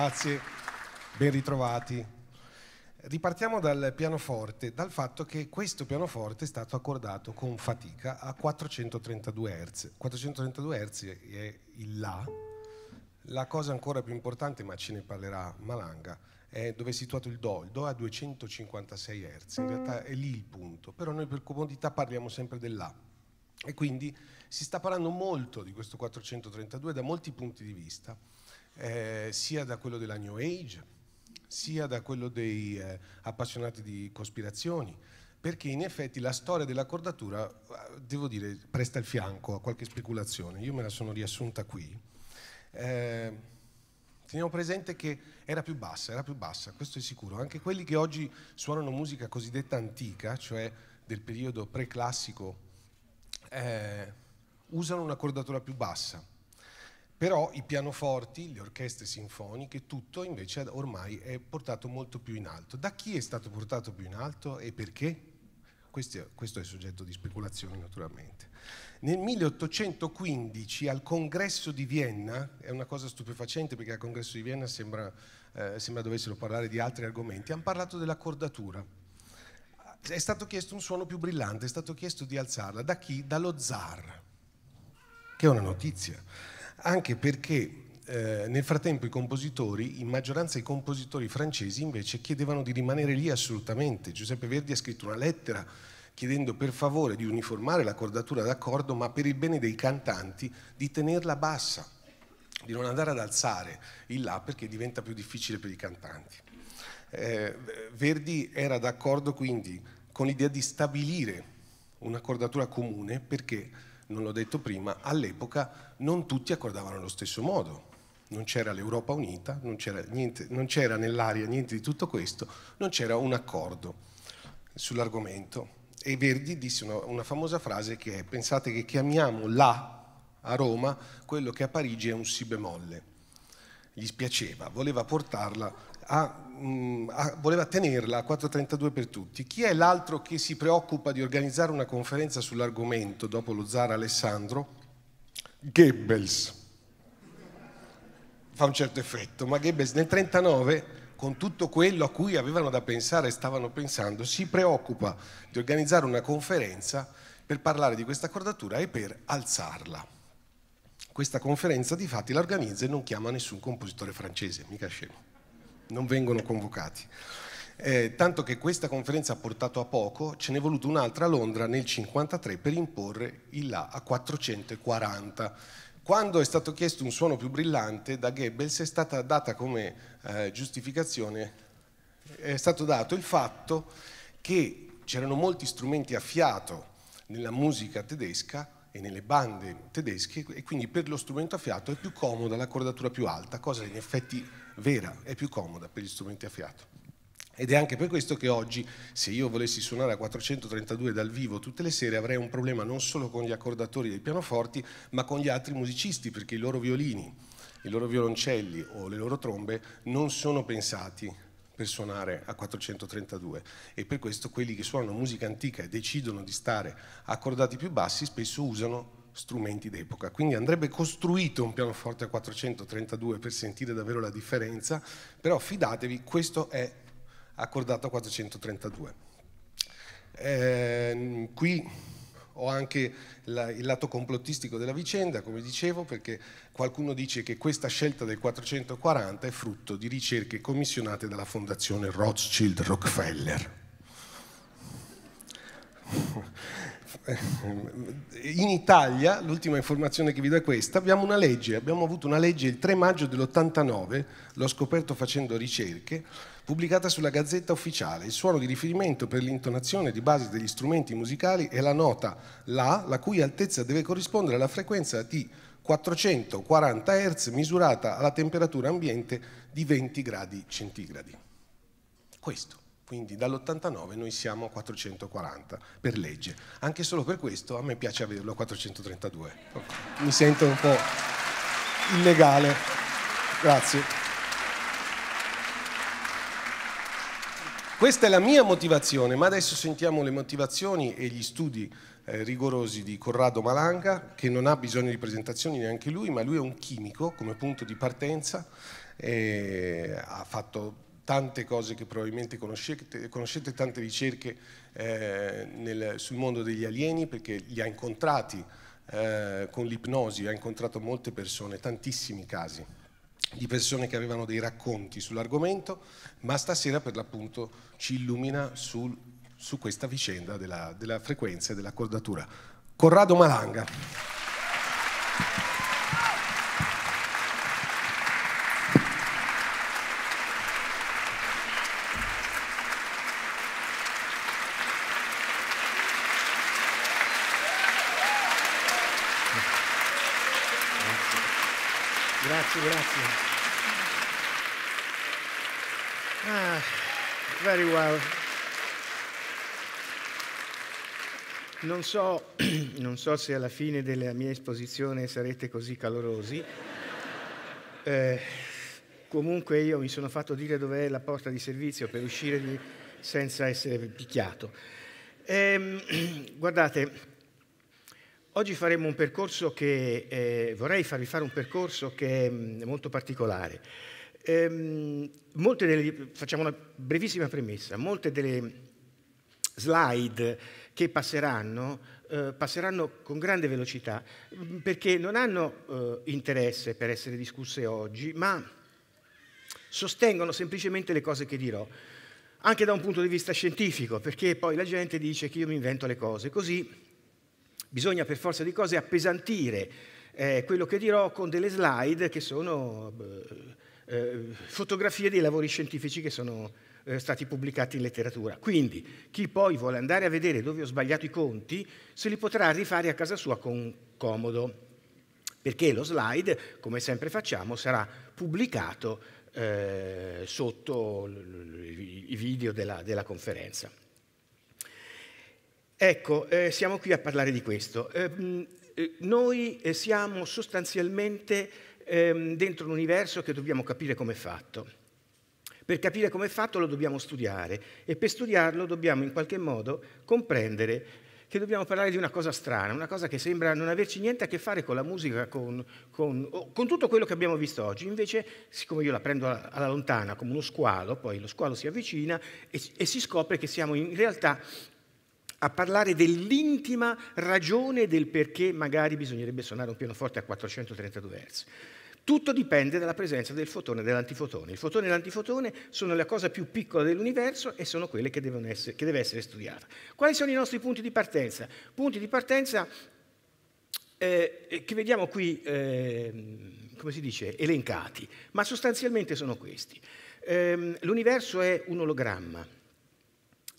Grazie, ben ritrovati. Ripartiamo dal pianoforte, dal fatto che questo pianoforte è stato accordato con fatica a 432 Hz. 432 Hz è il La. La cosa ancora più importante, ma ce ne parlerà Malanga, è dove è situato il Do. Il Do è a 256 Hz, in realtà è lì il punto, però noi per comodità parliamo sempre del La. E quindi si sta parlando molto di questo 432 da molti punti di vista, eh, sia da quello della New Age, sia da quello dei eh, appassionati di cospirazioni, perché in effetti la storia dell'accordatura, eh, devo dire, presta il fianco a qualche speculazione. Io me la sono riassunta qui. Eh, teniamo presente che era più bassa, era più bassa, questo è sicuro. Anche quelli che oggi suonano musica cosiddetta antica, cioè del periodo preclassico, eh, usano un'accordatura più bassa però i pianoforti, le orchestre sinfoniche, tutto invece ormai è portato molto più in alto. Da chi è stato portato più in alto e perché? Questo è, questo è soggetto di speculazione naturalmente. Nel 1815 al congresso di Vienna, è una cosa stupefacente perché al congresso di Vienna sembra, eh, sembra dovessero parlare di altri argomenti, hanno parlato dell'accordatura. È stato chiesto un suono più brillante, è stato chiesto di alzarla. Da chi? Dallo zar, che è una notizia anche perché eh, nel frattempo i compositori, in maggioranza i compositori francesi invece chiedevano di rimanere lì assolutamente. Giuseppe Verdi ha scritto una lettera chiedendo per favore di uniformare la cordatura d'accordo, ma per il bene dei cantanti di tenerla bassa, di non andare ad alzare il là perché diventa più difficile per i cantanti. Eh, Verdi era d'accordo quindi con l'idea di stabilire una cordatura comune perché non l'ho detto prima, all'epoca non tutti accordavano allo stesso modo. Non c'era l'Europa unita, non c'era, niente, non c'era nell'aria niente di tutto questo, non c'era un accordo sull'argomento. E Verdi disse una, una famosa frase che è pensate che chiamiamo La a Roma quello che a Parigi è un Si bemolle. Gli spiaceva, voleva portarla a a, voleva tenerla a 4.32 per tutti. Chi è l'altro che si preoccupa di organizzare una conferenza sull'argomento dopo lo zar Alessandro? Goebbels. Fa un certo effetto, ma Goebbels nel 1939 con tutto quello a cui avevano da pensare e stavano pensando, si preoccupa di organizzare una conferenza per parlare di questa accordatura e per alzarla. Questa conferenza di fatti la organizza e non chiama nessun compositore francese, mica scemo non vengono convocati. Eh, tanto che questa conferenza ha portato a poco, ce n'è voluto un'altra a Londra nel 1953 per imporre il La a 440. Quando è stato chiesto un suono più brillante da Goebbels è stata data come eh, giustificazione, è stato dato il fatto che c'erano molti strumenti a fiato nella musica tedesca e nelle bande tedesche e quindi per lo strumento a fiato è più comoda la cordatura più alta, cosa in effetti vera, è più comoda per gli strumenti a fiato. Ed è anche per questo che oggi, se io volessi suonare a 432 dal vivo tutte le sere, avrei un problema non solo con gli accordatori dei pianoforti, ma con gli altri musicisti, perché i loro violini, i loro violoncelli o le loro trombe non sono pensati per suonare a 432 e per questo quelli che suonano musica antica e decidono di stare accordati più bassi spesso usano strumenti d'epoca. Quindi andrebbe costruito un pianoforte a 432 per sentire davvero la differenza, però fidatevi, questo è accordato a 432. Eh, qui ho anche la, il lato complottistico della vicenda, come dicevo, perché qualcuno dice che questa scelta del 440 è frutto di ricerche commissionate dalla fondazione Rothschild Rockefeller in Italia, l'ultima informazione che vi do è questa, abbiamo una legge, abbiamo avuto una legge il 3 maggio dell'89, l'ho scoperto facendo ricerche, pubblicata sulla Gazzetta Ufficiale. Il suono di riferimento per l'intonazione di base degli strumenti musicali è la nota La, la cui altezza deve corrispondere alla frequenza di 440 Hz misurata alla temperatura ambiente di 20 gradi centigradi. Questo. Quindi dall'89 noi siamo a 440 per legge. Anche solo per questo a me piace averlo a 432. Mi sento un po' illegale. Grazie. Questa è la mia motivazione, ma adesso sentiamo le motivazioni e gli studi eh, rigorosi di Corrado Malanga, che non ha bisogno di presentazioni neanche lui, ma lui è un chimico come punto di partenza eh, ha fatto tante cose che probabilmente conoscete, conoscete tante ricerche eh, nel, sul mondo degli alieni perché li ha incontrati eh, con l'ipnosi, ha incontrato molte persone, tantissimi casi di persone che avevano dei racconti sull'argomento, ma stasera per l'appunto ci illumina sul, su questa vicenda della, della frequenza e della cordatura. Corrado Malanga. Grazie, grazie. Ah, very well. Non so, non so, se alla fine della mia esposizione sarete così calorosi. Eh, comunque io mi sono fatto dire dov'è la porta di servizio per uscire di, senza essere picchiato. Eh, guardate, Oggi faremo un percorso che eh, vorrei farvi fare un percorso che è mm, molto particolare. Ehm, delle, facciamo una brevissima premessa. Molte delle slide che passeranno eh, passeranno con grande velocità perché non hanno eh, interesse per essere discusse oggi, ma sostengono semplicemente le cose che dirò, anche da un punto di vista scientifico, perché poi la gente dice che io mi invento le cose, così bisogna per forza di cose appesantire eh, quello che dirò con delle slide che sono eh, eh, fotografie dei lavori scientifici che sono eh, stati pubblicati in letteratura. Quindi chi poi vuole andare a vedere dove ho sbagliato i conti se li potrà rifare a casa sua con comodo, perché lo slide, come sempre facciamo, sarà pubblicato eh, sotto i video della, della conferenza. Ecco, eh, siamo qui a parlare di questo. Ehm, eh, noi eh, siamo sostanzialmente ehm, dentro un universo che dobbiamo capire come è fatto. Per capire come è fatto lo dobbiamo studiare e per studiarlo dobbiamo in qualche modo comprendere che dobbiamo parlare di una cosa strana, una cosa che sembra non averci niente a che fare con la musica, con, con, con tutto quello che abbiamo visto oggi. Invece, siccome io la prendo alla, lontana come uno squalo, poi lo squalo si avvicina e, e si scopre che siamo in realtà a parlare dell'intima ragione del perché magari bisognerebbe suonare un pianoforte a 432 Hz. Tutto dipende dalla presenza del fotone e dell'antifotone. Il fotone e l'antifotone sono la cosa più piccola dell'universo e sono quelle che, essere, che deve essere studiata. Quali sono i nostri punti di partenza? Punti di partenza eh, che vediamo qui, eh, come si dice, elencati, ma sostanzialmente sono questi. Eh, l'universo è un ologramma,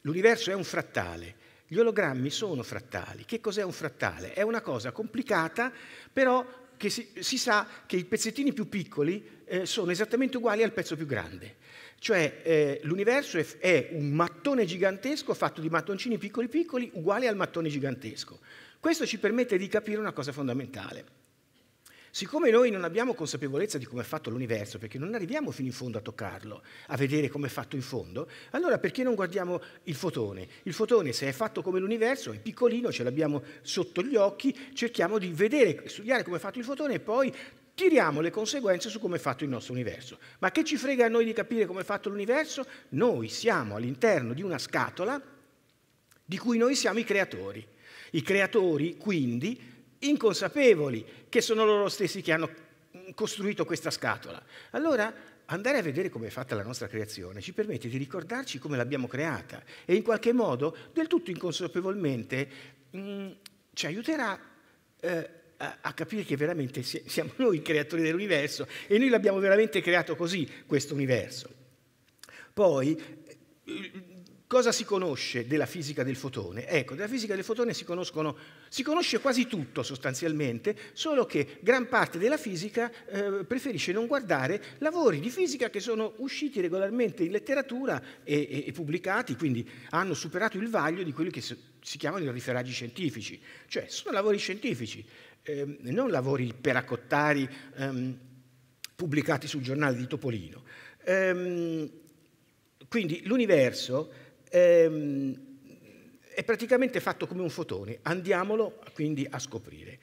l'universo è un frattale, gli ologrammi sono frattali. Che cos'è un frattale? È una cosa complicata, però che si, si sa che i pezzettini più piccoli eh, sono esattamente uguali al pezzo più grande. Cioè eh, l'universo è, è un mattone gigantesco fatto di mattoncini piccoli piccoli uguali al mattone gigantesco. Questo ci permette di capire una cosa fondamentale. Siccome noi non abbiamo consapevolezza di come è fatto l'universo, perché non arriviamo fino in fondo a toccarlo, a vedere come è fatto in fondo, allora perché non guardiamo il fotone? Il fotone, se è fatto come l'universo, è piccolino, ce l'abbiamo sotto gli occhi, cerchiamo di vedere, studiare come è fatto il fotone e poi tiriamo le conseguenze su come è fatto il nostro universo. Ma che ci frega a noi di capire come è fatto l'universo? Noi siamo all'interno di una scatola di cui noi siamo i creatori. I creatori, quindi, inconsapevoli che sono loro stessi che hanno costruito questa scatola. Allora andare a vedere come è fatta la nostra creazione ci permette di ricordarci come l'abbiamo creata e in qualche modo, del tutto inconsapevolmente, mh, mm, ci aiuterà eh, a, a, capire che veramente siamo noi i creatori dell'universo e noi l'abbiamo veramente creato così, questo universo. Poi Cosa si conosce della fisica del fotone? Ecco, della fisica del fotone si, si conosce quasi tutto sostanzialmente, solo che gran parte della fisica eh, preferisce non guardare lavori di fisica che sono usciti regolarmente in letteratura e, e, e pubblicati, quindi hanno superato il vaglio di quelli che si, si chiamano i riferaggi scientifici, cioè sono lavori scientifici, eh, non lavori peracottari ehm, pubblicati sul giornale di Topolino. Ehm, quindi l'universo ehm, è praticamente fatto come un fotone, andiamolo quindi a scoprire.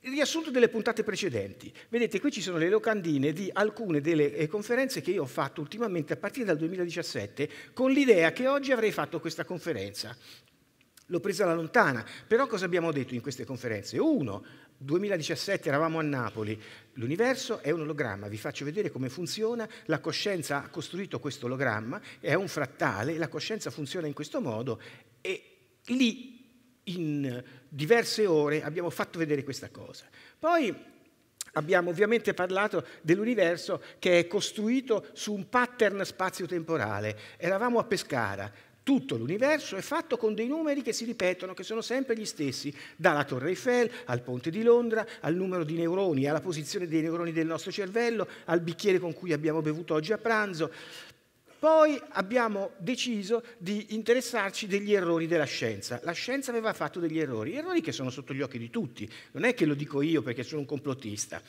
riassunto delle puntate precedenti. Vedete, qui ci sono le locandine di alcune delle eh, conferenze che io ho fatto ultimamente a partire dal 2017 con l'idea che oggi avrei fatto questa conferenza. L'ho presa alla lontana, però cosa abbiamo detto in queste conferenze? Uno, 2017 eravamo a Napoli, l'universo è un ologramma, vi faccio vedere come funziona, la coscienza ha costruito questo ologramma, è un frattale, la coscienza funziona in questo modo e lì in diverse ore abbiamo fatto vedere questa cosa. Poi abbiamo ovviamente parlato dell'universo che è costruito su un pattern spazio-temporale. Eravamo a Pescara, tutto l'universo è fatto con dei numeri che si ripetono, che sono sempre gli stessi, dalla Torre Eiffel al Ponte di Londra, al numero di neuroni, alla posizione dei neuroni del nostro cervello, al bicchiere con cui abbiamo bevuto oggi a pranzo. Poi abbiamo deciso di interessarci degli errori della scienza. La scienza aveva fatto degli errori, errori che sono sotto gli occhi di tutti. Non è che lo dico io perché sono un complottista.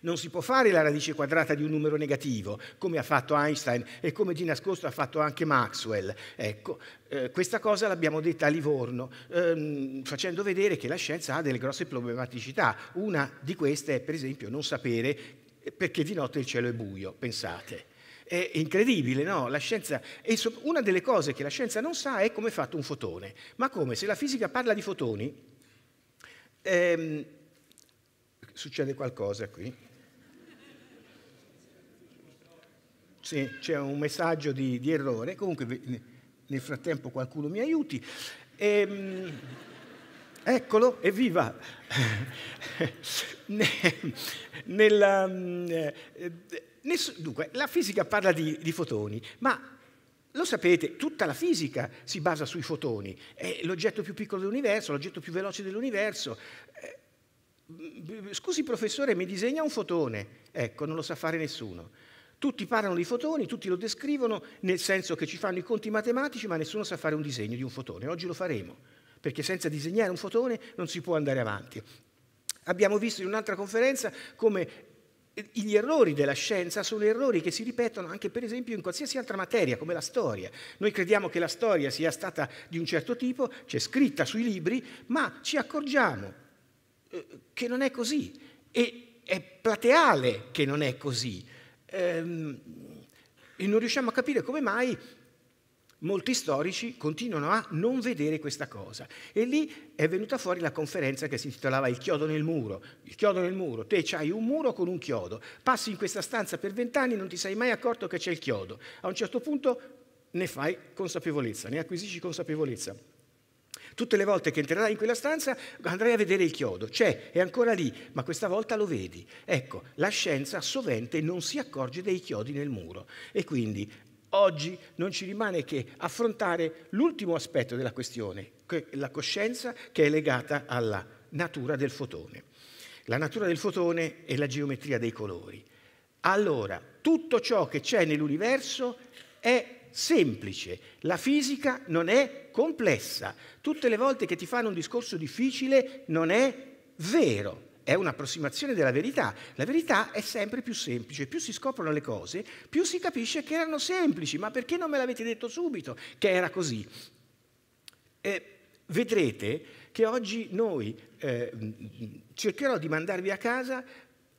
Non si può fare la radice quadrata di un numero negativo, come ha fatto Einstein e come di nascosto ha fatto anche Maxwell. Ecco, eh, questa cosa l'abbiamo detta a Livorno, ehm, facendo vedere che la scienza ha delle grosse problematicità. Una di queste è, per esempio, non sapere perché di notte il cielo è buio, pensate. È incredibile, no? La scienza, una delle cose che la scienza non sa è come è fatto un fotone. Ma come? Se la fisica parla di fotoni, ehm, succede qualcosa qui. Sì, c'è un messaggio di, di, errore, comunque nel frattempo qualcuno mi aiuti. Ehm, eccolo, evviva! Nella, eh, dunque, la fisica parla di, di fotoni, ma lo sapete, tutta la fisica si basa sui fotoni. È l'oggetto più piccolo dell'universo, l'oggetto più veloce dell'universo. Eh, scusi professore, mi disegna un fotone. Ecco, non lo sa fare nessuno. Tutti parlano di fotoni, tutti lo descrivono nel senso che ci fanno i conti matematici, ma nessuno sa fare un disegno di un fotone. Oggi lo faremo, perché senza disegnare un fotone non si può andare avanti. Abbiamo visto in un'altra conferenza come gli errori della scienza sono errori che si ripetono anche per esempio in qualsiasi altra materia come la storia. Noi crediamo che la storia sia stata di un certo tipo, c'è scritta sui libri, ma ci accorgiamo eh, che non è così e è plateale che non è così. Ehm, e non riusciamo a capire come mai Molti storici continuano a non vedere questa cosa. E lì è venuta fuori la conferenza che si intitolava Il chiodo nel muro. Il chiodo nel muro. Te hai un muro con un chiodo. Passi in questa stanza per vent'anni e non ti sei mai accorto che c'è il chiodo. A un certo punto ne fai consapevolezza, ne acquisisci consapevolezza. Tutte le volte che entrerai in quella stanza andrai a vedere il chiodo, c'è, è ancora lì, ma questa volta lo vedi. Ecco, la scienza sovente non si accorge dei chiodi nel muro e quindi Oggi non ci rimane che affrontare l'ultimo aspetto della questione, la coscienza che è legata alla natura del fotone. La natura del fotone è la geometria dei colori. Allora, tutto ciò che c'è nell'universo è semplice, la fisica non è complessa. Tutte le volte che ti fanno un discorso difficile non è vero è un'approssimazione della verità. La verità è sempre più semplice, più si scoprono le cose, più si capisce che erano semplici, ma perché non me l'avete detto subito che era così? E vedrete che oggi noi eh, cercherò di mandarvi a casa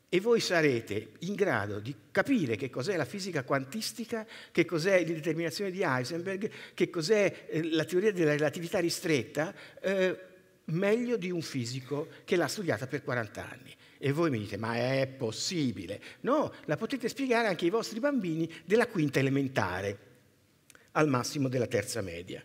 e voi sarete in grado di capire che cos'è la fisica quantistica, che cos'è l'indeterminazione di Heisenberg, che cos'è eh, la teoria della relatività ristretta, eh, meglio di un fisico che l'ha studiata per 40 anni. E voi mi dite, ma è possibile? No, la potete spiegare anche ai vostri bambini della quinta elementare, al massimo della terza media.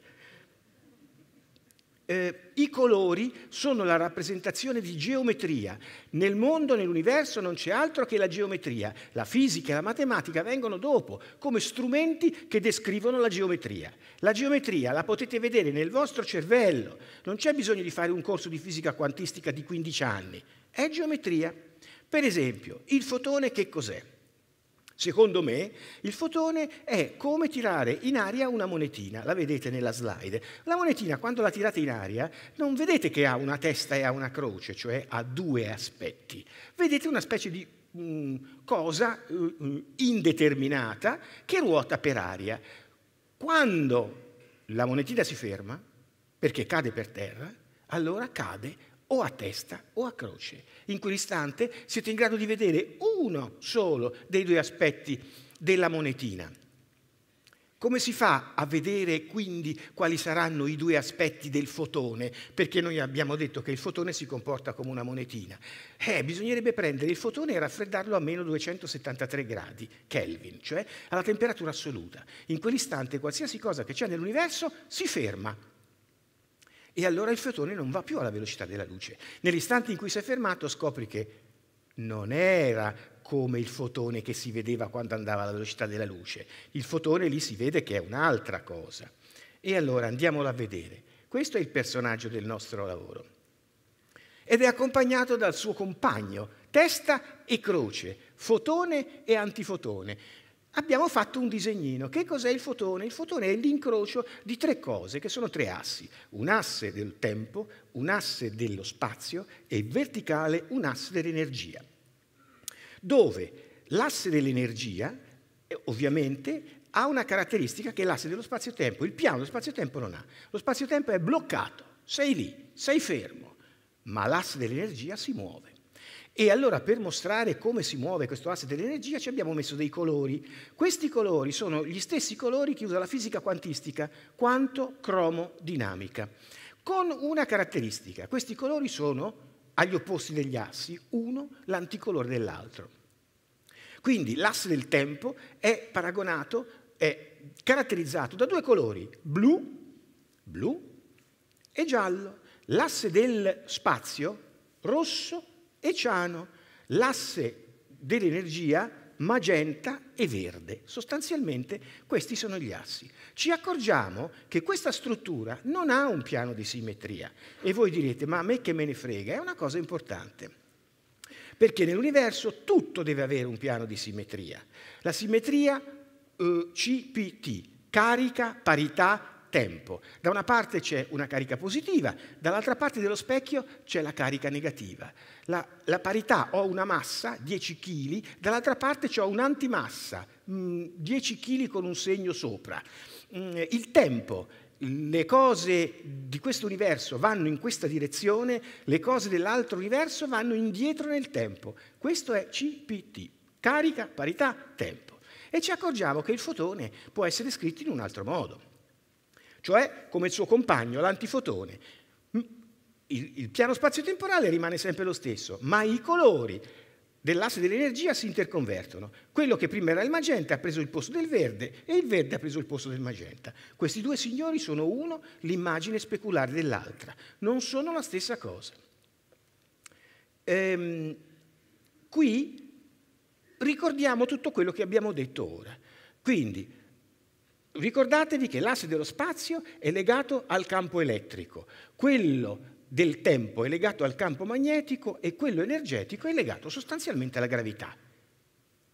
Eh, I colori sono la rappresentazione di geometria. Nel mondo, nell'universo, non c'è altro che la geometria. La fisica e la matematica vengono dopo, come strumenti che descrivono la geometria. La geometria la potete vedere nel vostro cervello. Non c'è bisogno di fare un corso di fisica quantistica di 15 anni. È geometria. Per esempio, il fotone che cos'è? Secondo me il fotone è come tirare in aria una monetina, la vedete nella slide. La monetina quando la tirate in aria non vedete che ha una testa e ha una croce, cioè ha due aspetti. Vedete una specie di mm, cosa uh, indeterminata che ruota per aria. Quando la monetina si ferma, perché cade per terra, allora cade o a testa o a croce. In quell'istante siete in grado di vedere uno solo dei due aspetti della monetina. Come si fa a vedere quindi quali saranno i due aspetti del fotone? Perché noi abbiamo detto che il fotone si comporta come una monetina. Eh, bisognerebbe prendere il fotone e raffreddarlo a meno 273 gradi Kelvin, cioè alla temperatura assoluta. In quell'istante qualsiasi cosa che c'è nell'universo si ferma. E allora il fotone non va più alla velocità della luce. Nell'istante in cui si è fermato scopri che non era come il fotone che si vedeva quando andava alla velocità della luce. Il fotone lì si vede che è un'altra cosa. E allora andiamolo a vedere. Questo è il personaggio del nostro lavoro. Ed è accompagnato dal suo compagno, testa e croce, fotone e antifotone. Abbiamo fatto un disegnino. Che cos'è il fotone? Il fotone è l'incrocio di tre cose, che sono tre assi. Un asse del tempo, un asse dello spazio e verticale un asse dell'energia dove l'asse dell'energia eh, ovviamente ha una caratteristica che l'asse dello spazio-tempo. Il piano dello spazio-tempo non ha. Lo spazio-tempo è bloccato, sei lì, sei fermo, ma l'asse dell'energia si muove. E allora per mostrare come si muove questo asse dell'energia ci abbiamo messo dei colori. Questi colori sono gli stessi colori che usa la fisica quantistica, quanto cromodinamica, con una caratteristica. Questi colori sono agli opposti degli assi, uno l'anticolore dell'altro. Quindi l'asse del tempo è paragonato, è caratterizzato da due colori, blu, blu e giallo. L'asse del spazio, rosso e ciano. L'asse dell'energia, magenta e verde. Sostanzialmente questi sono gli assi. Ci accorgiamo che questa struttura non ha un piano di simmetria. E voi direte, ma a me che me ne frega? È una cosa importante. Perché nell'universo tutto deve avere un piano di simmetria. La simmetria eh, CPT, carica, parità, tempo. Da una parte c'è una carica positiva, dall'altra parte dello specchio c'è la carica negativa. La, la parità, ho una massa, 10 kg, dall'altra parte ho un'antimassa, 10 mm, kg con un segno sopra. Mm, il tempo, le cose di questo universo vanno in questa direzione, le cose dell'altro universo vanno indietro nel tempo. Questo è CPT, carica, parità, tempo. E ci accorgiamo che il fotone può essere scritto in un altro modo cioè come il suo compagno, l'antifotone. Il, il piano spazio-temporale rimane sempre lo stesso, ma i colori dell'asse dell'energia si interconvertono. Quello che prima era il magenta ha preso il posto del verde e il verde ha preso il posto del magenta. Questi due signori sono uno l'immagine speculare dell'altra, non sono la stessa cosa. Ehm, qui ricordiamo tutto quello che abbiamo detto ora. Quindi Ricordatevi che l'asse dello spazio è legato al campo elettrico, quello del tempo è legato al campo magnetico e quello energetico è legato sostanzialmente alla gravità.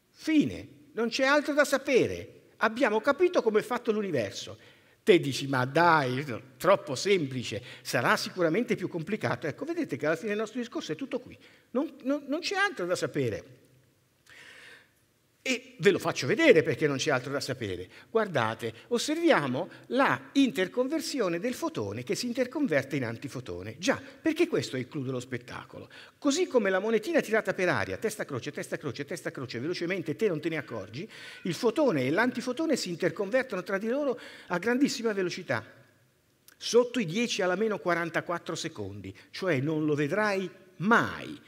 Fine, non c'è altro da sapere. Abbiamo capito come è fatto l'universo. Te dici, ma dai, troppo semplice, sarà sicuramente più complicato. Ecco, vedete che alla fine del nostro discorso è tutto qui. Non, non, non c'è altro da sapere. E ve lo faccio vedere perché non c'è altro da sapere. Guardate, osserviamo la interconversione del fotone che si interconverte in antifotone. Già, perché questo è il clou dello spettacolo. Così come la monetina tirata per aria, testa croce, testa croce, testa croce, velocemente te non te ne accorgi, il fotone e l'antifotone si interconvertono tra di loro a grandissima velocità, sotto i 10 alla meno 44 secondi, cioè non lo vedrai mai.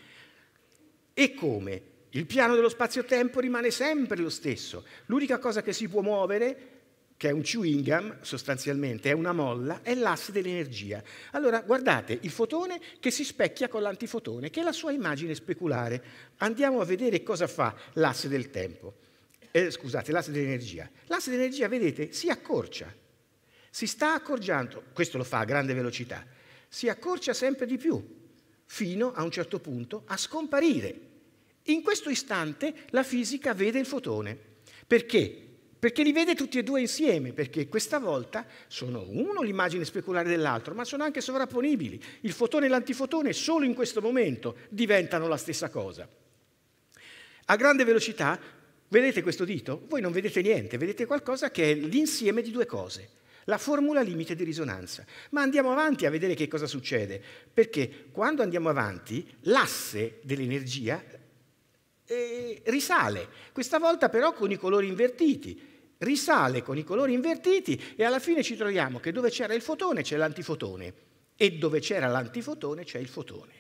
E come? Il piano dello spazio-tempo rimane sempre lo stesso. L'unica cosa che si può muovere, che è un chewing gum sostanzialmente, è una molla, è l'asse dell'energia. Allora guardate il fotone che si specchia con l'antifotone, che è la sua immagine speculare. Andiamo a vedere cosa fa l'asse del tempo. Eh, scusate, l'asse dell'energia. L'asse dell'energia, vedete, si accorcia. Si sta accorciando, questo lo fa a grande velocità, si accorcia sempre di più, fino a un certo punto a scomparire in questo istante la fisica vede il fotone. Perché? Perché li vede tutti e due insieme, perché questa volta sono uno l'immagine speculare dell'altro, ma sono anche sovrapponibili. Il fotone e l'antifotone solo in questo momento diventano la stessa cosa. A grande velocità, vedete questo dito? Voi non vedete niente, vedete qualcosa che è l'insieme di due cose. la formula limite di risonanza. Ma andiamo avanti a vedere che cosa succede, perché quando andiamo avanti l'asse dell'energia eh, risale, questa volta però con i colori invertiti. Risale con i colori invertiti e alla fine ci troviamo che dove c'era il fotone c'è l'antifotone e dove c'era l'antifotone c'è il fotone.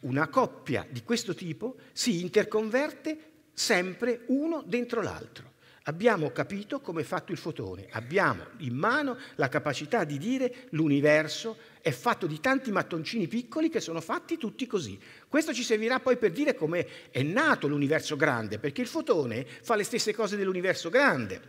Una coppia di questo tipo si interconverte sempre uno dentro l'altro. Abbiamo capito come è fatto il fotone, abbiamo in mano la capacità di dire l'universo è fatto di tanti mattoncini piccoli che sono fatti tutti così. Questo ci servirà poi per dire come è nato l'universo grande, perché il fotone fa le stesse cose dell'universo grande.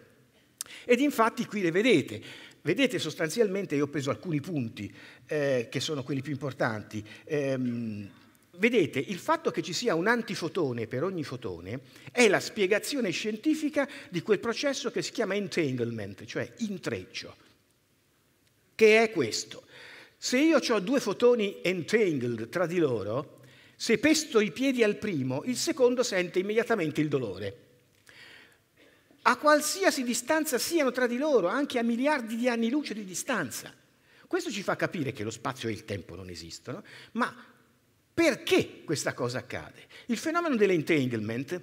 Ed infatti qui le vedete. Vedete sostanzialmente, io ho preso alcuni punti eh, che sono quelli più importanti. Ehm, Vedete, il fatto che ci sia un antifotone per ogni fotone è la spiegazione scientifica di quel processo che si chiama entanglement, cioè intreccio, che è questo. Se io ho due fotoni entangled tra di loro, se pesto i piedi al primo, il secondo sente immediatamente il dolore. A qualsiasi distanza siano tra di loro, anche a miliardi di anni luce di distanza. Questo ci fa capire che lo spazio e il tempo non esistono, ma perché questa cosa accade? Il fenomeno dell'entanglement,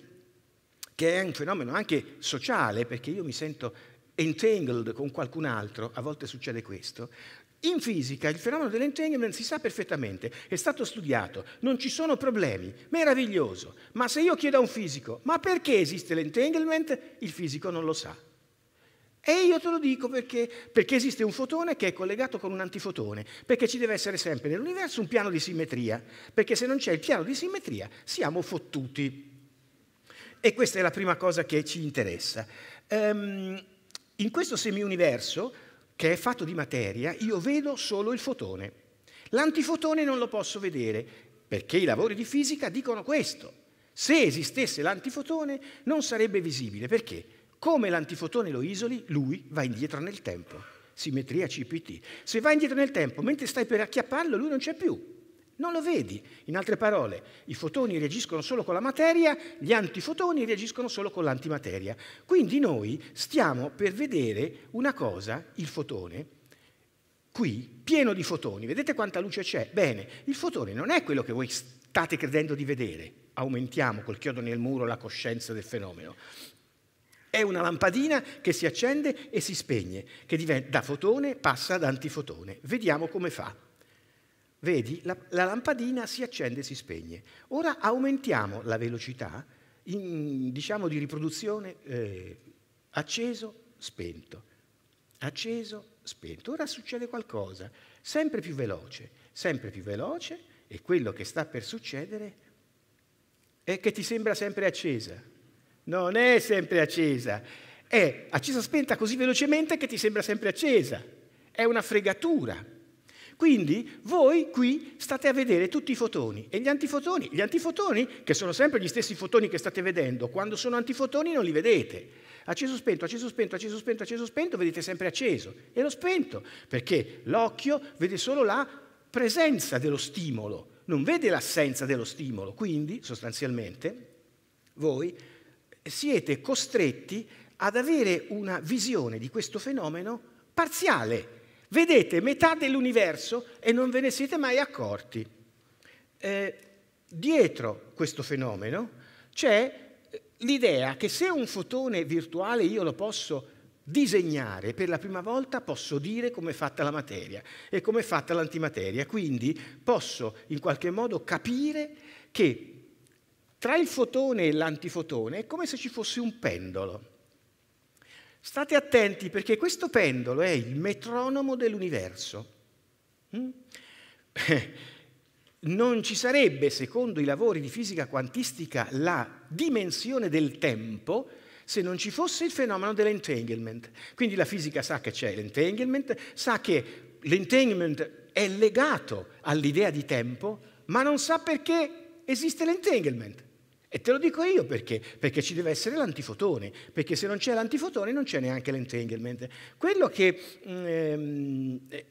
che è un fenomeno anche sociale, perché io mi sento entangled con qualcun altro, a volte succede questo, in fisica il fenomeno dell'entanglement si sa perfettamente, è stato studiato, non ci sono problemi, meraviglioso. Ma se io chiedo a un fisico, ma perché esiste l'entanglement? Il fisico non lo sa. E io te lo dico perché, perché esiste un fotone che è collegato con un antifotone, perché ci deve essere sempre nell'universo un piano di simmetria, perché se non c'è il piano di simmetria siamo fottuti. E questa è la prima cosa che ci interessa. Um, in questo semi-universo, che è fatto di materia, io vedo solo il fotone. L'antifotone non lo posso vedere, perché i lavori di fisica dicono questo. Se esistesse l'antifotone non sarebbe visibile. Perché? Come l'antifotone lo isoli, lui va indietro nel tempo. Simmetria CPT. Se va indietro nel tempo, mentre stai per acchiapparlo, lui non c'è più. Non lo vedi. In altre parole, i fotoni reagiscono solo con la materia, gli antifotoni reagiscono solo con l'antimateria. Quindi noi stiamo per vedere una cosa, il fotone, qui, pieno di fotoni. Vedete quanta luce c'è? Bene, il fotone non è quello che voi state credendo di vedere. Aumentiamo col chiodo nel muro la coscienza del fenomeno. È una lampadina che si accende e si spegne, che diventa, da fotone passa ad antifotone. Vediamo come fa. Vedi, la, la lampadina si accende e si spegne. Ora aumentiamo la velocità in, diciamo, di riproduzione eh, acceso, spento, acceso, spento. Ora succede qualcosa, sempre più veloce, sempre più veloce e quello che sta per succedere è che ti sembra sempre accesa non è sempre accesa, è accesa spenta così velocemente che ti sembra sempre accesa, è una fregatura. Quindi voi qui state a vedere tutti i fotoni e gli antifotoni, gli antifotoni che sono sempre gli stessi fotoni che state vedendo, quando sono antifotoni non li vedete. Acceso spento, acceso spento, acceso spento, acceso spento, vedete sempre acceso e lo spento, perché l'occhio vede solo la presenza dello stimolo, non vede l'assenza dello stimolo. Quindi, sostanzialmente, voi siete costretti ad avere una visione di questo fenomeno parziale. Vedete metà dell'universo e non ve ne siete mai accorti. Eh, dietro questo fenomeno c'è l'idea che se un fotone virtuale io lo posso disegnare per la prima volta posso dire come è fatta la materia e come è fatta l'antimateria. Quindi posso in qualche modo capire che tra il fotone e l'antifotone è come se ci fosse un pendolo. State attenti perché questo pendolo è il metronomo dell'universo. Mm? Non ci sarebbe, secondo i lavori di fisica quantistica, la dimensione del tempo se non ci fosse il fenomeno dell'entanglement. Quindi la fisica sa che c'è l'entanglement, sa che l'entanglement è legato all'idea di tempo, ma non sa perché esiste l'entanglement. E te lo dico io perché, perché ci deve essere l'antifotone, perché se non c'è l'antifotone non c'è neanche l'entanglement. Quello che mm, eh,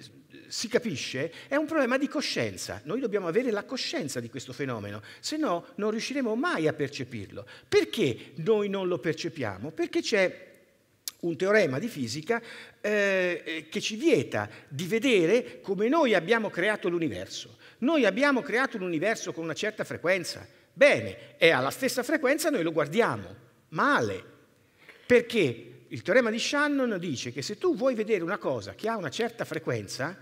si capisce è un problema di coscienza, noi dobbiamo avere la coscienza di questo fenomeno, se no non riusciremo mai a percepirlo. Perché noi non lo percepiamo? Perché c'è un teorema di fisica eh, che ci vieta di vedere come noi abbiamo creato l'universo. Noi abbiamo creato l'universo con una certa frequenza. Bene, e alla stessa frequenza noi lo guardiamo. Male. Perché il teorema di Shannon dice che se tu vuoi vedere una cosa che ha una certa frequenza,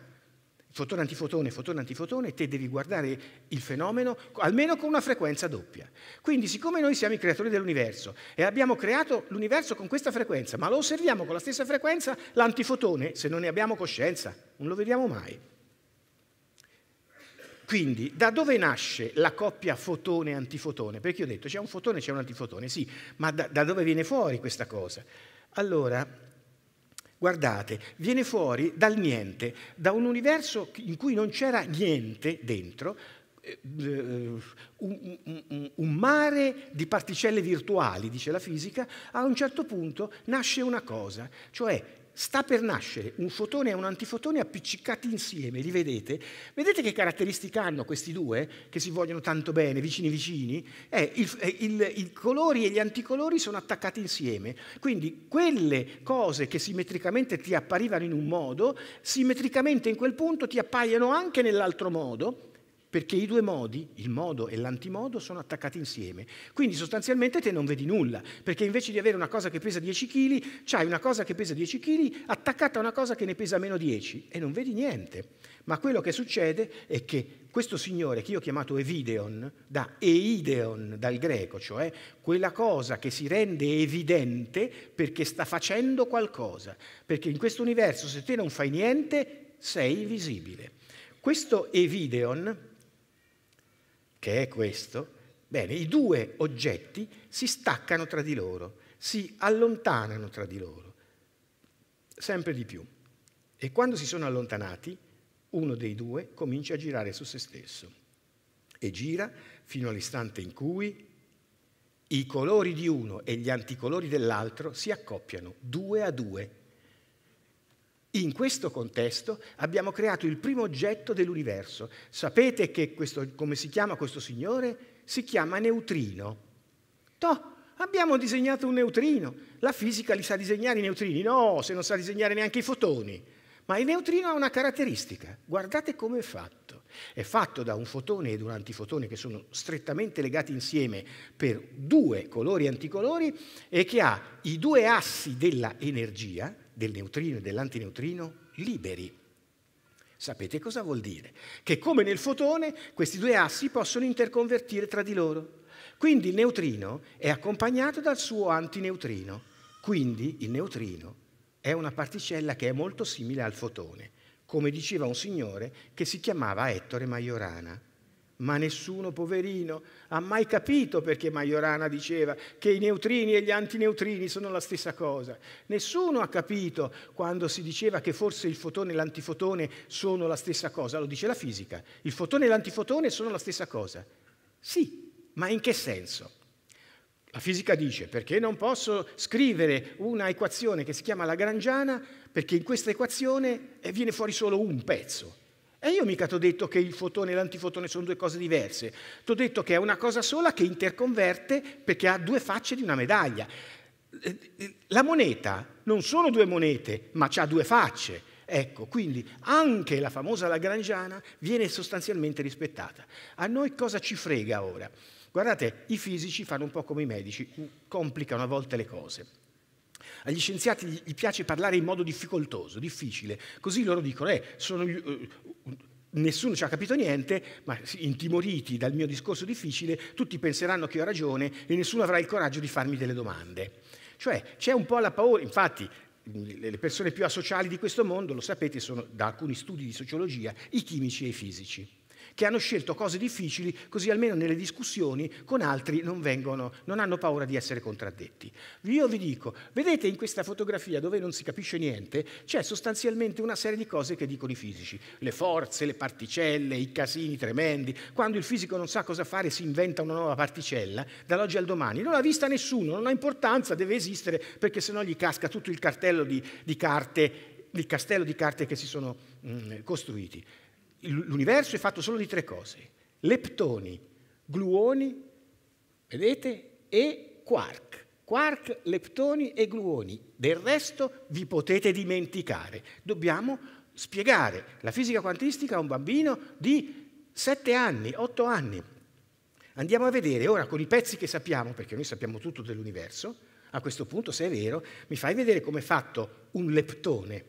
fotone antifotone, fotone antifotone, te devi guardare il fenomeno almeno con una frequenza doppia. Quindi siccome noi siamo i creatori dell'universo e abbiamo creato l'universo con questa frequenza, ma lo osserviamo con la stessa frequenza, l'antifotone, se non ne abbiamo coscienza, non lo vediamo mai. Quindi da dove nasce la coppia fotone-antifotone? Perché ho detto c'è un fotone c'è un antifotone, sì, ma da, da dove viene fuori questa cosa? Allora, Guardate, viene fuori dal niente, da un universo in cui non c'era niente dentro, eh, un, un, un, mare di particelle virtuali, dice la fisica, a un certo punto nasce una cosa, cioè sta per nascere un fotone e un antifotone appiccicati insieme, li vedete? Vedete che caratteristiche hanno questi due, che si vogliono tanto bene, vicini vicini? Eh, il, il, I colori e gli anticolori sono attaccati insieme, quindi quelle cose che simmetricamente ti apparivano in un modo, simmetricamente in quel punto ti appaiono anche nell'altro modo, perché i due modi, il modo e l'antimodo, sono attaccati insieme. Quindi sostanzialmente te non vedi nulla, perché invece di avere una cosa che pesa 10 kg, c'hai una cosa che pesa 10 kg attaccata a una cosa che ne pesa meno 10 e non vedi niente. Ma quello che succede è che questo signore, che io ho chiamato Evideon, da Eideon dal greco, cioè quella cosa che si rende evidente perché sta facendo qualcosa, perché in questo universo se te non fai niente sei visibile. Questo Evideon che è questo, bene, i due oggetti si staccano tra di loro, si allontanano tra di loro, sempre di più. E quando si sono allontanati, uno dei due comincia a girare su se stesso e gira fino all'istante in cui i colori di uno e gli anticolori dell'altro si accoppiano due a due in questo contesto abbiamo creato il primo oggetto dell'universo. Sapete che questo, come si chiama questo signore? Si chiama neutrino. Toh, abbiamo disegnato un neutrino. La fisica li sa disegnare i neutrini? No, se non sa disegnare neanche i fotoni. Ma il neutrino ha una caratteristica. Guardate come è fatto. È fatto da un fotone ed un antifotone che sono strettamente legati insieme per due colori anticolori e che ha i due assi della energia, del neutrino e dell'antineutrino liberi. Sapete cosa vuol dire? Che come nel fotone questi due assi possono interconvertire tra di loro. Quindi il neutrino è accompagnato dal suo antineutrino. Quindi il neutrino è una particella che è molto simile al fotone, come diceva un signore che si chiamava Ettore Majorana ma nessuno, poverino, ha mai capito perché Majorana diceva che i neutrini e gli antineutrini sono la stessa cosa. Nessuno ha capito quando si diceva che forse il fotone e l'antifotone sono la stessa cosa. Lo dice la fisica. Il fotone e l'antifotone sono la stessa cosa. Sì, ma in che senso? La fisica dice perché non posso scrivere una equazione che si chiama Lagrangiana perché in questa equazione viene fuori solo un pezzo. E io mica ti ho detto che il fotone e l'antifotone sono due cose diverse. Ti ho detto che è una cosa sola che interconverte perché ha due facce di una medaglia. Eh, eh, la moneta non sono due monete, ma ha due facce. Ecco, quindi anche la famosa Lagrangiana viene sostanzialmente rispettata. A noi cosa ci frega ora? Guardate, i fisici fanno un po' come i medici, complicano a volte le cose. Agli scienziati gli piace parlare in modo difficoltoso, difficile, così loro dicono, eh, sono, eh, nessuno ci ha capito niente, ma intimoriti dal mio discorso difficile, tutti penseranno che ho ragione e nessuno avrà il coraggio di farmi delle domande. Cioè c'è un po' la paura, infatti le persone più asociali di questo mondo, lo sapete, sono da alcuni studi di sociologia i chimici e i fisici che hanno scelto cose difficili, così almeno nelle discussioni con altri non, vengono, non hanno paura di essere contraddetti. Io vi dico, vedete in questa fotografia dove non si capisce niente, c'è sostanzialmente una serie di cose che dicono i fisici, le forze, le particelle, i casini tremendi. Quando il fisico non sa cosa fare si inventa una nuova particella, dall'oggi al domani. Non l'ha vista nessuno, non ha importanza, deve esistere, perché sennò gli casca tutto il cartello di, di carte, il castello di carte che si sono mh, mm, costruiti l'universo è fatto solo di tre cose, leptoni, gluoni, vedete, e quark. quark, leptoni e gluoni. Del resto vi potete dimenticare. Dobbiamo spiegare la fisica quantistica a un bambino di 7 anni, 8 anni. Andiamo a vedere ora con i pezzi che sappiamo, perché noi sappiamo tutto dell'universo, a questo punto, se è vero, mi fai vedere come è fatto un leptone.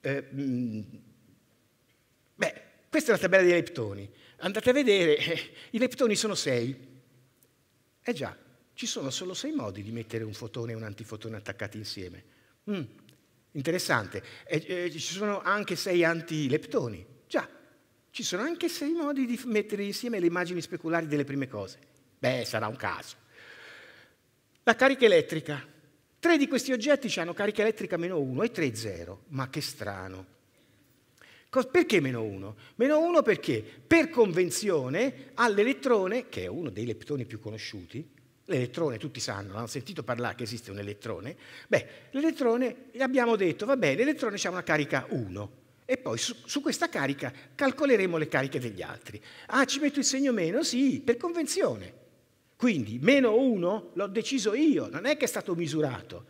Eh, mm, questa è la tabella dei leptoni. Andate a vedere, eh, i leptoni sono sei. Eh già, ci sono solo sei modi di mettere un fotone e un antifotone attaccati insieme. Mm, interessante. E, eh, ci sono anche sei antileptoni. Già, ci sono anche sei modi di mettere insieme le immagini speculari delle prime cose. Beh, sarà un caso. La carica elettrica. Tre di questi oggetti hanno carica elettrica meno 1 e tre 0. Ma che strano. Perché meno 1? Meno 1 perché per convenzione all'elettrone, che è uno dei leptoni più conosciuti, l'elettrone tutti sanno, hanno sentito parlare che esiste un elettrone, beh, l'elettrone, gli abbiamo detto, va bene, l'elettrone ha una carica 1 e poi su, su, questa carica calcoleremo le cariche degli altri. Ah, ci metto il segno meno? Sì, per convenzione. Quindi meno 1 l'ho deciso io, non è che è stato misurato,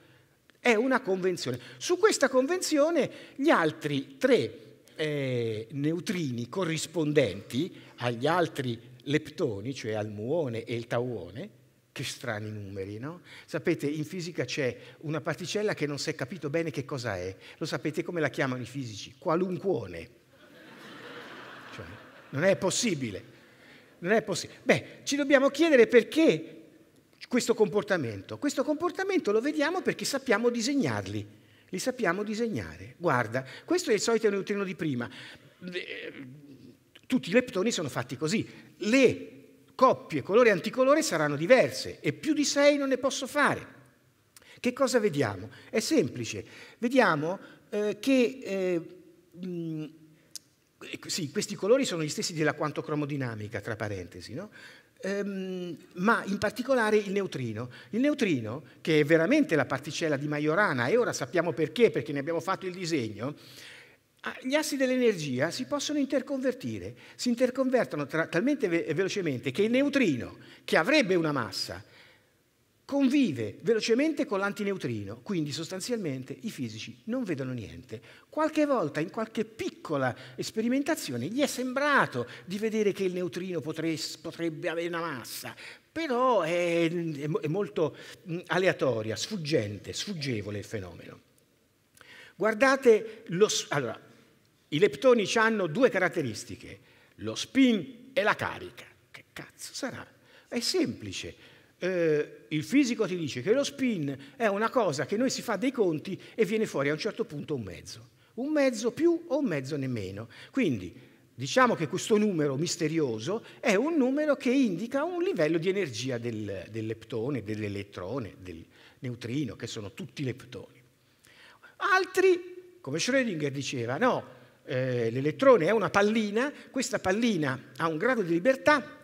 è una convenzione. Su questa convenzione gli altri tre eh, neutrini corrispondenti agli altri leptoni, cioè al muone e il tauone, che strani numeri, no? Sapete, in fisica c'è una particella che non si è capito bene che cosa è. Lo sapete come la chiamano i fisici? Qualunquone. Cioè, non è possibile. Non è possibile. Beh, ci dobbiamo chiedere perché questo comportamento. Questo comportamento lo vediamo perché sappiamo disegnarli li sappiamo disegnare. Guarda, questo è il solito neutrino di prima. Tutti i leptoni sono fatti così. Le coppie colore-anticolore saranno diverse e più di sei non ne posso fare. Che cosa vediamo? È semplice. Vediamo eh, che eh, mh, sì, questi colori sono gli stessi della quantocromodinamica, tra parentesi, no? Ehm, ma in particolare il neutrino. Il neutrino, che è veramente la particella di Majorana, e ora sappiamo perché, perché ne abbiamo fatto il disegno, ah, gli assi dell'energia si possono interconvertire, si interconvertono tra, talmente ve- velocemente che il neutrino, che avrebbe una massa, convive velocemente con l'antineutrino, quindi sostanzialmente i fisici non vedono niente. Qualche volta, in qualche piccola sperimentazione, gli è sembrato di vedere che il neutrino potrebbe avere una massa, però è, è molto aleatoria, sfuggente, sfuggevole il fenomeno. Guardate, lo, allora, i leptoni hanno due caratteristiche, lo spin e la carica. Che cazzo sarà? È semplice eh, il fisico ti dice che lo spin è una cosa che noi si fa dei conti e viene fuori a un certo punto un mezzo. Un mezzo più o un mezzo nemmeno. Quindi diciamo che questo numero misterioso è un numero che indica un livello di energia del, del leptone, dell'elettrone, del neutrino, che sono tutti leptoni. Altri, come Schrödinger diceva, no, eh, l'elettrone è una pallina, questa pallina ha un grado di libertà,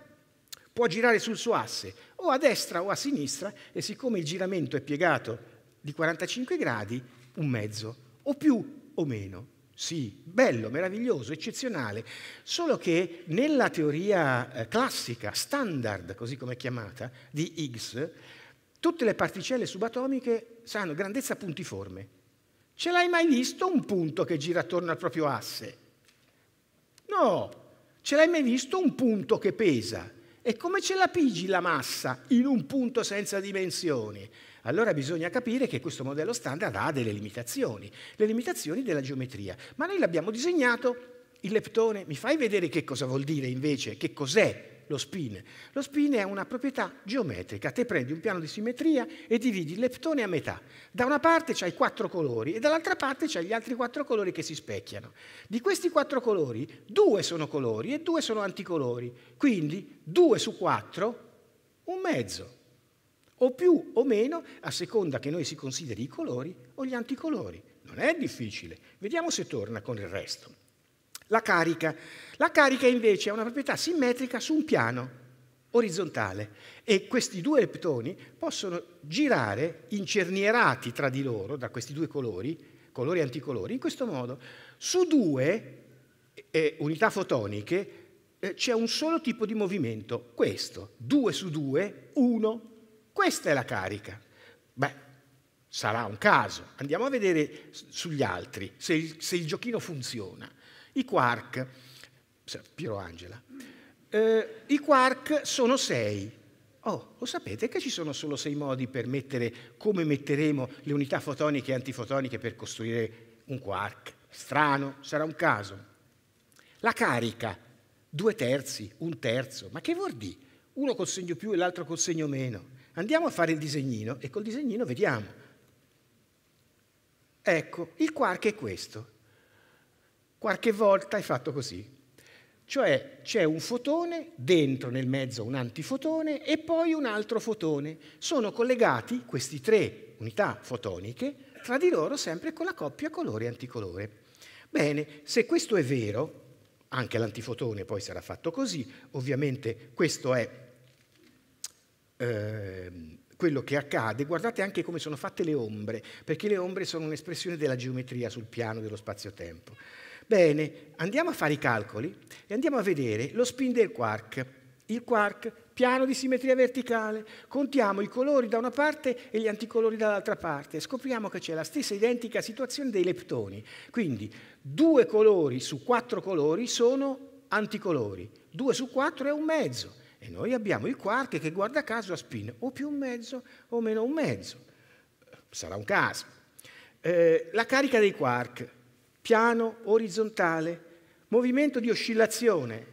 può girare sul suo asse o a destra o a sinistra e siccome il giramento è piegato di 45 gradi, un mezzo, o più o meno. Sì, bello, meraviglioso, eccezionale, solo che nella teoria eh, classica, standard, così come è chiamata, di Higgs, tutte le particelle subatomiche hanno grandezza puntiforme. Ce l'hai mai visto un punto che gira attorno al proprio asse? No, ce l'hai mai visto un punto che pesa? E come ce la pigi la massa in un punto senza dimensioni? Allora bisogna capire che questo modello standard ha delle limitazioni, le limitazioni della geometria. Ma noi l'abbiamo disegnato, il leptone, mi fai vedere che cosa vuol dire invece, che cos'è lo spin. Lo spin è una proprietà geometrica. Te prendi un piano di simmetria e dividi il leptone a metà. Da una parte c'hai quattro colori e dall'altra parte c'hai gli altri quattro colori che si specchiano. Di questi quattro colori, due sono colori e due sono anticolori. Quindi due su quattro, un mezzo. O più o meno, a seconda che noi si consideri i colori o gli anticolori. Non è difficile. Vediamo se torna con il resto. La carica. La carica invece ha una proprietà simmetrica su un piano orizzontale e questi due leptoni possono girare incernierati tra di loro da questi due colori, colori e anticolori, in questo modo. Su due eh, unità fotoniche eh, c'è un solo tipo di movimento, questo, due su due, uno. Questa è la carica. Beh, sarà un caso. Andiamo a vedere sugli altri se il, se il giochino funziona. I quark, Piero Angela, eh, i quark sono sei. Oh, lo sapete che ci sono solo sei modi per mettere come metteremo le unità fotoniche e antifotoniche per costruire un quark? Strano, sarà un caso. La carica, due terzi, un terzo, ma che vuol dire? Uno col segno più e l'altro col segno meno. Andiamo a fare il disegnino e col disegnino vediamo. Ecco, il quark è questo. Qualche volta è fatto così. Cioè c'è un fotone, dentro nel mezzo un antifotone e poi un altro fotone. Sono collegati questi tre unità fotoniche tra di loro sempre con la coppia colore-anticolore. Bene, se questo è vero, anche l'antifotone poi sarà fatto così, ovviamente questo è eh, quello che accade, guardate anche come sono fatte le ombre, perché le ombre sono un'espressione della geometria sul piano dello spazio-tempo. Bene, andiamo a fare i calcoli e andiamo a vedere lo spin del quark. Il quark, piano di simmetria verticale, contiamo i colori da una parte e gli anticolori dall'altra parte scopriamo che c'è la stessa identica situazione dei leptoni. Quindi due colori su quattro colori sono anticolori, due su quattro è un mezzo. E noi abbiamo il quark che guarda caso a spin o più un mezzo o meno un mezzo. Sarà un caso. Eh, la carica dei quark piano orizzontale, movimento di oscillazione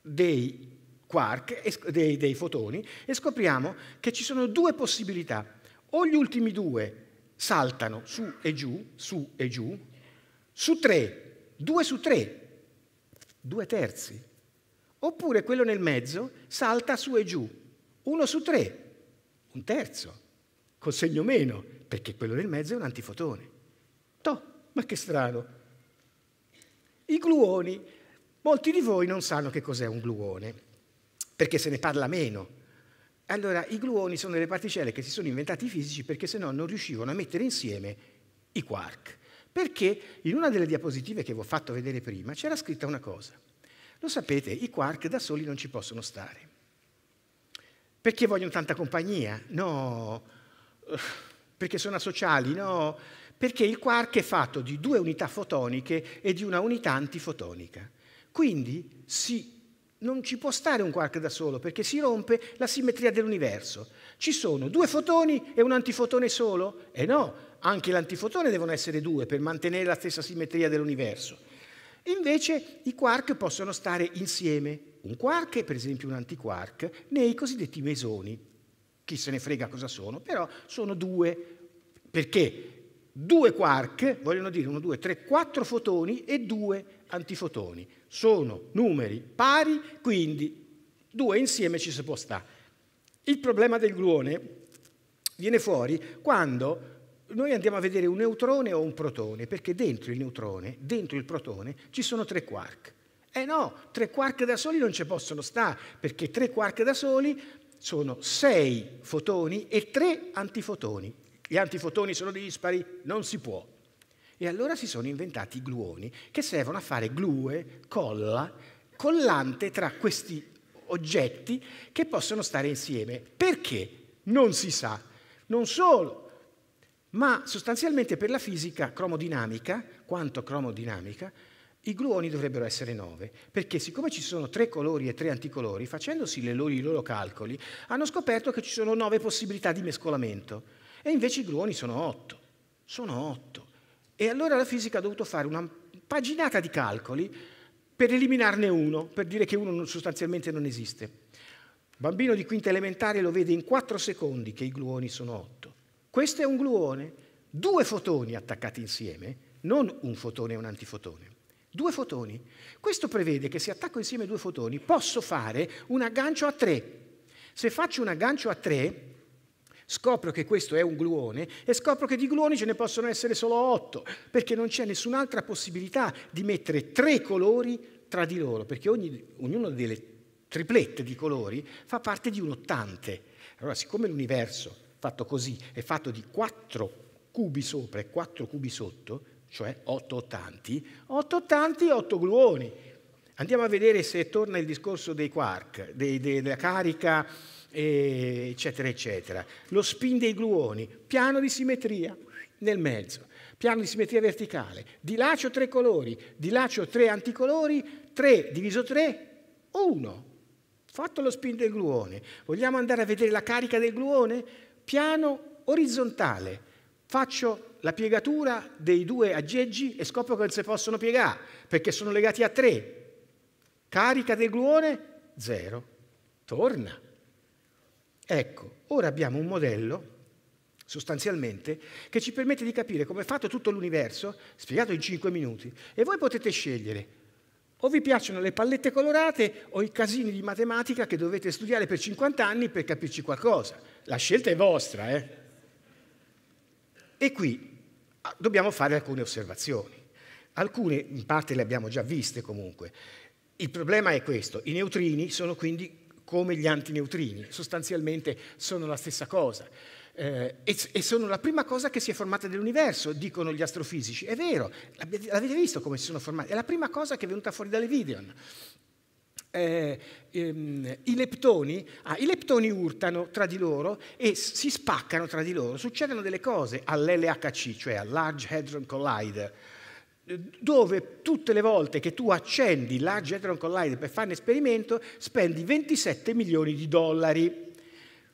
dei quark, dei, dei fotoni, e scopriamo che ci sono due possibilità. O gli ultimi due saltano su e giù, su e giù, su tre, due su tre, due terzi. Oppure quello nel mezzo salta su e giù, uno su tre, un terzo, col segno meno, perché quello nel mezzo è un antifotone. Ma che strano. I gluoni, molti di voi non sanno che cos'è un gluone, perché se ne parla meno. Allora, i gluoni sono delle particelle che si sono inventati i fisici perché se no non riuscivano a mettere insieme i quark. Perché in una delle diapositive che vi ho fatto vedere prima c'era scritta una cosa. Lo sapete, i quark da soli non ci possono stare. Perché vogliono tanta compagnia? No. Perché sono asociali? No perché il quark è fatto di due unità fotoniche e di una unità antifotonica. Quindi si, non ci può stare un quark da solo perché si rompe la simmetria dell'universo. Ci sono due fotoni e un antifotone solo? E no, anche l'antifotone devono essere due per mantenere la stessa simmetria dell'universo. Invece i quark possono stare insieme, un quark e per esempio un antiquark, nei cosiddetti mesoni. Chi se ne frega cosa sono, però sono due. Perché? Due quark vogliono dire 1, 2, 3, 4 fotoni e due antifotoni. Sono numeri pari, quindi due insieme ci si può stare. Il problema del gluone viene fuori quando noi andiamo a vedere un neutrone o un protone, perché dentro il neutrone, dentro il protone, ci sono tre quark. Eh no, tre quark da soli non ci possono stare, perché tre quark da soli sono sei fotoni e tre antifotoni gli antifotoni sono dispari, non si può. E allora si sono inventati i gluoni che servono a fare glue, colla, collante tra questi oggetti che possono stare insieme. Perché? Non si sa. Non solo, ma sostanzialmente per la fisica cromodinamica, quanto cromodinamica, i gluoni dovrebbero essere nove, perché siccome ci sono tre colori e tre anticolori, facendosi loro, i loro calcoli, hanno scoperto che ci sono nove possibilità di mescolamento. E invece i gluoni sono otto. Sono otto. E allora la fisica ha dovuto fare una paginata di calcoli per eliminarne uno, per dire che uno sostanzialmente non esiste. Un bambino di quinta elementare lo vede in quattro secondi che i gluoni sono otto. Questo è un gluone, due fotoni attaccati insieme, non un fotone e un antifotone. Due fotoni. Questo prevede che se attacco insieme due fotoni posso fare un aggancio a tre. Se faccio un aggancio a tre, Scopro che questo è un gluone e scopro che di gluoni ce ne possono essere solo otto, perché non c'è nessun'altra possibilità di mettere tre colori tra di loro, perché ogni, ognuno delle triplette di colori fa parte di un ottante. Allora, siccome l'universo fatto così è fatto di quattro cubi sopra e quattro cubi sotto, cioè otto ottanti, otto ottanti, otto gluoni. Andiamo a vedere se torna il discorso dei quark, dei, dei, della carica eccetera, eccetera. Lo spin dei gluoni, piano di simmetria nel mezzo, piano di simmetria verticale, dilacio tre colori, dilacio tre anticolori, 3 diviso 3, 1. Fatto lo spin del gluone. Vogliamo andare a vedere la carica del gluone? Piano orizzontale. Faccio la piegatura dei due aggeggi e scopro che non si possono piegare perché sono legati a 3. Carica del gluone? 0. Torna. Ecco, ora abbiamo un modello sostanzialmente che ci permette di capire come è fatto tutto l'universo, spiegato in 5 minuti. E voi potete scegliere o vi piacciono le pallette colorate o i casini di matematica che dovete studiare per 50 anni per capirci qualcosa. La scelta è vostra, eh? E qui ah, dobbiamo fare alcune osservazioni. Alcune in parte le abbiamo già viste comunque. Il problema è questo, i neutrini sono quindi come gli antineutrini, sostanzialmente sono la stessa cosa. Eh, e, e, sono la prima cosa che si è formata nell'universo, dicono gli astrofisici. È vero, l'avete visto come si sono formati? È la prima cosa che è venuta fuori dalle Videon. Eh, ehm, i, leptoni, ah, I leptoni urtano tra di loro e si spaccano tra di loro. Succedono delle cose all'LHC, cioè al Large Hadron Collider, dove tutte le volte che tu accendi Large Hadron Collider per fare un esperimento spendi 27 milioni di dollari.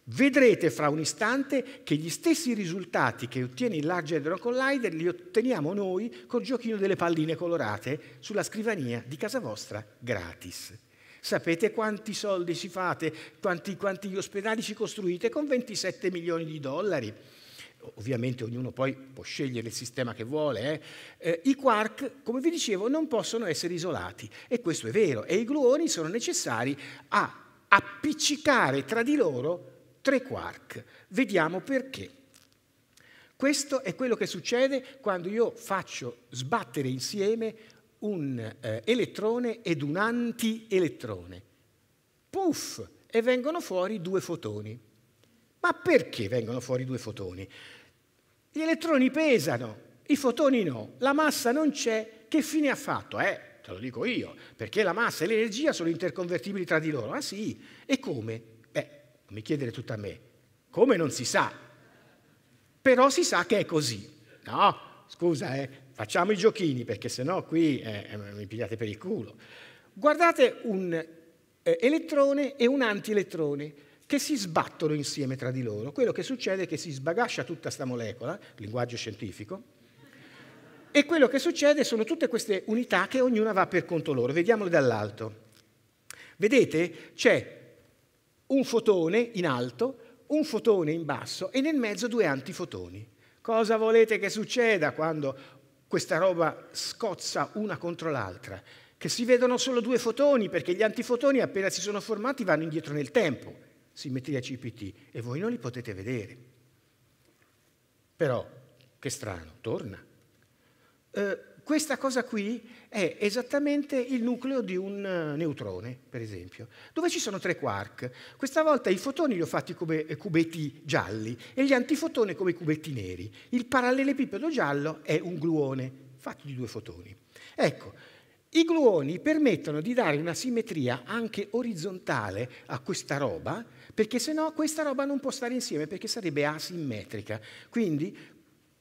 Vedrete fra un istante che gli stessi risultati che ottiene il Large Hadron Collider li otteniamo noi col giochino delle palline colorate sulla scrivania di casa vostra gratis. Sapete quanti soldi ci fate, quanti, quanti ospedali ci costruite con 27 milioni di dollari? Ovviamente ognuno poi può scegliere il sistema che vuole. Eh. Eh, I quark, come vi dicevo, non possono essere isolati e questo è vero e i gluoni sono necessari a appiccicare tra di loro tre quark. Vediamo perché. Questo è quello che succede quando io faccio sbattere insieme un eh, elettrone ed un antielettrone. Puff! E vengono fuori due fotoni. Ma perché vengono fuori due fotoni? Gli elettroni pesano, i fotoni no, la massa non c'è. Che fine ha fatto? Eh, te lo dico io, perché la massa e l'energia sono interconvertibili tra di loro. Ah sì, e come? Non mi chiedere tutto a me. Come non si sa? Però si sa che è così. No, scusa, eh, facciamo i giochini perché sennò qui eh, eh, mi pigliate per il culo. Guardate un eh, elettrone e un antielettrone che si sbattono insieme tra di loro. Quello che succede è che si sbagascia tutta questa molecola, linguaggio scientifico, e quello che succede sono tutte queste unità che ognuna va per conto loro. Vediamolo dall'alto. Vedete? C'è un fotone in alto, un fotone in basso e nel mezzo due antifotoni. Cosa volete che succeda quando questa roba scozza una contro l'altra? Che si vedono solo due fotoni perché gli antifotoni appena si sono formati vanno indietro nel tempo, simmetria CPT, e voi non li potete vedere. Però, che strano, torna. Eh, questa cosa qui è esattamente il nucleo di un eh, neutrone, per esempio, dove ci sono tre quark. Questa volta i fotoni li ho fatti come eh, cubetti gialli e gli antifotoni come cubetti neri. Il parallelepipedo giallo è un gluone fatto di due fotoni. Ecco, i gluoni permettono di dare una simmetria anche orizzontale a questa roba, perché se no questa roba non può stare insieme perché sarebbe asimmetrica. Quindi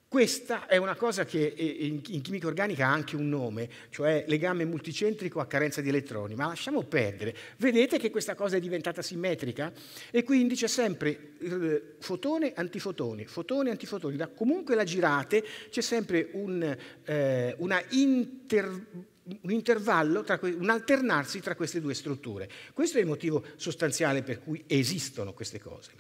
questa è una cosa che in chimica organica ha anche un nome, cioè legame multicentrico a carenza di elettroni, ma lasciamo perdere. Vedete che questa cosa è diventata simmetrica? E quindi c'è sempre fotone, antifotone, fotone, antifotone. Da comunque la girate c'è sempre un, eh, una inter, un intervallo, tra, un alternarsi tra queste due strutture. Questo è il motivo sostanziale per cui esistono queste cose.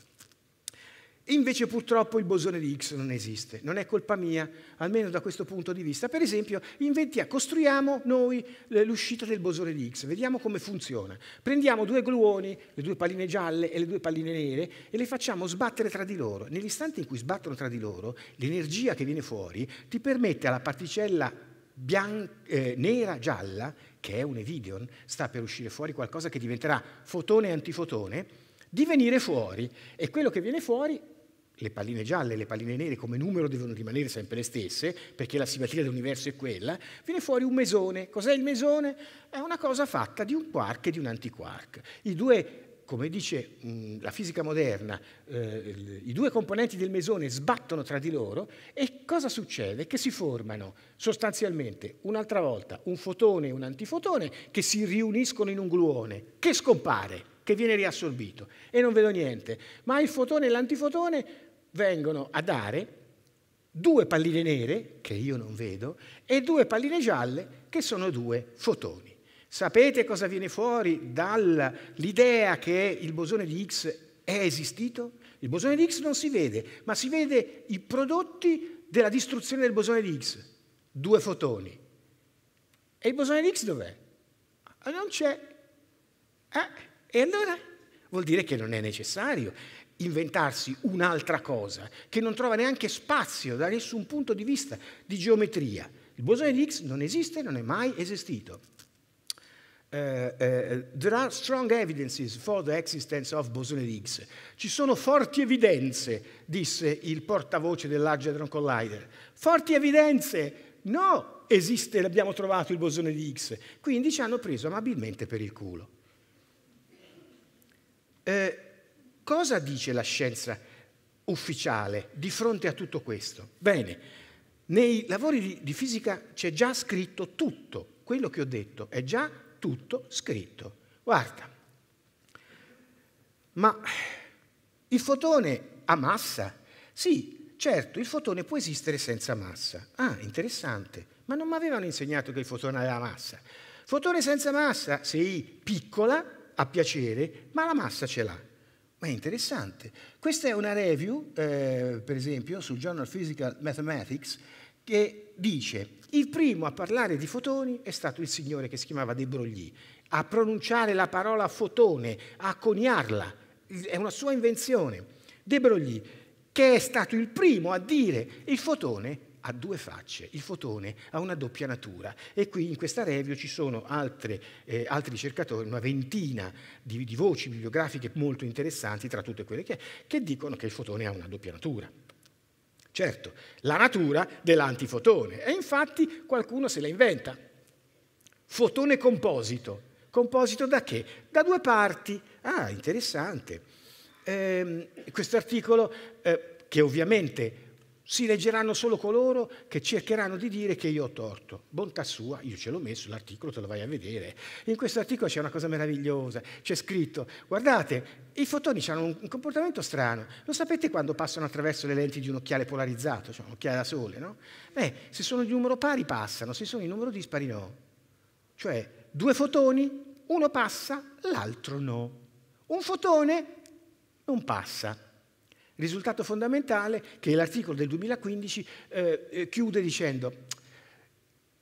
Invece purtroppo il bosone di Higgs non esiste, non è colpa mia, almeno da questo punto di vista. Per esempio, inventiamo, costruiamo noi l'uscita del bosone di Higgs, vediamo come funziona. Prendiamo due gluoni, le due palline gialle e le due palline nere, e le facciamo sbattere tra di loro. Nell'istante in cui sbattono tra di loro, l'energia che viene fuori ti permette alla particella bian- eh, nera-gialla, che è un evidion, sta per uscire fuori qualcosa che diventerà fotone e antifotone, di venire fuori. E quello che viene fuori le palline gialle e le palline nere come numero devono rimanere sempre le stesse, perché la simmetria dell'universo è quella, viene fuori un mesone. Cos'è il mesone? È una cosa fatta di un quark e di un antiquark. I due come dice mh, la fisica moderna, eh, i due componenti del mesone sbattono tra di loro e cosa succede? Che si formano sostanzialmente un'altra volta un fotone e un antifotone che si riuniscono in un gluone, che scompare, che viene riassorbito. E non vedo niente. Ma il fotone e l'antifotone vengono a dare due palline nere, che io non vedo, e due palline gialle, che sono due fotoni. Sapete cosa viene fuori dall'idea che il bosone di Higgs è esistito? Il bosone di Higgs non si vede, ma si vede i prodotti della distruzione del bosone di Higgs, due fotoni. E il bosone di Higgs dov'è? Ah, non c'è. Eh, e allora vuol dire che non è necessario inventarsi un'altra cosa, che non trova neanche spazio da nessun punto di vista di geometria. Il bosone di Higgs non esiste, non è mai esistito. Uh, uh, there are strong evidences for the existence of bosone di Higgs. Ci sono forti evidenze, disse il portavoce del Large Hadron Collider. Forti evidenze! No, esiste, l'abbiamo trovato il bosone di Higgs. Quindi ci hanno preso amabilmente per il culo. Uh, cosa dice la scienza ufficiale di fronte a tutto questo? Bene, nei lavori di, di fisica c'è già scritto tutto. Quello che ho detto è già tutto scritto. Guarda, ma il fotone ha massa? Sì, certo, il fotone può esistere senza massa. Ah, interessante, ma non mi avevano insegnato che il fotone aveva massa. Fotone senza massa, sì, piccola, a piacere, ma la massa ce l'ha. Ma è interessante. Questa è una review, eh, per esempio, sul Journal Physical Mathematics, che dice il primo a parlare di fotoni è stato il signore che si chiamava De Broglie, a pronunciare la parola fotone, a coniarla, è una sua invenzione. De Broglie, che è stato il primo a dire il fotone ha due facce, il fotone ha una doppia natura e qui in questa review ci sono altre, eh, altri ricercatori, una ventina di, di, voci bibliografiche molto interessanti tra tutte quelle che, che dicono che il fotone ha una doppia natura. Certo, la natura dell'antifotone. E infatti qualcuno se la inventa. Fotone composito. Composito da che? Da due parti. Ah, interessante. Eh, questo articolo, eh, che ovviamente si leggeranno solo coloro che cercheranno di dire che io ho torto. Bontà sua, io ce l'ho messo, l'articolo te lo vai a vedere. In questo articolo c'è una cosa meravigliosa, c'è scritto, guardate, i fotoni hanno un comportamento strano. Lo sapete quando passano attraverso le lenti di un occhiale polarizzato, cioè un occhiale da sole, no? Beh, se sono di numero pari passano, se sono di numero dispari no. Cioè, due fotoni, uno passa, l'altro no. Un fotone non passa. Risultato fondamentale che l'articolo del 2015 eh, eh, chiude dicendo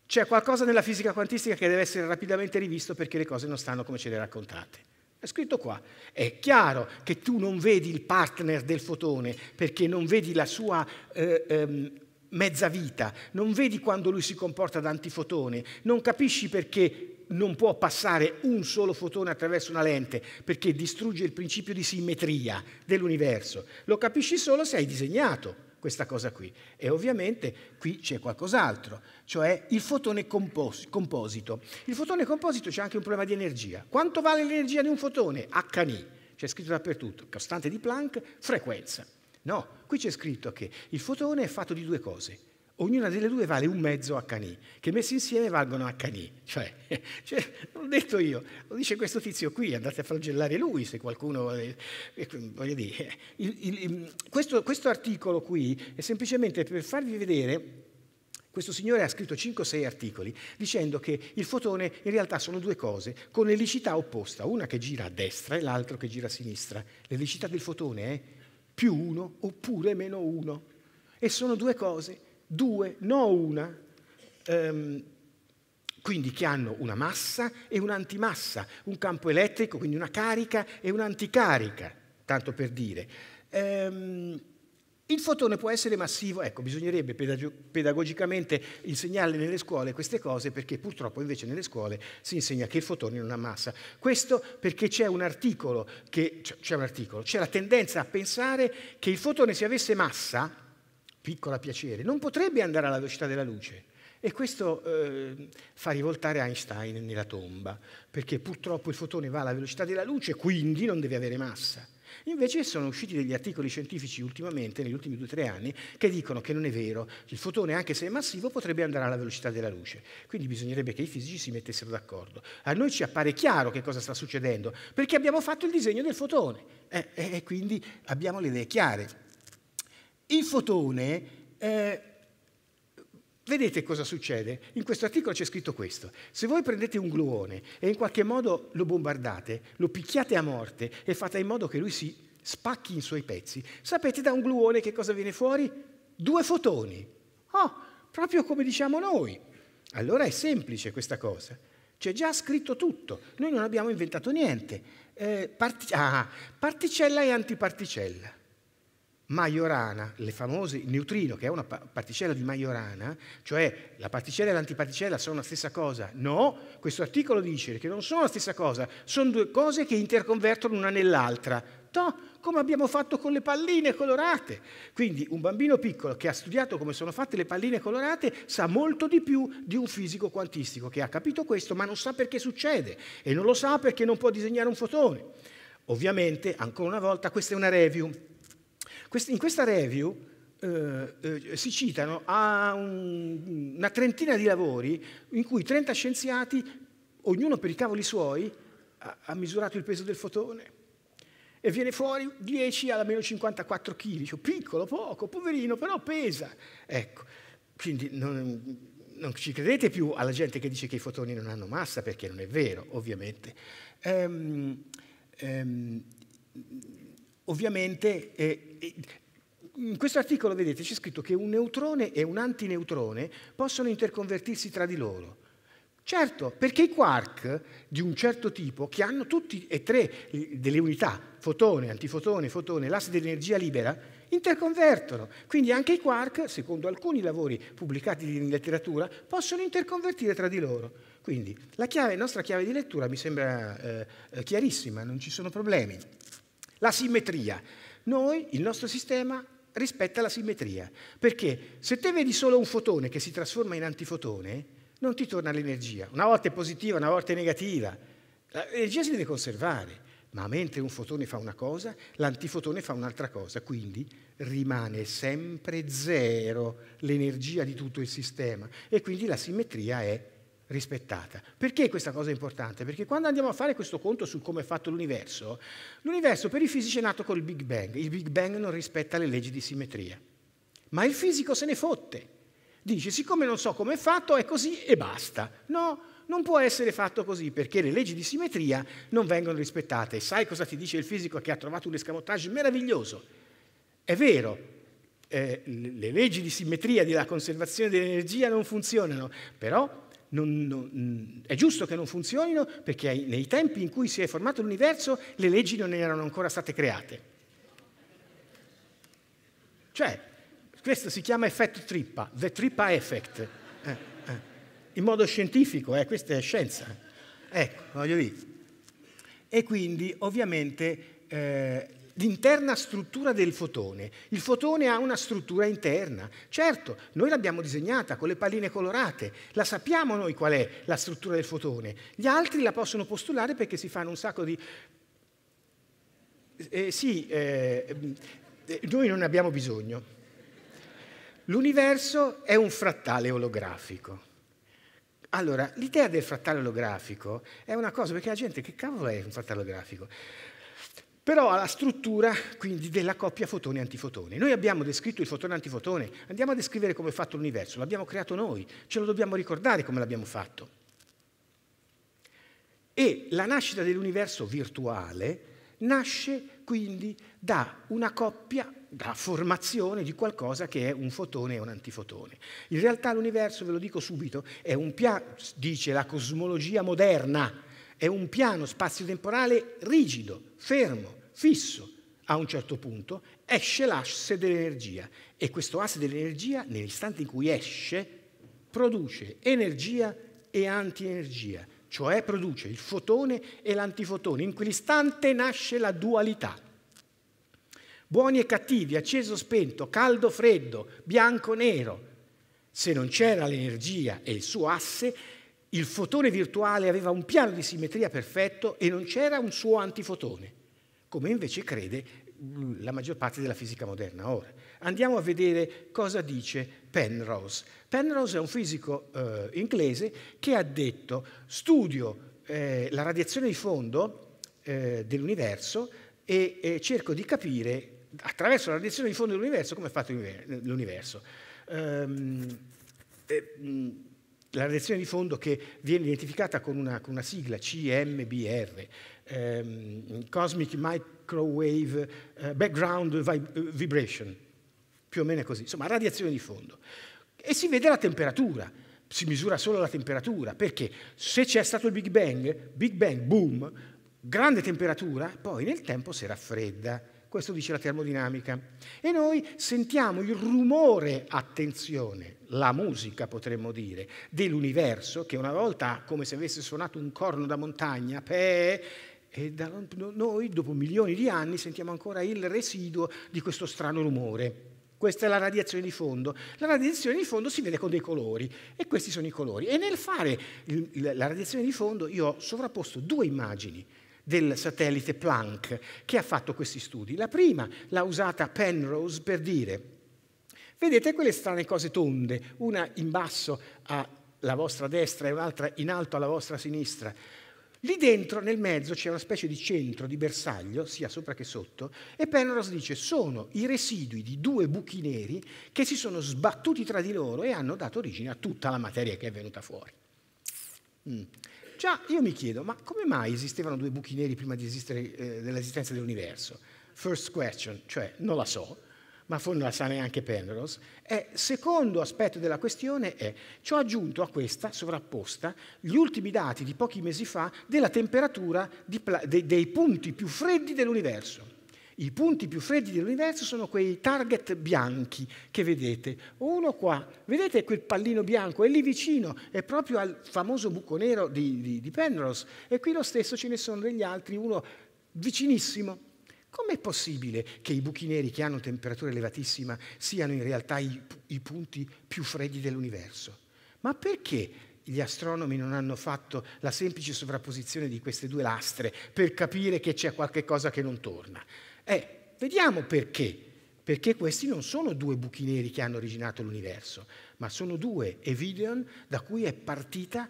c'è qualcosa nella fisica quantistica che deve essere rapidamente rivisto perché le cose non stanno come ce le raccontate. È scritto qua. È chiaro che tu non vedi il partner del fotone perché non vedi la sua eh, ehm, mezza vita, non vedi quando lui si comporta da antifotone, non capisci perché non può passare un solo fotone attraverso una lente perché distrugge il principio di simmetria dell'universo. Lo capisci solo se hai disegnato questa cosa qui. E ovviamente qui c'è qualcos'altro, cioè il fotone compos- composito. Il fotone composito c'è anche un problema di energia. Quanto vale l'energia di un fotone? HNI, c'è scritto dappertutto, costante di Planck, frequenza. No, qui c'è scritto che il fotone è fatto di due cose, ognuna delle due vale un mezzo HNI, che messi insieme valgono HNI. Cioè, cioè, non l'ho detto io, lo dice questo tizio qui, andate a flagellare lui se qualcuno... Eh, voglio dire, il, il, questo, questo articolo qui è semplicemente per farvi vedere questo signore ha scritto 5 o 6 articoli dicendo che il fotone in realtà sono due cose con elicità opposta, una che gira a destra e l'altra che gira a sinistra. L'elicità del fotone è più 1 oppure meno 1 e sono due cose due, no una, ehm, quindi che hanno una massa e un'antimassa, un campo elettrico, quindi una carica e un'anticarica, tanto per dire. Ehm, il fotone può essere massivo, ecco, bisognerebbe pedagogicamente insegnarle nelle scuole queste cose perché purtroppo invece nelle scuole si insegna che il fotone non ha massa. Questo perché c'è un articolo, che, c'è, la tendenza a pensare che il fotone se avesse massa piccola piacere, non potrebbe andare alla velocità della luce. E questo eh, fa rivoltare Einstein nella tomba, perché purtroppo il fotone va alla velocità della luce, quindi non deve avere massa. Invece sono usciti degli articoli scientifici ultimamente, negli ultimi due o tre anni, che dicono che non è vero, il fotone, anche se è massivo, potrebbe andare alla velocità della luce. Quindi bisognerebbe che i fisici si mettessero d'accordo. A noi ci appare chiaro che cosa sta succedendo, perché abbiamo fatto il disegno del fotone eh, e eh, quindi abbiamo le idee chiare. Il fotone... Eh, Vedete cosa succede? In questo articolo c'è scritto questo. Se voi prendete un gluone e in qualche modo lo bombardate, lo picchiate a morte e fate in modo che lui si spacchi in suoi pezzi, sapete da un gluone che cosa viene fuori? Due fotoni. Oh, proprio come diciamo noi. Allora è semplice questa cosa. C'è già scritto tutto. Noi non abbiamo inventato niente. Eh, parti- ah, particella e antiparticella. Majorana, le famose neutrino, che è una particella di Majorana, cioè la particella e l'antiparticella sono la stessa cosa. No, questo articolo dice che non sono la stessa cosa, sono due cose che interconvertono una nell'altra. No, come abbiamo fatto con le palline colorate. Quindi un bambino piccolo che ha studiato come sono fatte le palline colorate sa molto di più di un fisico quantistico che ha capito questo, ma non sa perché succede e non lo sa perché non può disegnare un fotone. Ovviamente, ancora una volta, questa è una review in questa review eh, eh, si citano un, una trentina di lavori in cui 30 scienziati, ognuno per i cavoli suoi, ha, misurato il peso del fotone e viene fuori 10 alla meno 54 kg, cioè, piccolo, poco, poverino, però pesa. Ecco, quindi non, non, ci credete più alla gente che dice che i fotoni non hanno massa, perché non è vero, ovviamente. Ehm, ehm, ovviamente eh, eh, in questo articolo, vedete, c'è scritto che un neutrone e un antineutrone possono interconvertirsi tra di loro. Certo, perché i quark di un certo tipo, che hanno tutti e tre delle unità, fotone, antifotone, fotone, l'asse dell'energia libera, interconvertono. Quindi anche i quark, secondo alcuni lavori pubblicati in letteratura, possono interconvertire tra di loro. Quindi la chiave, nostra chiave di lettura mi sembra eh, chiarissima, non ci sono problemi. La simmetria. Noi, il nostro sistema, rispetta la simmetria. Perché se te vedi solo un fotone che si trasforma in antifotone, non ti torna l'energia. Una volta è positiva, una volta è negativa. L'energia si deve conservare, ma mentre un fotone fa una cosa, l'antifotone fa un'altra cosa, quindi rimane sempre zero l'energia di tutto il sistema e quindi la simmetria è rispettata. Perché questa cosa è importante? Perché quando andiamo a fare questo conto su come è fatto l'universo, l'universo per i fisici è nato col Big Bang. Il Big Bang non rispetta le leggi di simmetria. Ma il fisico se ne fotte. Dice, siccome non so come è fatto, è così e basta. No, non può essere fatto così perché le leggi di simmetria non vengono rispettate. Sai cosa ti dice il fisico che ha trovato un escamotage meraviglioso? È vero, eh, le leggi di simmetria della conservazione dell'energia non funzionano, però non, non, è giusto che non funzionino perché nei tempi in cui si è formato l'universo le leggi non erano ancora state create. Cioè, questo si chiama effetto trippa, the trippa effect, eh, eh. in modo scientifico, eh, questa è scienza. Ecco, voglio dire. E quindi ovviamente eh, l'interna struttura del fotone. Il fotone ha una struttura interna. Certo, noi l'abbiamo disegnata con le palline colorate, la sappiamo noi qual è la struttura del fotone. Gli altri la possono postulare perché si fanno un sacco di... Eh, sì, eh, eh noi non ne abbiamo bisogno. L'universo è un frattale olografico. Allora, l'idea del frattale olografico è una cosa, perché la gente, che cavolo è un frattale olografico? Però ha la struttura quindi della coppia fotone-antifotone. Noi abbiamo descritto il fotone-antifotone, andiamo a descrivere come è fatto l'universo, l'abbiamo creato noi, ce lo dobbiamo ricordare come l'abbiamo fatto. E la nascita dell'universo virtuale nasce quindi da una coppia, da formazione di qualcosa che è un fotone e un antifotone. In realtà l'universo, ve lo dico subito, è un piano, dice la cosmologia moderna, è un piano spazio-temporale rigido, fermo, fisso. A un certo punto esce l'asse dell'energia e questo asse dell'energia, nell'istante in cui esce, produce energia e antienergia, cioè produce il fotone e l'antifotone. In quell'istante nasce la dualità. Buoni e cattivi, acceso spento, caldo freddo, bianco nero. Se non c'era l'energia e il suo asse, il fotone virtuale aveva un piano di simmetria perfetto e non c'era un suo antifotone, come invece crede la maggior parte della fisica moderna ora. Andiamo a vedere cosa dice Penrose. Penrose è un fisico eh, inglese che ha detto studio eh, la radiazione di fondo eh, dell'universo e, cerco di capire attraverso la radiazione di fondo dell'universo come è fatto l'universo. Um, eh, la radiazione di fondo che viene identificata con una, con una sigla CMBR, um, Cosmic Microwave uh, Background Vibration, più o meno così, insomma radiazione di fondo. E si vede la temperatura, si misura solo la temperatura, perché se c'è stato il Big Bang, Big Bang, boom, grande temperatura, poi nel tempo si raffredda. Questo dice la termodinamica. E noi sentiamo il rumore, attenzione, la musica potremmo dire, dell'universo, che una volta come se avesse suonato un corno da montagna, pe, e da, noi dopo milioni di anni sentiamo ancora il residuo di questo strano rumore. Questa è la radiazione di fondo. La radiazione di fondo si vede con dei colori e questi sono i colori. E nel fare la radiazione di fondo io ho sovrapposto due immagini del satellite Planck che ha fatto questi studi. La prima l'ha usata Penrose per dire, vedete quelle strane cose tonde, una in basso alla vostra destra e un'altra in alto alla vostra sinistra. Lì dentro, nel mezzo, c'è una specie di centro, di bersaglio, sia sopra che sotto, e Penrose dice sono i residui di due buchi neri che si sono sbattuti tra di loro e hanno dato origine a tutta la materia che è venuta fuori. Mm. Già, io mi chiedo, ma come mai esistevano due buchi neri prima eh, dell'esistenza dell'universo? First question, cioè non la so, ma forse non la sa neanche Penrose. E secondo aspetto della questione è, ci ho aggiunto a questa sovrapposta gli ultimi dati di pochi mesi fa della temperatura de, dei punti più freddi dell'universo. I punti più freddi dell'universo sono quei target bianchi che vedete. Uno qua, vedete quel pallino bianco, è lì vicino, è proprio al famoso buco nero di, di, di Penrose. E qui lo stesso ce ne sono degli altri, uno vicinissimo. Com'è possibile che i buchi neri che hanno temperatura elevatissima siano in realtà i, i punti più freddi dell'universo? Ma perché gli astronomi non hanno fatto la semplice sovrapposizione di queste due lastre per capire che c'è qualche cosa che non torna? Eh, vediamo perché. Perché questi non sono due buchi neri che hanno originato l'universo, ma sono due Evideon da cui è partita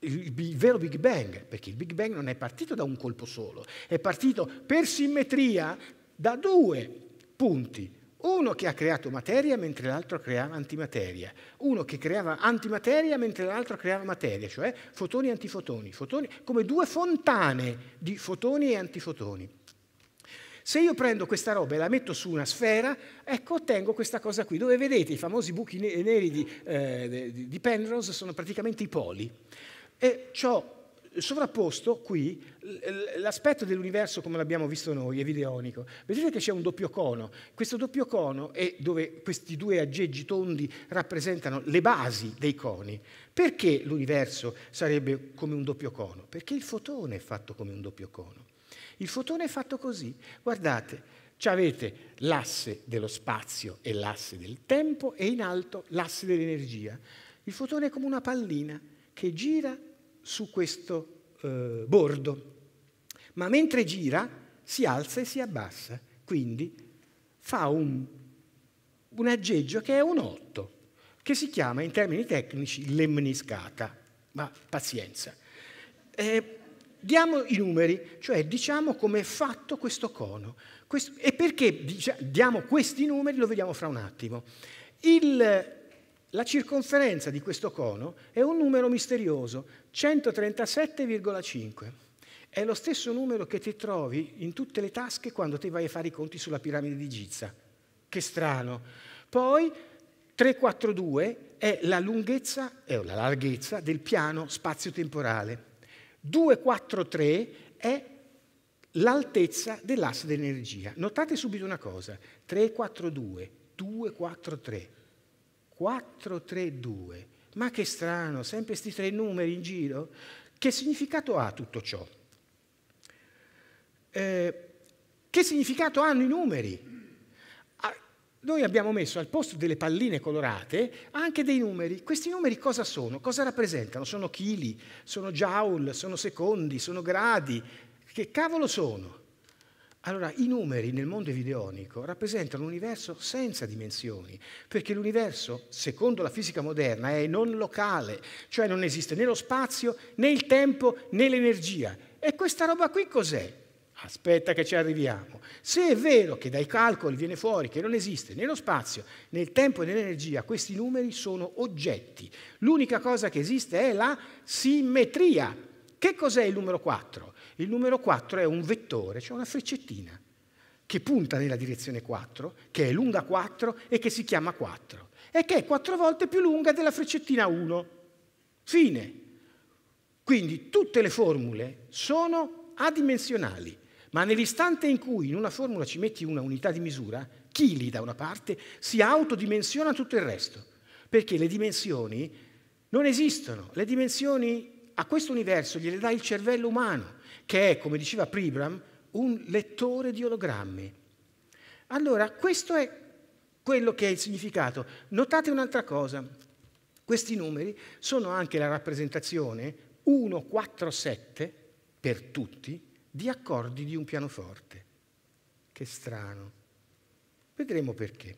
il, il, vero Big Bang, perché il Big Bang non è partito da un colpo solo, è partito per simmetria da due punti. Uno che ha creato materia mentre l'altro creava antimateria, uno che creava antimateria mentre l'altro creava materia, cioè fotoni e antifotoni, fotoni come due fontane di fotoni e antifotoni. Se io prendo questa roba e la metto su una sfera, ecco, ottengo questa cosa qui, dove vedete i famosi buchi neri di, eh, di Penrose sono praticamente i poli. E ciò sovrapposto qui l'aspetto dell'universo come l'abbiamo visto noi, è videonico. Vedete che c'è un doppio cono. Questo doppio cono è dove questi due aggeggi tondi rappresentano le basi dei coni. Perché l'universo sarebbe come un doppio cono? Perché il fotone è fatto come un doppio cono. Il fotone è fatto così. Guardate, avete l'asse dello spazio e l'asse del tempo e in alto l'asse dell'energia. Il fotone è come una pallina che gira su questo eh, bordo, ma mentre gira si alza e si abbassa, quindi fa un, un aggeggio che è un 8, che si chiama in termini tecnici lemniscata, ma pazienza. Eh, diamo i numeri, cioè diciamo come è fatto questo cono. E perché diamo questi numeri lo vediamo fra un attimo. Il, la circonferenza di questo cono è un numero misterioso, 137,5. È lo stesso numero che ti trovi in tutte le tasche quando ti vai a fare i conti sulla piramide di Giza. Che strano. Poi 342 è la lunghezza, è la larghezza del piano spazio-temporale. 243 è l'altezza dell'asse dell'energia. Notate subito una cosa, 342, 243, 432. Ma che strano, sempre questi tre numeri in giro. Che significato ha tutto ciò? Eh, che significato hanno i numeri? Noi abbiamo messo al posto delle palline colorate anche dei numeri. Questi numeri cosa sono? Cosa rappresentano? Sono chili, sono joule, sono secondi, sono gradi. Che cavolo sono? Allora, i numeri nel mondo evideonico rappresentano un universo senza dimensioni, perché l'universo, secondo la fisica moderna, è non locale, cioè non esiste né lo spazio, né il tempo, né l'energia. E questa roba qui cos'è? Aspetta che ci arriviamo. Se è vero che dai calcoli viene fuori che non esiste né lo spazio, né il tempo né l'energia, questi numeri sono oggetti. L'unica cosa che esiste è la simmetria. Che cos'è il numero 4? Il numero 4 è un vettore, cioè una freccettina, che punta nella direzione 4, che è lunga 4 e che si chiama 4, e che è 4 volte più lunga della freccettina 1. Fine. Quindi tutte le formule sono adimensionali. Ma nell'istante in cui in una formula ci metti una unità di misura, chili da una parte, si autodimensiona tutto il resto. Perché le dimensioni non esistono. Le dimensioni a questo universo gliele dà il cervello umano, che è, come diceva Pribram, un lettore di ologrammi. Allora, questo è quello che è il significato. Notate un'altra cosa. Questi numeri sono anche la rappresentazione 1, 4, 7 per tutti di accordi di un pianoforte. Che strano. Vedremo perché.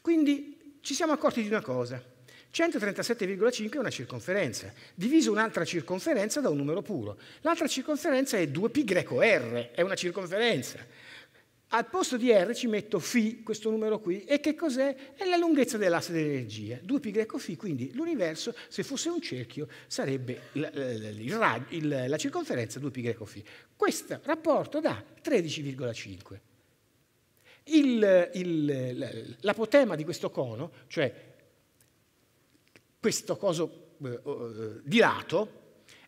Quindi ci siamo accorti di una cosa. 137,5 è una circonferenza, diviso un'altra circonferenza da un numero puro. L'altra circonferenza è 2π greco R, è una circonferenza. Al posto di R ci metto φ, questo numero qui, e che cos'è? È la lunghezza dell'asse dell'energia, 2π greco φ, quindi l'universo, se fosse un cerchio, sarebbe la, il, il, la circonferenza 2π greco φ. Questo rapporto dà 13,5. Il, l'apotema di questo cono, cioè questo coso eh, eh di lato,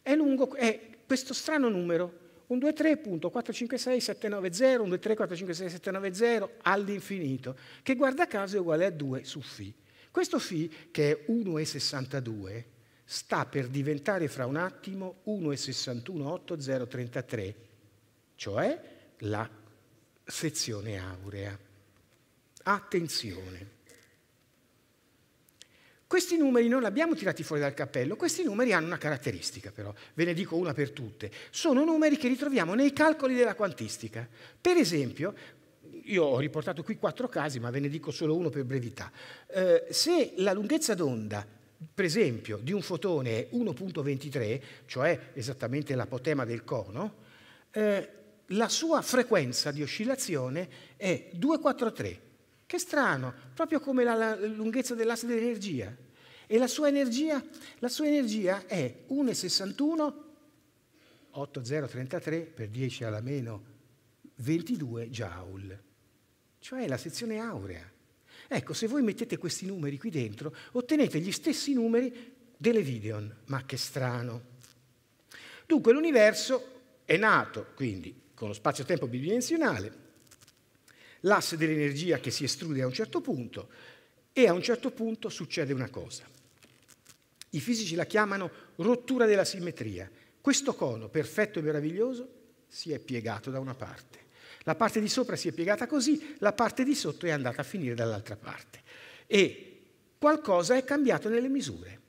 è, lungo, è questo strano numero 123.456.790, 123.456.790 all'infinito, che guarda caso è uguale a 2 su φ. Questo φ, che è 1,62, sta per diventare fra un attimo 1,618,033, cioè la sezione aurea. Attenzione. Questi numeri non li abbiamo tirati fuori dal cappello, questi numeri hanno una caratteristica però, ve ne dico una per tutte. Sono numeri che ritroviamo nei calcoli della quantistica. Per esempio, io ho riportato qui quattro casi, ma ve ne dico solo uno per brevità. Eh, se la lunghezza d'onda, per esempio, di un fotone è 1.23, cioè esattamente l'apotema del cono, eh, la sua frequenza di oscillazione è 243. Che strano, proprio come la, lunghezza dell'asse dell'energia. E la sua energia, la sua energia è 1,61 8033 per 10 alla meno 22 joule, cioè la sezione aurea. Ecco, se voi mettete questi numeri qui dentro, ottenete gli stessi numeri dell'Evideon, ma che strano. Dunque l'universo è nato, quindi, con lo spazio-tempo bidimensionale, l'asse dell'energia che si estrude a un certo punto e a un certo punto succede una cosa. I fisici la chiamano rottura della simmetria. Questo cono perfetto e meraviglioso si è piegato da una parte. La parte di sopra si è piegata così, la parte di sotto è andata a finire dall'altra parte. E qualcosa è cambiato nelle misure.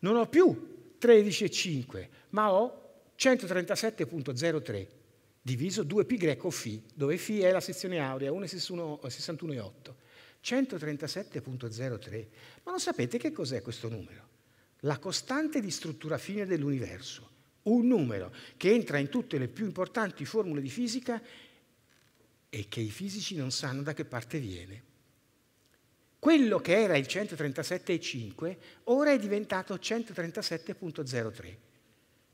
Non ho più 13,5, ma ho 137,03 diviso 2π greco φ, dove φ è la sezione aurea, 1,61,8. 137.03. Ma non sapete che cos'è questo numero? La costante di struttura fine dell'universo. Un numero che entra in tutte le più importanti formule di fisica e che i fisici non sanno da che parte viene. Quello che era il 137,5 ora è diventato 137.03.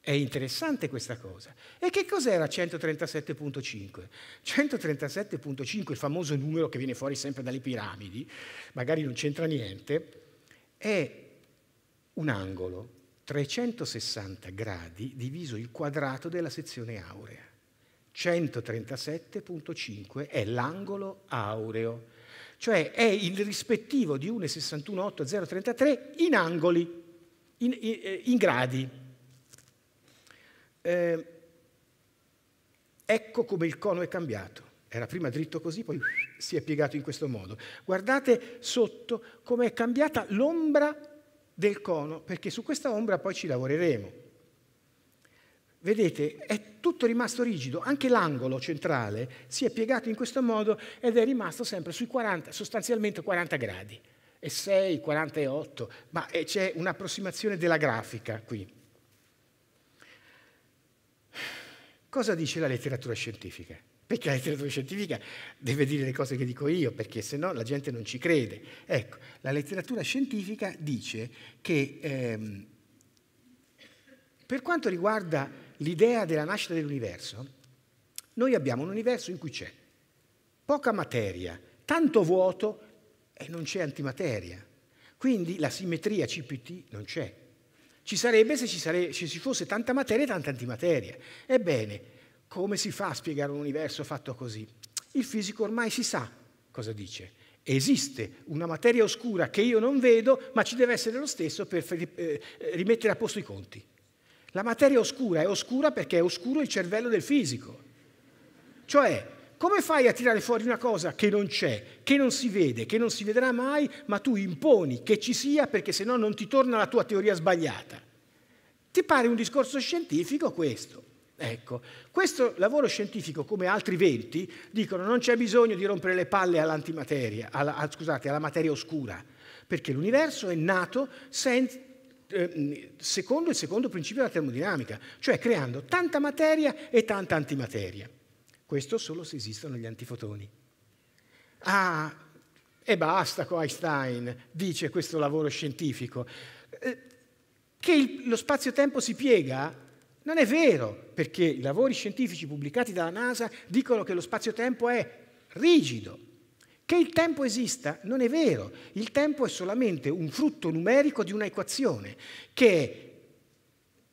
È interessante questa cosa. E che cos'era 137.5? 137.5, il famoso numero che viene fuori sempre dalle piramidi, magari non c'entra niente, è un angolo 360 gradi diviso il quadrato della sezione aurea. 137.5 è l'angolo aureo, cioè è il rispettivo di 1,618,033 in angoli, in, in, in gradi. Eh, Ecco come il cono è cambiato. Era prima dritto così, poi si è piegato in questo modo. Guardate sotto come è cambiata l'ombra del cono, perché su questa ombra poi ci lavoreremo. Vedete, è tutto rimasto rigido, anche l'angolo centrale si è piegato in questo modo ed è rimasto sempre sui 40, sostanzialmente 40 gradi. E 6, 48, ma eh, c'è un'approssimazione della grafica qui. Cosa dice la letteratura scientifica? Perché la letteratura scientifica deve dire le cose che dico io, perché se no la gente non ci crede. Ecco, la letteratura scientifica dice che ehm, per quanto riguarda l'idea della nascita dell'universo, noi abbiamo un universo in cui c'è poca materia, tanto vuoto e non c'è antimateria. Quindi la simmetria CPT non c'è. Ci sarebbe se ci, sare- se ci fosse tanta materia e tanta antimateria. Ebbene, come si fa a spiegare un universo fatto così? Il fisico ormai si sa cosa dice. Esiste una materia oscura che io non vedo, ma ci deve essere lo stesso per eh, rimettere a posto i conti. La materia oscura è oscura perché è oscuro il cervello del fisico. Cioè, come fai a tirare fuori una cosa che non c'è, che non si vede, che non si vedrà mai, ma tu imponi che ci sia perché se no non ti torna la tua teoria sbagliata? Ti pare un discorso scientifico questo? Ecco, questo lavoro scientifico, come altri venti, dicono non c'è bisogno di rompere le palle all'antimateria, alla, scusate, alla materia oscura, perché l'universo è nato senza eh, secondo il secondo principio della termodinamica, cioè creando tanta materia e tanta antimateria. Questo solo se esistono gli antifotoni. Ah, e basta con Einstein, dice questo lavoro scientifico. Eh, che lo spazio-tempo si piega? Non è vero, perché i lavori scientifici pubblicati dalla NASA dicono che lo spazio-tempo è rigido, che il tempo esista non è vero, il tempo è solamente un frutto numerico di una equazione, che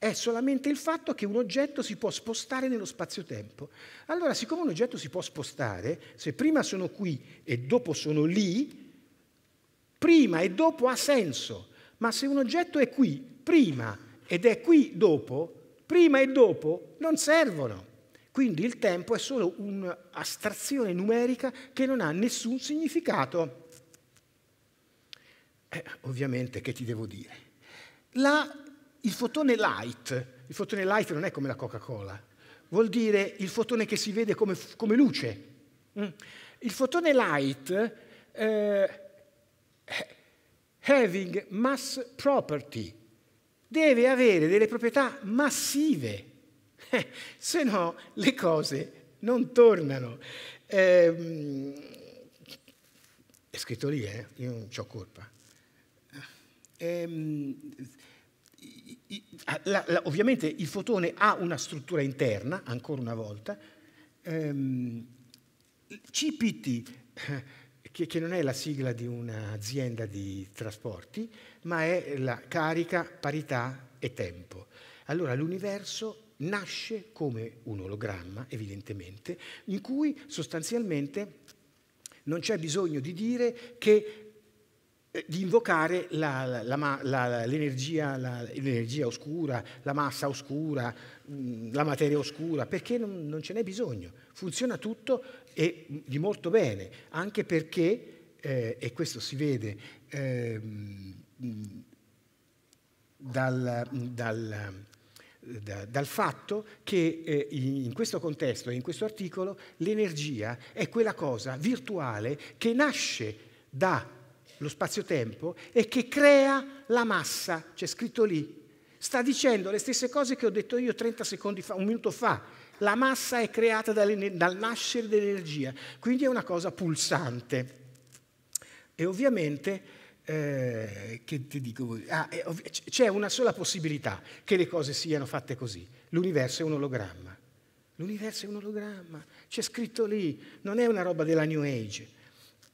è solamente il fatto che un oggetto si può spostare nello spazio-tempo. Allora, siccome un oggetto si può spostare, se prima sono qui e dopo sono lì, prima e dopo ha senso, ma se un oggetto è qui prima ed è qui dopo, prima e dopo non servono. Quindi il tempo è solo un'astrazione numerica che non ha nessun significato. Eh, ovviamente, che ti devo dire? La, il fotone light, il fotone light non è come la Coca-Cola, vuol dire il fotone che si vede come, come luce. Mm. Il fotone light, eh, having mass property, deve avere delle proprietà massive. Eh, se no le cose non tornano. Eh, è scritto lì, eh? io non ho colpa. Eh, la, la, ovviamente il fotone ha una struttura interna, ancora una volta. Ehm, CPT, che, che, non è la sigla di un'azienda di trasporti, ma è la carica, parità e tempo. Allora l'universo nasce come un ologramma, evidentemente, in cui sostanzialmente non c'è bisogno di dire che eh, di invocare l'energia, oscura, la massa oscura, mm, la materia oscura, perché non, non, ce n'è bisogno. Funziona tutto e di molto bene, anche perché, eh, e questo si vede eh, dal, dal da, dal fatto che eh, in questo contesto e in questo articolo l'energia è quella cosa virtuale che nasce dallo spazio-tempo e che crea la massa, c'è scritto lì. Sta dicendo le stesse cose che ho detto io 30 secondi fa, un minuto fa. La massa è creata dal nascere dell'energia, quindi è una cosa pulsante. E ovviamente eh, che ti dico, ah, c'è una sola possibilità che le cose siano fatte così. L'universo è un ologramma. L'universo è un ologramma, c'è scritto lì, non è una roba della New Age.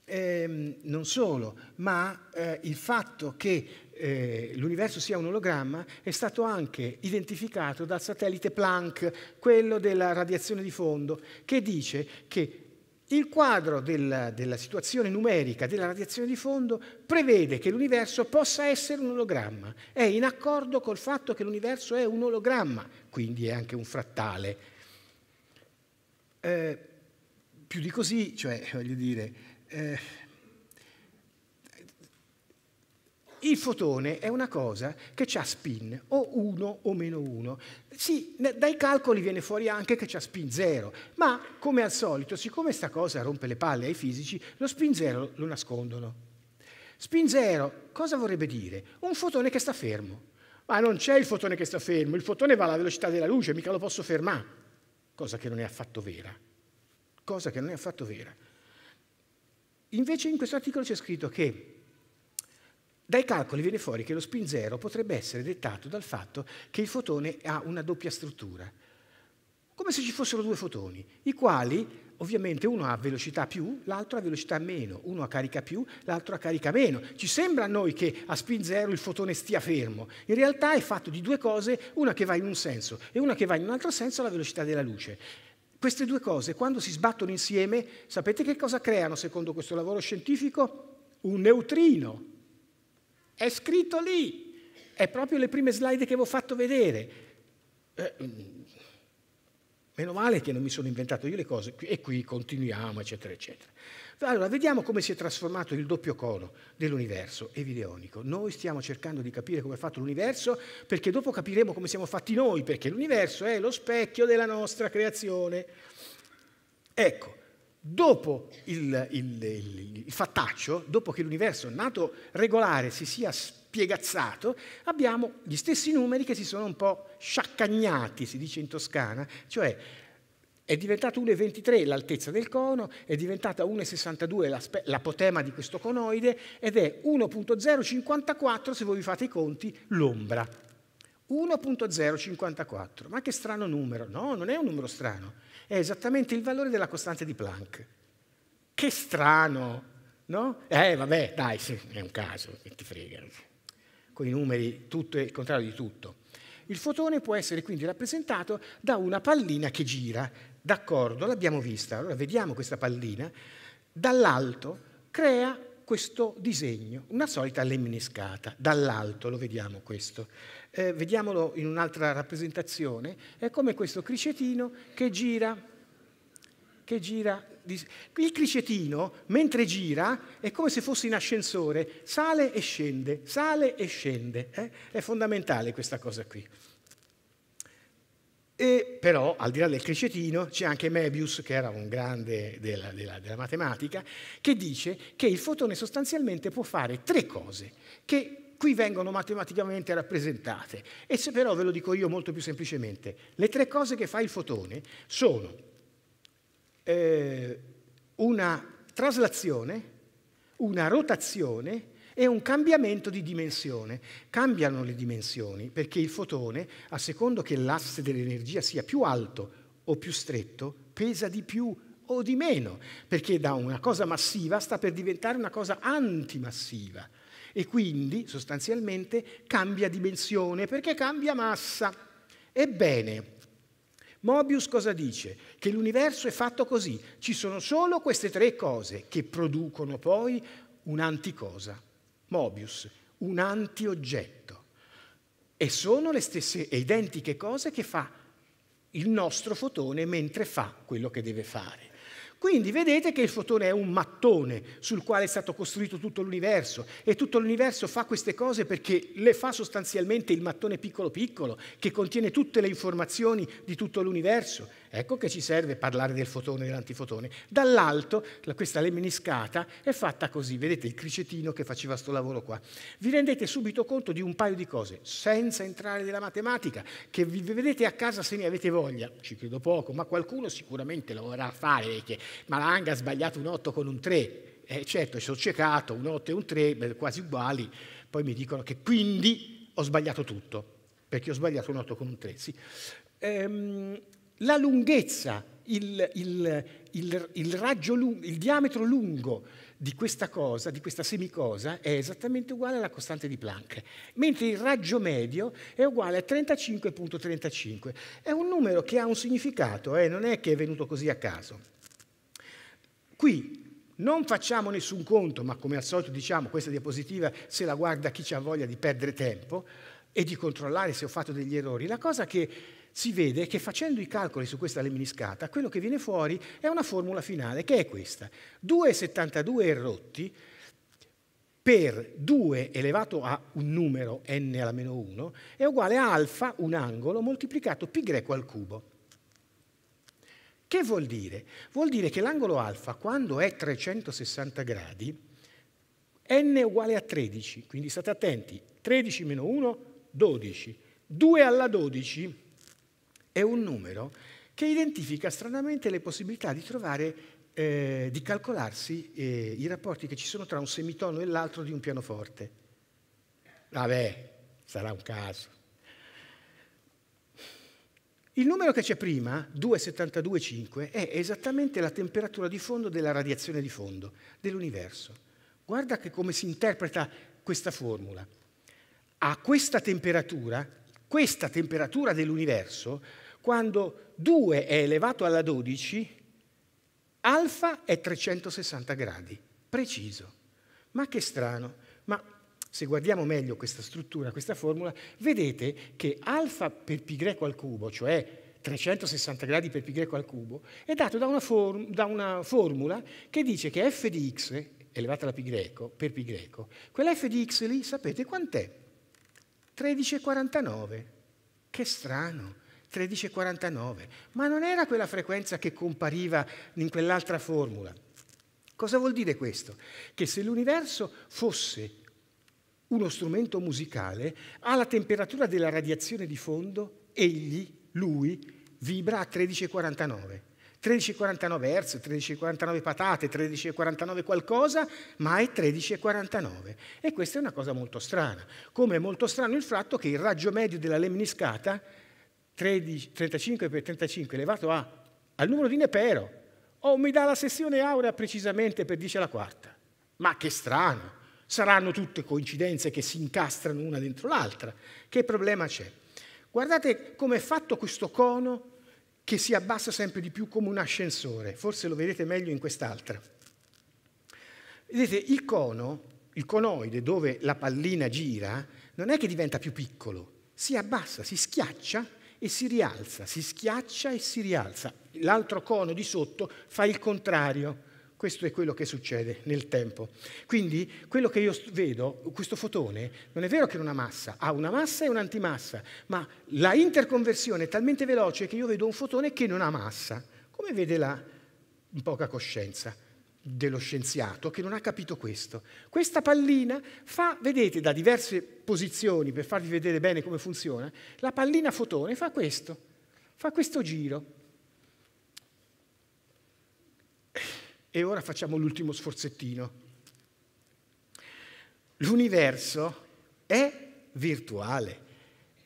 Eh, non solo, ma eh, il fatto che eh, l'universo sia un ologramma è stato anche identificato dal satellite Planck, quello della radiazione di fondo, che dice che il quadro della, della, situazione numerica della radiazione di fondo prevede che l'universo possa essere un ologramma, è in accordo col fatto che l'universo è un ologramma, quindi è anche un frattale. Eh, più di così, cioè, voglio dire, eh, il fotone è una cosa che ha spin o 1 o meno 1. Sì, dai calcoli viene fuori anche che c'ha spin 0, ma come al solito, siccome sta cosa rompe le palle ai fisici, lo spin 0 lo nascondono. Spin 0 cosa vorrebbe dire? Un fotone che sta fermo. Ma non c'è il fotone che sta fermo, il fotone va alla velocità della luce, mica lo posso fermare. Cosa che non è affatto vera. Cosa che non è affatto vera. Invece in questo articolo c'è scritto che dai calcoli viene fuori che lo spin zero potrebbe essere dettato dal fatto che il fotone ha una doppia struttura, come se ci fossero due fotoni, i quali ovviamente uno ha velocità più, l'altro ha velocità meno, uno ha carica più, l'altro ha carica meno. Ci sembra a noi che a spin zero il fotone stia fermo, in realtà è fatto di due cose, una che va in un senso e una che va in un altro senso alla velocità della luce. Queste due cose, quando si sbattono insieme, sapete che cosa creano secondo questo lavoro scientifico? Un neutrino. È scritto lì, è proprio le prime slide che vi ho fatto vedere. Eh, mm, meno male che non mi sono inventato io le cose, e qui continuiamo, eccetera, eccetera. Allora, vediamo come si è trasformato il doppio cono dell'universo evideonico. Noi stiamo cercando di capire come è fatto l'universo, perché dopo capiremo come siamo fatti noi, perché l'universo è lo specchio della nostra creazione. Ecco, dopo il, il, il, il, fattaccio, dopo che l'universo nato regolare si sia spiegazzato, abbiamo gli stessi numeri che si sono un po' sciaccagnati, si dice in Toscana, cioè è diventato 1,23 l'altezza del cono, è diventata 1,62 l'apotema di questo conoide ed è 1,054, se voi vi fate i conti, l'ombra. 1.054, ma che strano numero. No, non è un numero strano, è esattamente il valore della costante di Planck. Che strano, no? Eh, vabbè, dai, è un caso, che ti frega. Con i numeri tutto è il contrario di tutto. Il fotone può essere quindi rappresentato da una pallina che gira. D'accordo, l'abbiamo vista. Allora vediamo questa pallina. Dall'alto crea questo disegno, una solita lemniscata. Dall'alto lo vediamo questo eh, vediamolo in un'altra rappresentazione, è come questo cricetino che gira, che gira. Il cricetino, mentre gira, è come se fosse in ascensore, sale e scende, sale e scende. Eh? È fondamentale questa cosa qui. E però, al di là del cricetino, c'è anche Mebius, che era un grande della, della, della matematica, che dice che il fotone sostanzialmente può fare tre cose, che qui vengono matematicamente rappresentate. E se però ve lo dico io molto più semplicemente, le tre cose che fa il fotone sono eh, una traslazione, una rotazione e un cambiamento di dimensione. Cambiano le dimensioni perché il fotone, a secondo che l'asse dell'energia sia più alto o più stretto, pesa di più o di meno, perché da una cosa massiva sta per diventare una cosa antimassiva e quindi sostanzialmente cambia dimensione perché cambia massa. Ebbene, Mobius cosa dice? Che l'universo è fatto così, ci sono solo queste tre cose che producono poi un'anticosa. Mobius, un antioggetto. E sono le stesse e identiche cose che fa il nostro fotone mentre fa quello che deve fare. Quindi vedete che il fotone è un mattone sul quale è stato costruito tutto l'universo e tutto l'universo fa queste cose perché le fa sostanzialmente il mattone piccolo piccolo che contiene tutte le informazioni di tutto l'universo Ecco che ci serve parlare del fotone e dell'antifotone. Dall'alto, questa lemniscata è fatta così, vedete il cricetino che faceva questo lavoro qua. Vi rendete subito conto di un paio di cose, senza entrare nella matematica, che vi vedete a casa se ne avete voglia, ci credo poco, ma qualcuno sicuramente lo vorrà fare, perché Malanga ha sbagliato un 8 con un 3. Eh, certo, ci ho ciecato, un 8 e un 3, quasi uguali, poi mi dicono che quindi ho sbagliato tutto, perché ho sbagliato un 8 con un 3. Sì. Ehm, la lunghezza, il, il, il, il raggio lungo, il diametro lungo di questa cosa, di questa semicosa, è esattamente uguale alla costante di Planck, mentre il raggio medio è uguale a 35.35. È un numero che ha un significato, eh? non è che è venuto così a caso. Qui non facciamo nessun conto, ma come al solito diciamo, questa diapositiva se la guarda chi ha voglia di perdere tempo e di controllare se ho fatto degli errori. La cosa che si vede che facendo i calcoli su questa lemniscata, quello che viene fuori è una formula finale, che è questa. 2,72 rotti per 2 elevato a un numero n alla meno 1 è uguale a alfa, un angolo, moltiplicato pi greco al cubo. Che vuol dire? Vuol dire che l'angolo alfa, quando è 360 gradi, n è uguale a 13, quindi state attenti, 13 meno 1, 12. 2 alla 12 è un numero che identifica stranamente le possibilità di trovare, eh, di calcolarsi eh, i rapporti che ci sono tra un semitono e l'altro di un pianoforte. Vabbè, sarà un caso. Il numero che c'è prima, 2,725, è esattamente la temperatura di fondo della radiazione di fondo dell'universo. Guarda come si interpreta questa formula. A questa temperatura, questa temperatura dell'universo, quando 2 è elevato alla 12, alfa è 360 gradi, preciso. Ma che strano. Ma se guardiamo meglio questa struttura, questa formula, vedete che alfa per greco al cubo, cioè 360 gradi per greco al cubo, è dato da una, da una formula che dice che f di x, elevata alla greco, per greco, quella f di x lì, sapete quant'è? 13,49. Che strano. 13,49, ma non era quella frequenza che compariva in quell'altra formula. Cosa vuol dire questo? Che se l'universo fosse uno strumento musicale, alla temperatura della radiazione di fondo, egli, lui, vibra a 13,49. 13,49 Hz, 13,49 patate, 13,49 qualcosa, ma è 13,49. E questa è una cosa molto strana. Come è molto strano il fatto che il raggio medio della lemniscata 13, 35 per 35 elevato a, al numero di Nepero, o mi dà la sessione aurea precisamente per 10 alla quarta. Ma che strano! Saranno tutte coincidenze che si incastrano una dentro l'altra. Che problema c'è? Guardate come è fatto questo cono che si abbassa sempre di più come un ascensore. Forse lo vedete meglio in quest'altra. Vedete, il cono, il conoide dove la pallina gira, non è che diventa più piccolo, si abbassa, si schiaccia e si rialza, si schiaccia e si rialza. L'altro cono di sotto fa il contrario. Questo è quello che succede nel tempo. Quindi quello che io vedo, questo fotone, non è vero che non ha massa, ha una massa e un'antimassa, ma la interconversione è talmente veloce che io vedo un fotone che non ha massa, come vede la in poca coscienza dello scienziato che non ha capito questo. Questa pallina fa, vedete, da diverse posizioni per farvi vedere bene come funziona, la pallina fotone fa questo, fa questo giro. E ora facciamo l'ultimo sforzettino. L'universo è virtuale,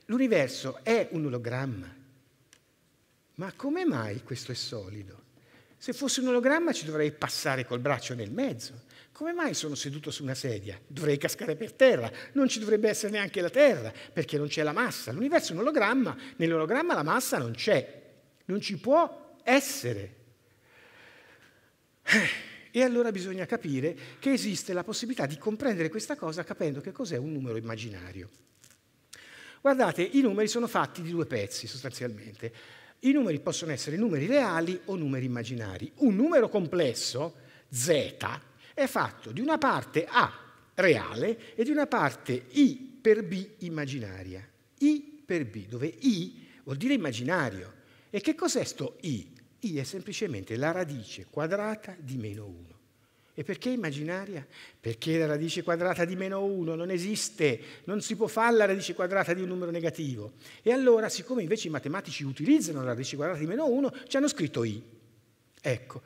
l'universo è un ologramma. Ma come mai questo è solido? Se fosse un ologramma ci dovrei passare col braccio nel mezzo. Come mai sono seduto su una sedia? Dovrei cascare per terra, non ci dovrebbe essere neanche la terra, perché non c'è la massa. L'universo è un ologramma, nell'ologramma la massa non c'è, non ci può essere. E allora bisogna capire che esiste la possibilità di comprendere questa cosa capendo che cos'è un numero immaginario. Guardate, i numeri sono fatti di due pezzi sostanzialmente. I numeri possono essere numeri reali o numeri immaginari. Un numero complesso, z, è fatto di una parte A reale e di una parte I per B immaginaria. I per B, dove I vuol dire immaginario. E che cos'è sto I? I è semplicemente la radice quadrata di meno 1. E perché immaginaria? Perché la radice quadrata di meno 1 non esiste, non si può fare la radice quadrata di un numero negativo. E allora, siccome invece i matematici utilizzano la radice quadrata di meno 1, ci hanno scritto i. Ecco,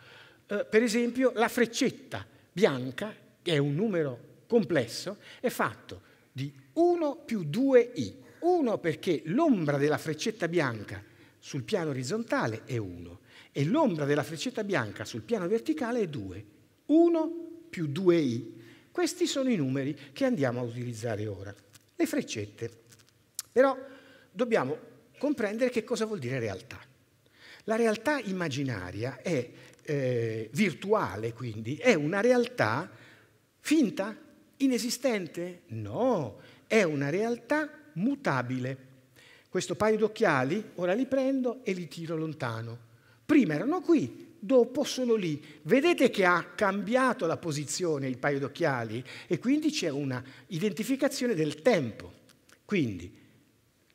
eh, per esempio, la freccetta bianca, che è un numero complesso, è fatto di 1 più 2i. 1 perché l'ombra della freccetta bianca sul piano orizzontale è 1 e l'ombra della freccetta bianca sul piano verticale è 2. 1 più 2i. Questi sono i numeri che andiamo a utilizzare ora. Le freccette. Però dobbiamo comprendere che cosa vuol dire realtà. La realtà immaginaria è eh, virtuale, quindi, è una realtà finta, inesistente? No, è una realtà mutabile. questo paio d'occhiali, ora li prendo e li tiro lontano. Prima erano qui, dopo sono lì. Vedete che ha cambiato la posizione il paio d'occhiali e quindi c'è una identificazione del tempo. Quindi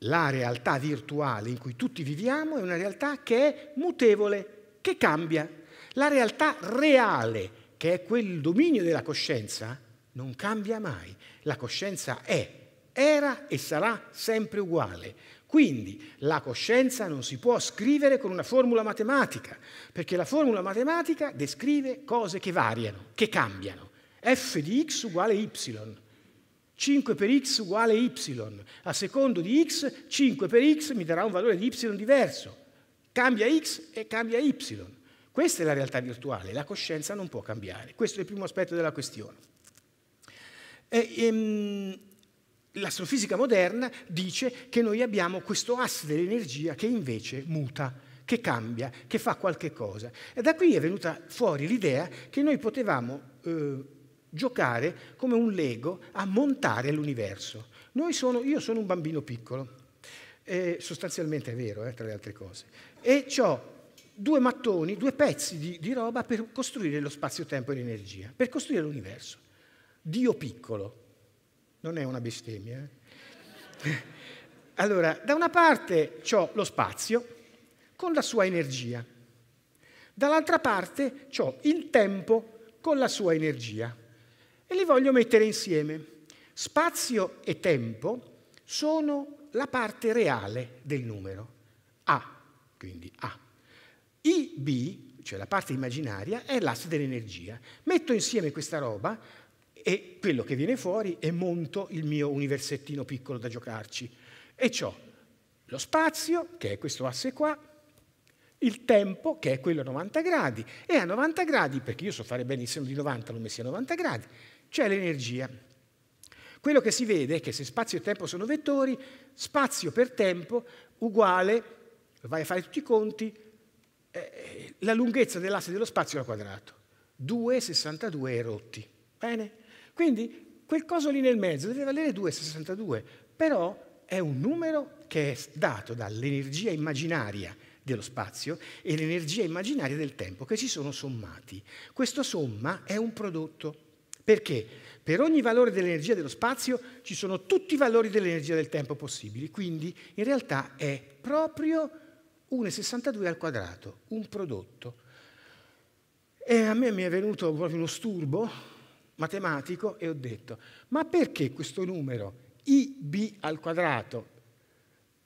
la realtà virtuale in cui tutti viviamo è una realtà che è mutevole, che cambia. La realtà reale, che è quel dominio della coscienza, non cambia mai. La coscienza è, era e sarà sempre uguale. Quindi la coscienza non si può scrivere con una formula matematica, perché la formula matematica descrive cose che variano, che cambiano. f di x uguale y. 5 per x uguale y. A secondo di x, 5 per x mi darà un valore di y diverso. Cambia x e cambia y. Questa è la realtà virtuale, la coscienza non può cambiare. Questo è il primo aspetto della questione. E, ehm, l'astrofisica moderna dice che noi abbiamo questo asse dell'energia che invece muta, che cambia, che fa qualche cosa. E da qui è venuta fuori l'idea che noi potevamo eh, giocare come un Lego a montare l'universo. Sono, io sono un bambino piccolo, eh, sostanzialmente è vero, eh, tra le altre cose, e ho due mattoni, due pezzi di, di roba per costruire lo spazio-tempo e l'energia, per costruire l'universo. Dio piccolo, non è una bestemmia. Eh? Allora, da una parte ho lo spazio con la sua energia, dall'altra parte ho il tempo con la sua energia e li voglio mettere insieme. Spazio e tempo sono la parte reale del numero, A, quindi A. IB, cioè la parte immaginaria, è l'asse dell'energia. Metto insieme questa roba e quello che viene fuori è monto il mio universiettino piccolo da giocarci. E ho lo spazio, che è questo asse qua, il tempo, che è quello a 90 gradi, e a 90 gradi, perché io so fare bene il seno di 90, l'ho messo a 90 gradi, c'è l'energia. Quello che si vede è che se spazio e tempo sono vettori, spazio per tempo uguale, vai a fare tutti i conti, eh, la lunghezza dell'asse dello spazio al quadrato. 2,62 rotti. Bene? Quindi quel coso lì nel mezzo deve valere 2,62, però è un numero che è dato dall'energia immaginaria dello spazio e l'energia immaginaria del tempo che si sono sommati. Questa somma è un prodotto. Perché? Per ogni valore dell'energia dello spazio ci sono tutti i valori dell'energia del tempo possibili, quindi in realtà è proprio 1,62 al quadrato, un prodotto. E a me mi è venuto proprio uno sturbo matematico e ho detto, ma perché questo numero IB al quadrato,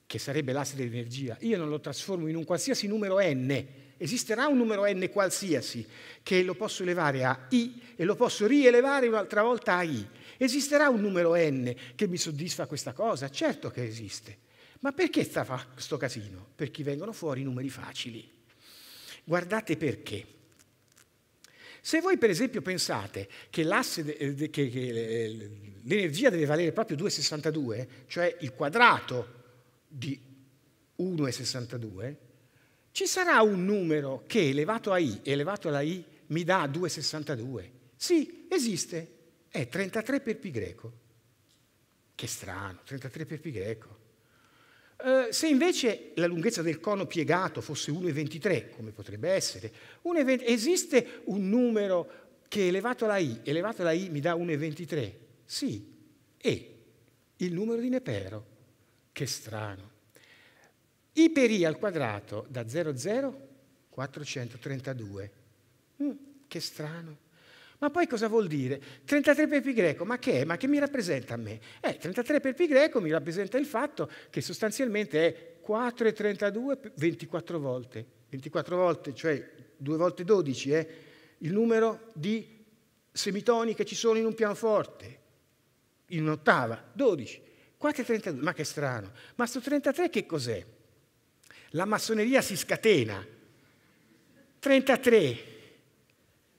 che sarebbe l'asse dell'energia, io non lo trasformo in un qualsiasi numero n? Esisterà un numero n qualsiasi che lo posso elevare a i e lo posso rielevare un'altra volta a i. Esisterà un numero n che mi soddisfa questa cosa? Certo che esiste. Ma perché sta questo casino? Perché vengono fuori numeri facili. Guardate perché. Se voi per esempio pensate che, che, che l'energia deve valere proprio 2,62, cioè il quadrato di 1,62, ci sarà un numero che elevato a i elevato alla i mi dà 2,62. Sì, esiste. È 33 per pi greco. Che strano, 33 per pi greco. Uh, se invece la lunghezza del cono piegato fosse 1,23, come potrebbe essere, 1,20, esiste un numero che elevato alla i, elevato alla i mi dà 1,23? Sì, e il numero di Nepero. Che strano. I per i al quadrato da 0, 0, 432. Mm, che strano. Ma poi cosa vuol dire? 33 per pi greco, ma che è? Ma che mi rappresenta a me? Eh, 33 per pi greco mi rappresenta il fatto che sostanzialmente è 4 e 32 24 volte. 24 volte, cioè 2 volte 12 è il numero di semitoni che ci sono in un pianoforte, in un'ottava, 12. 4 e 32, ma che strano. Ma sto 33 che cos'è? La massoneria si scatena. 33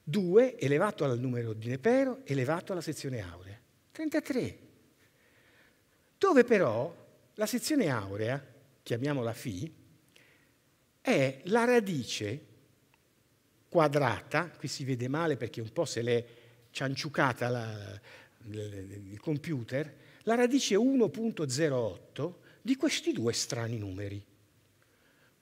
2 elevato al numero di Nepero elevato alla sezione aurea. 33. Dove però la sezione aurea, chiamiamola φ, è la radice quadrata, qui si vede male perché un po' se l'è cianciucata la, il computer, la radice 1.08 di questi due strani numeri.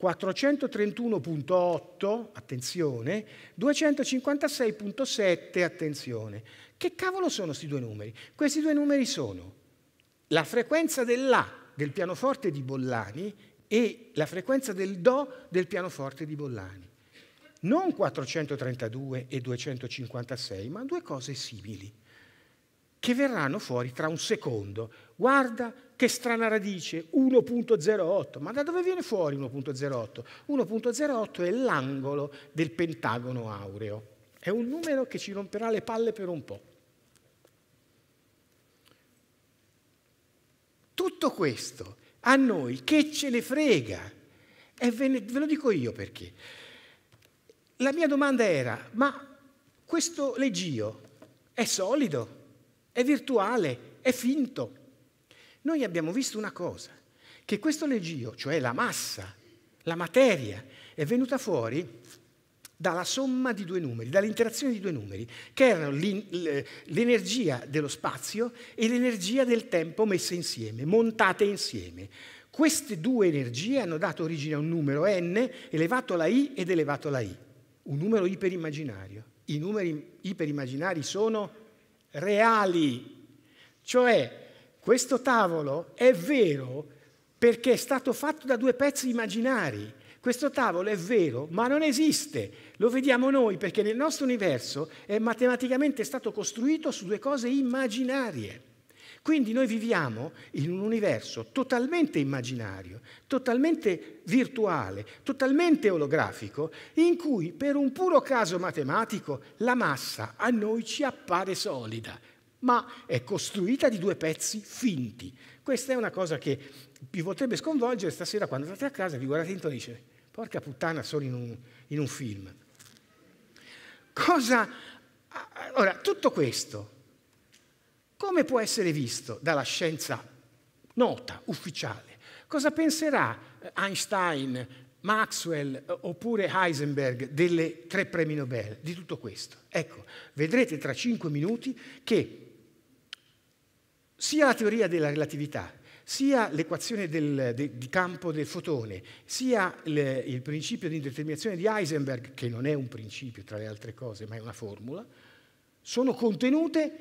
431.8, attenzione, 256.7, attenzione. Che cavolo sono questi due numeri? Questi due numeri sono la frequenza dell'A del pianoforte di Bollani e la frequenza del Do del pianoforte di Bollani. Non 432 e 256, ma due cose simili, che verranno fuori tra un secondo. Guarda che strana radice, 1.08. Ma da dove viene fuori 1.08? 1.08 è l'angolo del pentagono aureo. È un numero che ci romperà le palle per un po'. Tutto questo a noi che ce ne frega? E ve, lo dico io perché. La mia domanda era, ma questo leggio è solido, è virtuale, è finto? Noi abbiamo visto una cosa, che questo leggio, cioè la massa, la materia, è venuta fuori dalla somma di due numeri, dall'interazione di due numeri, che erano l'energia dello spazio e l'energia del tempo messe insieme, montate insieme. Queste due energie hanno dato origine a un numero n elevato alla i ed elevato alla i, un numero iperimmaginario. I numeri iperimmaginari sono reali, cioè questo tavolo è vero perché è stato fatto da due pezzi immaginari. Questo tavolo è vero, ma non esiste. Lo vediamo noi perché nel nostro universo è matematicamente stato costruito su due cose immaginarie. Quindi noi viviamo in un universo totalmente immaginario, totalmente virtuale, totalmente olografico, in cui per un puro caso matematico la massa a noi ci appare solida, ma è costruita di due pezzi finti. Questa è una cosa che vi potrebbe sconvolgere stasera quando andate a casa, vi guardate intorno e dice, porca puttana, sono in un, in un film. Cosa... Ora, tutto questo, come può essere visto dalla scienza nota, ufficiale? Cosa penserà Einstein, Maxwell oppure Heisenberg delle tre premi Nobel di tutto questo? Ecco, vedrete tra cinque minuti che sia la teoria della relatività, sia l'equazione del, de, di campo del fotone, sia il, il principio di indeterminazione di Heisenberg, che non è un principio tra le altre cose, ma è una formula, sono contenute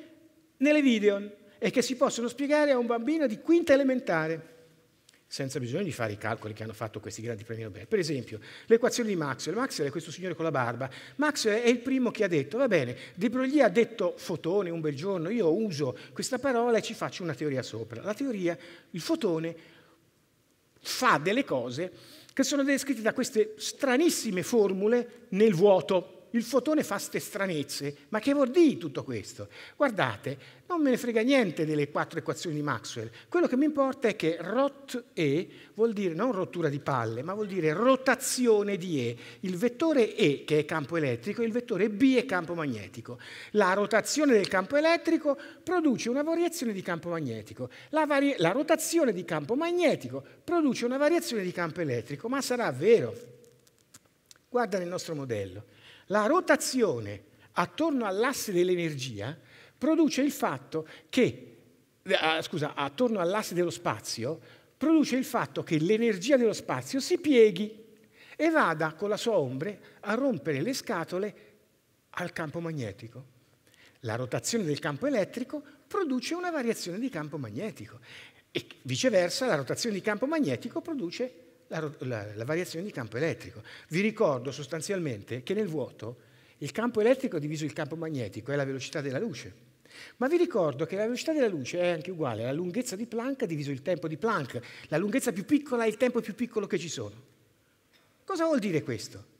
nelle video e che si possono spiegare a un bambino di quinta elementare senza bisogno di fare i calcoli che hanno fatto questi grandi premi Nobel. Per esempio, l'equazione di Maxwell. Maxwell è questo signore con la barba. Maxwell è il primo che ha detto, va bene, De Broglie ha detto fotone un bel giorno, io uso questa parola e ci faccio una teoria sopra. La teoria, il fotone, fa delle cose che sono descritte da queste stranissime formule nel vuoto il fotone fa ste stranezze, ma che vuol dire tutto questo? Guardate, non me ne frega niente delle quattro equazioni di Maxwell, quello che mi importa è che rot E vuol dire non rottura di palle, ma vuol dire rotazione di E. Il vettore E, che è campo elettrico, e il vettore B è campo magnetico. La rotazione del campo elettrico produce una variazione di campo magnetico. La, la rotazione di campo magnetico produce una variazione di campo elettrico, ma sarà vero? Guarda nel nostro modello. La rotazione attorno all'asse dell'energia produce il fatto che, eh, scusa, attorno all'asse dello spazio, produce il fatto che l'energia dello spazio si pieghi e vada con la sua ombre a rompere le scatole al campo magnetico. La rotazione del campo elettrico produce una variazione di campo magnetico e viceversa la rotazione di campo magnetico produce la, la, la, variazione di campo elettrico. Vi ricordo sostanzialmente che nel vuoto il campo elettrico diviso il campo magnetico è la velocità della luce. Ma vi ricordo che la velocità della luce è anche uguale alla lunghezza di Planck diviso il tempo di Planck. La lunghezza più piccola è il tempo più piccolo che ci sono. Cosa vuol dire questo?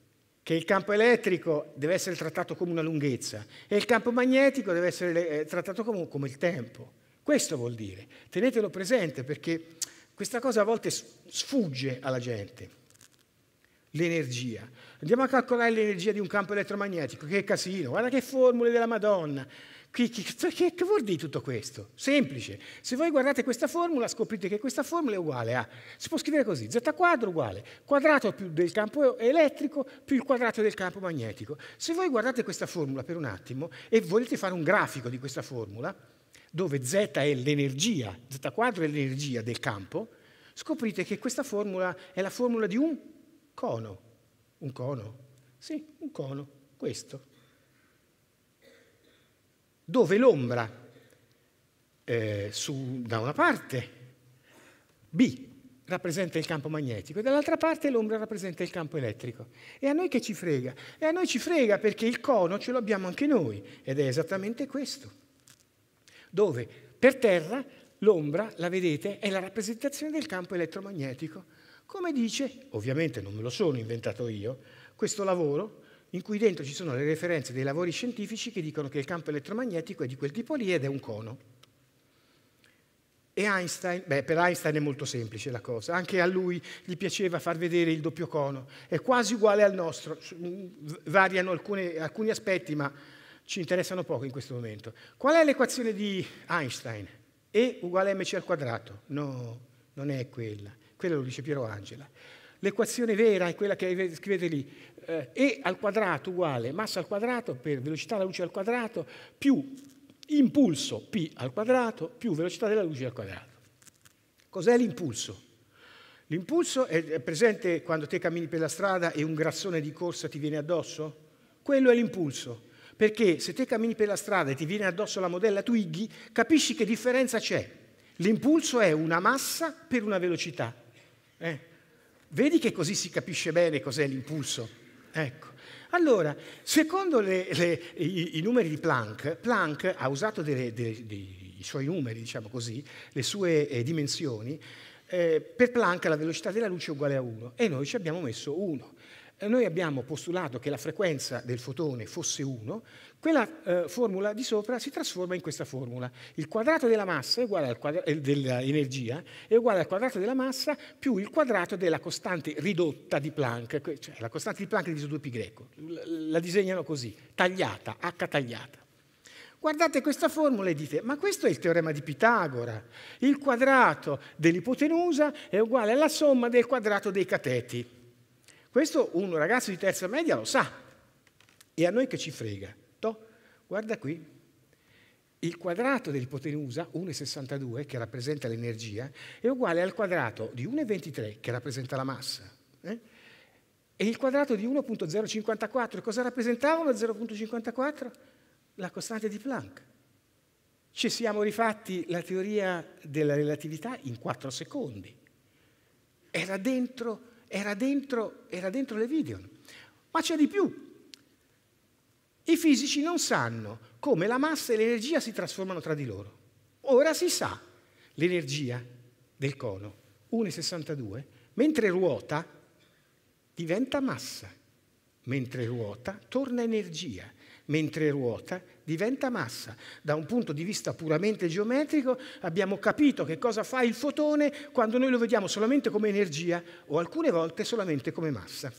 Che il campo elettrico deve essere trattato come una lunghezza e il campo magnetico deve essere eh, trattato come, come il tempo. Questo vuol dire. Tenetelo presente perché questa cosa a volte sfugge alla gente. L'energia. Andiamo a calcolare l'energia di un campo elettromagnetico. Che casino, guarda che formule della Madonna. Che, vuol dire tutto questo? Semplice. Se voi guardate questa formula, scoprite che questa formula è uguale a, si può scrivere così, z quadro uguale quadrato più del campo elettrico più il quadrato del campo magnetico. Se voi guardate questa formula per un attimo e volete fare un grafico di questa formula, dove Z è l'energia, Z quadro è l'energia del campo, scoprite che questa formula è la formula di un cono. Un cono? Sì, un cono, questo. Dove l'ombra eh, su, da una parte B rappresenta il campo magnetico e dall'altra parte l'ombra rappresenta il campo elettrico. E a noi che ci frega? E a noi ci frega perché il cono ce l'abbiamo anche noi ed è esattamente questo, dove per terra l'ombra, la vedete, è la rappresentazione del campo elettromagnetico. Come dice, ovviamente non me lo sono inventato io, questo lavoro in cui dentro ci sono le referenze dei lavori scientifici che dicono che il campo elettromagnetico è di quel tipo lì ed è un cono. E Einstein, beh, per Einstein è molto semplice la cosa, anche a lui gli piaceva far vedere il doppio cono, è quasi uguale al nostro, variano alcune, alcuni aspetti, ma ci interessano poco in questo momento. Qual è l'equazione di Einstein? E uguale mc al quadrato? No, non è quella, quella lo dice Piero Angela. L'equazione vera è quella che scrivete lì, eh, E al quadrato uguale massa al quadrato per velocità della luce al quadrato più impulso P al quadrato più velocità della luce al quadrato. Cos'è l'impulso? L'impulso è presente quando te cammini per la strada e un grassone di corsa ti viene addosso? Quello è l'impulso. Perché se te cammini per la strada e ti viene addosso la modella Twiggy, capisci che differenza c'è. L'impulso è una massa per una velocità. Eh? Vedi che così si capisce bene cos'è l'impulso? Ecco. Allora, secondo le, le, i, i, numeri di Planck, Planck ha usato delle, delle, dei, i suoi numeri, diciamo così, le sue eh, dimensioni. Eh, per Planck la velocità della luce è uguale a 1 e noi ci abbiamo messo 1. Noi abbiamo postulato che la frequenza del fotone fosse 1, quella eh, formula di sopra si trasforma in questa formula. Il quadrato della massa è uguale al quadra- eh, dell'energia è uguale al quadrato della massa più il quadrato della costante ridotta di Planck, cioè la costante di Planck diviso 2π. La disegnano così, tagliata, H tagliata. Guardate questa formula e dite, ma questo è il teorema di Pitagora. Il quadrato dell'ipotenusa è uguale alla somma del quadrato dei cateti. Questo un ragazzo di terza media lo sa. E a noi che ci frega? Guarda qui, il quadrato dell'ipotenusa, 1,62, che rappresenta l'energia, è uguale al quadrato di 1,23, che rappresenta la massa. Eh? E il quadrato di 1.054, cosa rappresentava lo 0.54? La costante di Planck. Ci siamo rifatti la teoria della relatività in 4 secondi. Era dentro, era dentro, era dentro l'Evidion. Ma c'è di più. I fisici non sanno come la massa e l'energia si trasformano tra di loro. Ora si sa l'energia del cono, 1,62, mentre ruota diventa massa, mentre ruota torna energia, mentre ruota diventa massa. Da un punto di vista puramente geometrico abbiamo capito che cosa fa il fotone quando noi lo vediamo solamente come energia o alcune volte solamente come massa.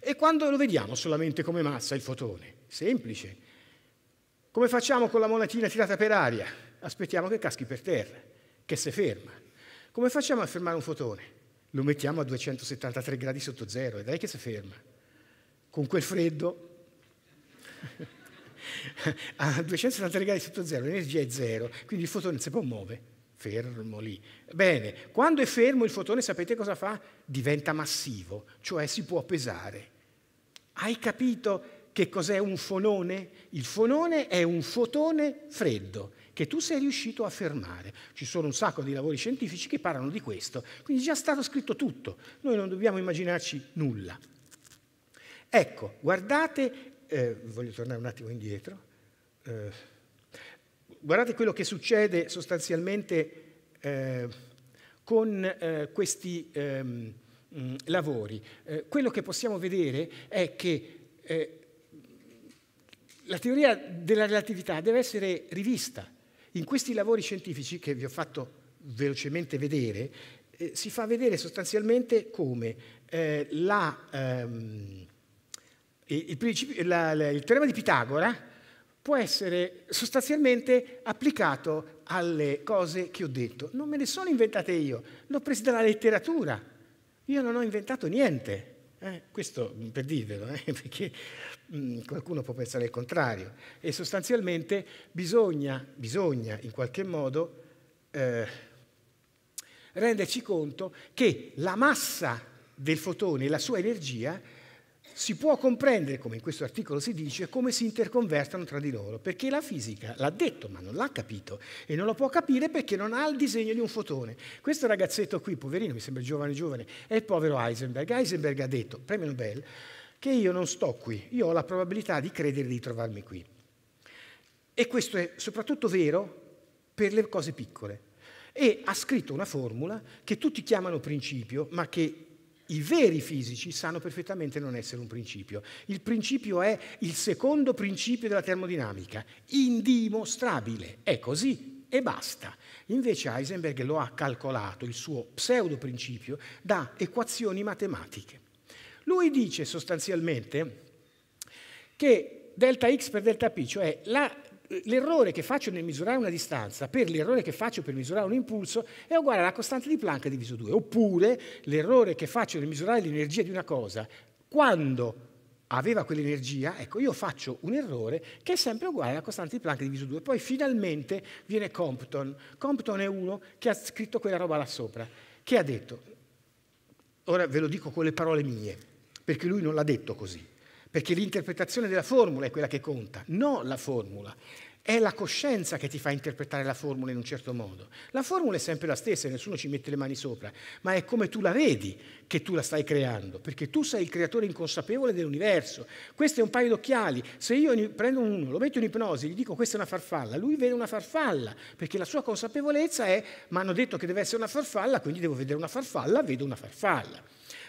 E quando lo vediamo solamente come massa il fotone? Semplice. Come facciamo con la monetina tirata per aria? Aspettiamo che caschi per terra, che si ferma. Come facciamo a fermare un fotone? Lo mettiamo a 273 gradi sotto zero e dai che si ferma. Con quel freddo a 273 gradi sotto zero l'energia è zero, quindi il fotone si può muovere, fermo lì. Bene, quando è fermo il fotone sapete cosa fa? Diventa massivo, cioè si può pesare. Hai capito che cos'è un fonone? Il fonone è un fotone freddo che tu sei riuscito a fermare. Ci sono un sacco di lavori scientifici che parlano di questo, quindi è già stato scritto tutto, noi non dobbiamo immaginarci nulla. Ecco, guardate, eh, voglio tornare un attimo indietro, eh, guardate quello che succede sostanzialmente eh, con eh, questi ehm, mh, lavori. Eh, quello che possiamo vedere è che eh, la teoria della relatività deve essere rivista. In questi lavori scientifici che vi ho fatto velocemente vedere, eh, si fa vedere sostanzialmente come eh, la, ehm, il, la, la, il teorema di Pitagora può essere sostanzialmente applicato alle cose che ho detto. Non me ne sono inventate io, l'ho presa dalla letteratura. Io non ho inventato niente. Eh, questo per dirvelo, eh, perché mh, mm, qualcuno può pensare il contrario. E sostanzialmente bisogna, bisogna in qualche modo eh, renderci conto che la massa del fotone la sua energia si può comprendere, come in questo articolo si dice, come si interconvertano tra di loro, perché la fisica l'ha detto, ma non l'ha capito e non lo può capire perché non ha il disegno di un fotone. Questo ragazzetto qui, poverino, mi sembra giovane giovane, è il povero Heisenberg. Heisenberg ha detto, premio Nobel, che io non sto qui, io ho la probabilità di credere di trovarmi qui. E questo è soprattutto vero per le cose piccole. E ha scritto una formula che tutti chiamano principio, ma che i veri fisici sanno perfettamente non essere un principio. Il principio è il secondo principio della termodinamica, indimostrabile. È così e basta. Invece Heisenberg lo ha calcolato, il suo pseudo principio, da equazioni matematiche. Lui dice sostanzialmente che delta x per delta p, cioè la l'errore che faccio nel misurare una distanza per l'errore che faccio per misurare un impulso è uguale alla costante di Planck diviso 2. Oppure l'errore che faccio nel misurare l'energia di una cosa quando aveva quell'energia, ecco, io faccio un errore che è sempre uguale alla costante di Planck diviso 2. Poi finalmente viene Compton. Compton è uno che ha scritto quella roba là sopra, che ha detto, ora ve lo dico con le parole mie, perché lui non l'ha detto così perché l'interpretazione della formula è quella che conta, non la formula. È la coscienza che ti fa interpretare la formula in un certo modo. La formula è sempre la stessa, nessuno ci mette le mani sopra, ma è come tu la vedi che tu la stai creando, perché tu sei il creatore inconsapevole dell'universo. Questo è un paio d'occhiali. Se io prendo uno, lo metto in ipnosi, gli dico questa è una farfalla, lui vede una farfalla, perché la sua consapevolezza è, ma hanno detto che deve essere una farfalla, quindi devo vedere una farfalla, vedo una farfalla.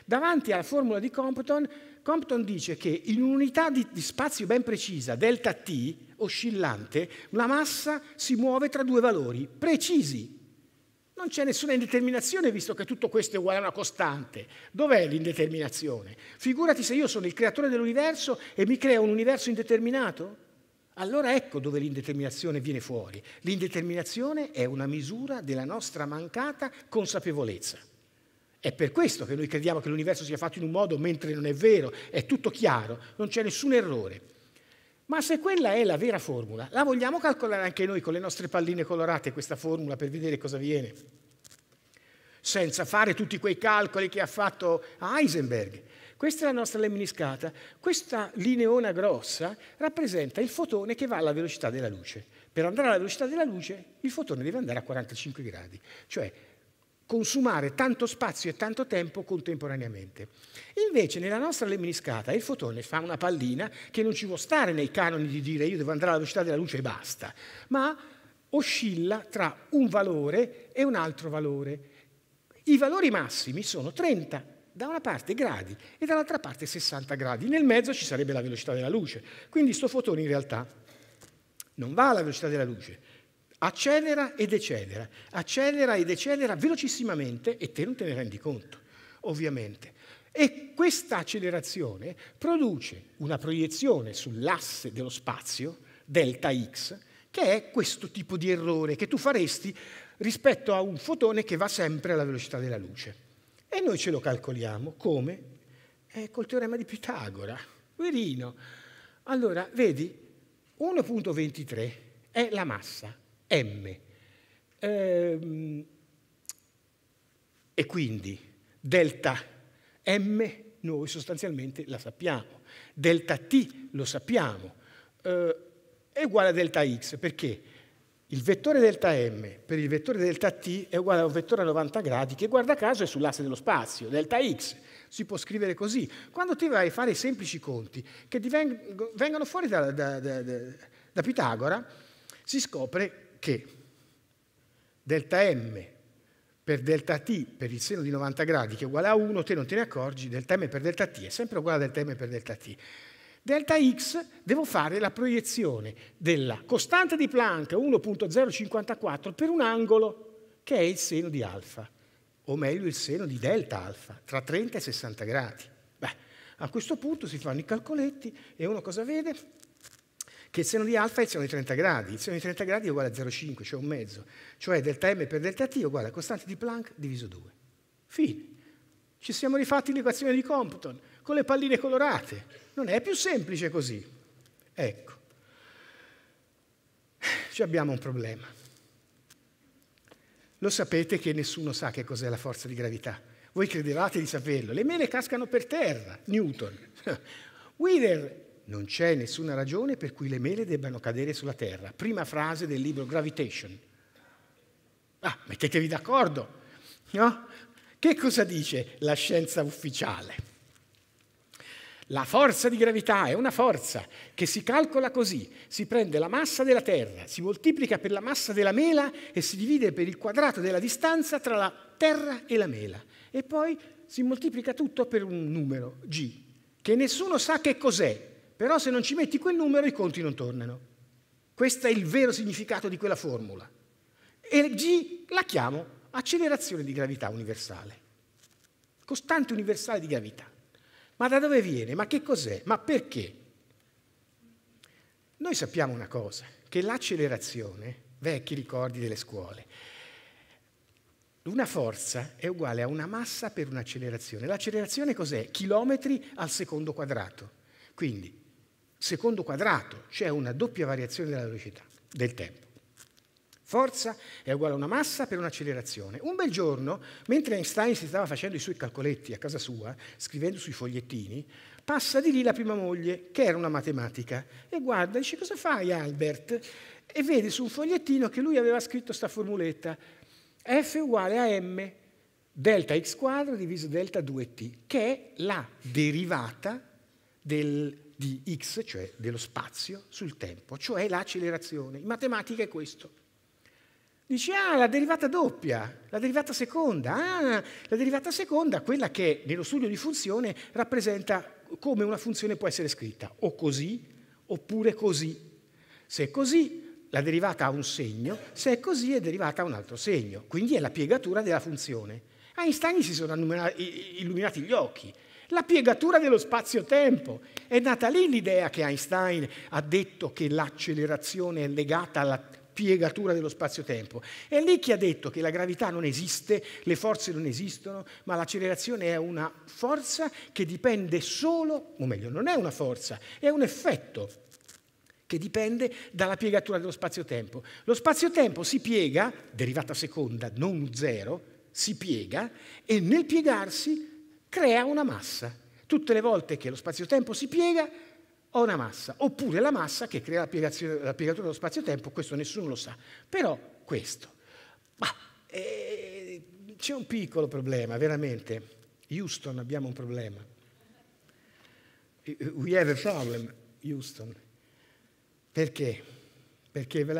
Davanti alla formula di Compton, Compton dice che in un'unità di, di spazio ben precisa, delta t, oscillante, la massa si muove tra due valori precisi. Non c'è nessuna indeterminazione visto che tutto questo è uguale a una costante. Dov'è l'indeterminazione? Figurati se io sono il creatore dell'universo e mi crea un universo indeterminato. Allora ecco dove l'indeterminazione viene fuori. L'indeterminazione è una misura della nostra mancata consapevolezza. È per questo che noi crediamo che l'universo sia fatto in un modo mentre non è vero, è tutto chiaro, non c'è nessun errore. Ma se quella è la vera formula, la vogliamo calcolare anche noi con le nostre palline colorate questa formula per vedere cosa viene? Senza fare tutti quei calcoli che ha fatto Heisenberg. Questa è la nostra lemniscata. Questa lineona grossa rappresenta il fotone che va alla velocità della luce. Per andare alla velocità della luce il fotone deve andare a 45 gradi, cioè consumare tanto spazio e tanto tempo contemporaneamente. Invece nella nostra lemniscata il fotone fa una pallina che non ci può stare nei canoni di dire io devo andare alla velocità della luce e basta, ma oscilla tra un valore e un altro valore. I valori massimi sono 30 da una parte gradi e dall'altra parte 60 gradi. Nel mezzo ci sarebbe la velocità della luce. Quindi sto fotone in realtà non va alla velocità della luce, accelera e decelera, accelera e decelera velocissimamente e te non te ne rendi conto, ovviamente. E questa accelerazione produce una proiezione sull'asse dello spazio, delta x, che è questo tipo di errore che tu faresti rispetto a un fotone che va sempre alla velocità della luce. E noi ce lo calcoliamo come? Eh, col teorema di Pitagora. Verino. Allora, vedi, 1.23 è la massa, M. Ehm, e quindi delta M noi sostanzialmente la sappiamo, delta T lo sappiamo, eh, è uguale a delta X perché il vettore delta M per il vettore delta T è uguale a un vettore a 90 gradi che guarda caso è sull'asse dello spazio, delta X. Si può scrivere così. Quando ti vai a fare i semplici conti che vengono fuori da, da, da, da Pitagora, si scopre che delta m per delta t per il seno di 90 gradi che è uguale a 1, te non te ne accorgi, delta m per delta t è sempre uguale a delta m per delta t. Delta x devo fare la proiezione della costante di Planck 1.054 per un angolo che è il seno di alfa, o meglio il seno di delta alfa, tra 30 e 60 gradi. Beh, a questo punto si fanno i calcoletti e uno cosa vede? Che il seno di alfa è il seno di 30 gradi. Il seno di 30 gradi è uguale a 0,5, cioè un mezzo. Cioè delta m per delta t è uguale a costante di Planck diviso 2. Fine. Ci siamo rifatti l'equazione di Compton con le palline colorate. Non è più semplice così. Ecco. Ci abbiamo un problema. lo sapete che nessuno sa che cos'è la forza di gravità. Voi credevate di saperlo. Le mele cascano per terra, Newton. Wheeler, non c'è nessuna ragione per cui le mele debbano cadere sulla terra. Prima frase del libro Gravitation. Ah, mettetevi d'accordo, no? Che cosa dice la scienza ufficiale? La forza di gravità è una forza che si calcola così, si prende la massa della Terra, si moltiplica per la massa della mela e si divide per il quadrato della distanza tra la Terra e la mela e poi si moltiplica tutto per un numero, G, che nessuno sa che cos'è, però se non ci metti quel numero i conti non tornano. Questo è il vero significato di quella formula. E G la chiamo accelerazione di gravità universale, costante universale di gravità. Ma da dove viene? Ma che cos'è? Ma perché? Noi sappiamo una cosa, che l'accelerazione, vecchi ricordi delle scuole, una forza è uguale a una massa per un'accelerazione. L'accelerazione cos'è? Chilometri al secondo quadrato. Quindi, secondo quadrato, c'è una doppia variazione della velocità, del tempo. Forza è uguale a una massa per un'accelerazione. Un bel giorno, mentre Einstein si stava facendo i suoi calcoletti a casa sua, scrivendo sui fogliettini, passa di lì la prima moglie, che era una matematica, e guarda, dice cosa fai Albert? E vede su un fogliettino che lui aveva scritto questa formuletta, F uguale a m delta x quadro diviso delta 2t, che è la derivata del, di x, cioè dello spazio, sul tempo, cioè l'accelerazione. In matematica è questo. Dice, ah, la derivata doppia, la derivata seconda. Ah, la derivata seconda, quella che nello studio di funzione rappresenta come una funzione può essere scritta, o così, oppure così. Se è così, la derivata ha un segno, se è così è derivata a un altro segno, quindi è la piegatura della funzione. Einstein si sono illuminati gli occhi. La piegatura dello spazio-tempo. È nata lì l'idea che Einstein ha detto che l'accelerazione è legata alla piegatura dello spazio-tempo. È lì che ha detto che la gravità non esiste, le forze non esistono, ma l'accelerazione è una forza che dipende solo, o meglio, non è una forza, è un effetto che dipende dalla piegatura dello spazio-tempo. Lo spazio-tempo si piega, derivata seconda, non zero, si piega e nel piegarsi crea una massa. Tutte le volte che lo spazio-tempo si piega, ho una massa, oppure la massa che crea la, piegatura dello spazio-tempo, questo nessuno lo sa. Però questo. Ma eh, c'è un piccolo problema, veramente. Houston abbiamo un problema. We have a problem, Houston. Perché? Perché ve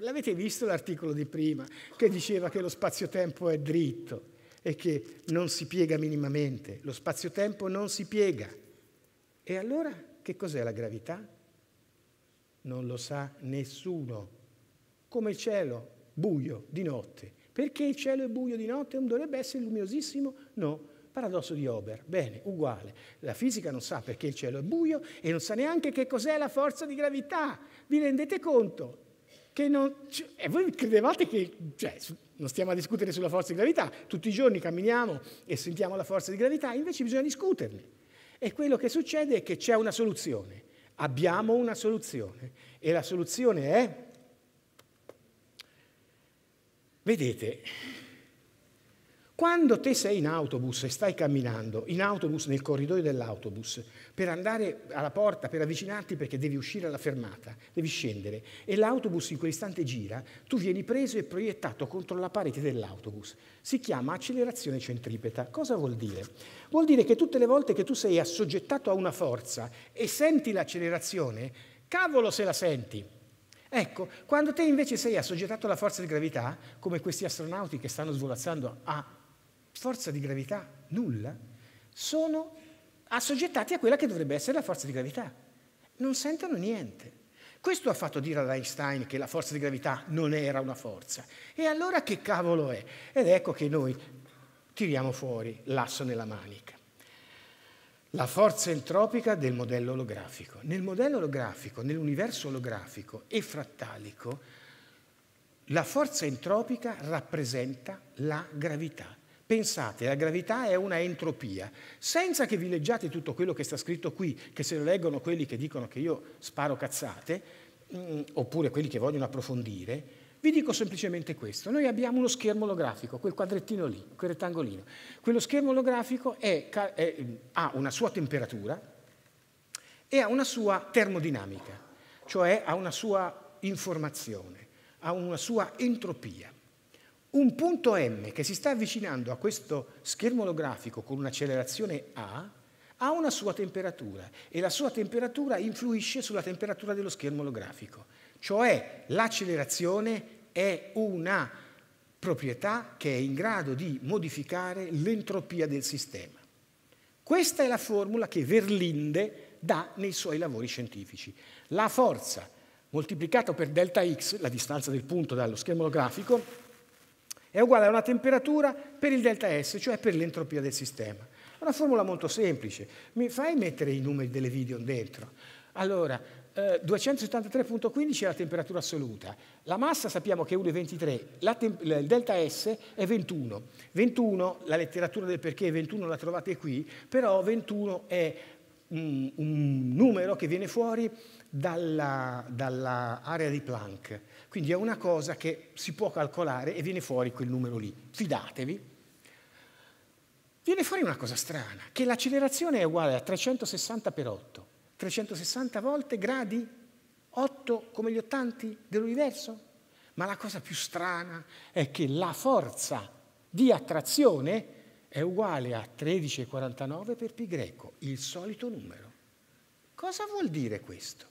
l'avete visto l'articolo di prima che diceva che lo spazio-tempo è dritto e che non si piega minimamente. Lo spazio-tempo non si piega. E allora che cos'è la gravità? Non lo sa nessuno. Come il cielo, buio di notte. Perché il cielo è buio di notte? Non dovrebbe essere luminosissimo? No. Paradosso di Ober. Bene, uguale. La fisica non sa perché il cielo è buio e non sa neanche che cos'è la forza di gravità. Vi rendete conto? Che non, e voi credevate che, cioè, non stiamo a discutere sulla forza di gravità, tutti i giorni camminiamo e sentiamo la forza di gravità, invece bisogna discuterne. E quello che succede è che c'è una soluzione. Abbiamo una soluzione. E la soluzione è, vedete, quando te sei in autobus e stai camminando, in autobus, nel corridoio dell'autobus, per andare alla porta, per avvicinarti perché devi uscire alla fermata, devi scendere, e l'autobus in quell'istante gira, tu vieni preso e proiettato contro la parete dell'autobus. Si chiama accelerazione centripeta. Cosa vuol dire? Vuol dire che tutte le volte che tu sei assoggettato a una forza e senti l'accelerazione, cavolo se la senti, Ecco, quando te invece sei assoggettato alla forza di gravità, come questi astronauti che stanno svolazzando a forza di gravità nulla, sono assoggettati a quella che dovrebbe essere la forza di gravità. Non sentono niente. Questo ha fatto dire ad Einstein che la forza di gravità non era una forza. E allora che cavolo è? Ed ecco che noi tiriamo fuori l'asso nella manica. La forza entropica del modello olografico. Nel modello olografico, nell'universo olografico e frattalico, la forza entropica rappresenta la gravità. Pensate, la gravità è una entropia. Senza che vi leggiate tutto quello che sta scritto qui, che se lo leggono quelli che dicono che io sparo cazzate, mm, oppure quelli che vogliono approfondire, Vi dico semplicemente questo. Noi abbiamo uno schermo olografico, quel quadrettino lì, quel rettangolino. Quello schermo olografico è, è, ha una sua temperatura e ha una sua termodinamica, cioè ha una sua informazione, ha una sua entropia. Un punto M che si sta avvicinando a questo schermo olografico con un'accelerazione A ha una sua temperatura e la sua temperatura influisce sulla temperatura dello schermo olografico, cioè l'accelerazione è una proprietà che è in grado di modificare l'entropia del sistema. Questa è la formula che Verlinde dà nei suoi lavori scientifici. La forza moltiplicata per delta x, la distanza del punto dallo schermo olografico, è uguale a una temperatura per il delta S, cioè per l'entropia del sistema. È una formula molto semplice. Mi fai mettere i numeri delle video dentro? Allora, eh, 273.15 è la temperatura assoluta, la massa sappiamo che è 1,23, il delta S è 21. 21, la letteratura del perché 21 la trovate qui, però 21 è un, un numero che viene fuori dall'area dall di Planck, quindi è una cosa che si può calcolare e viene fuori quel numero lì. Fidatevi. Viene fuori una cosa strana, che l'accelerazione è uguale a 360 per 8. 360 volte gradi 8 come gli ottanti dell'universo? Ma la cosa più strana è che la forza di attrazione è uguale a 13,49 per pi greco, il solito numero. Cosa vuol dire questo?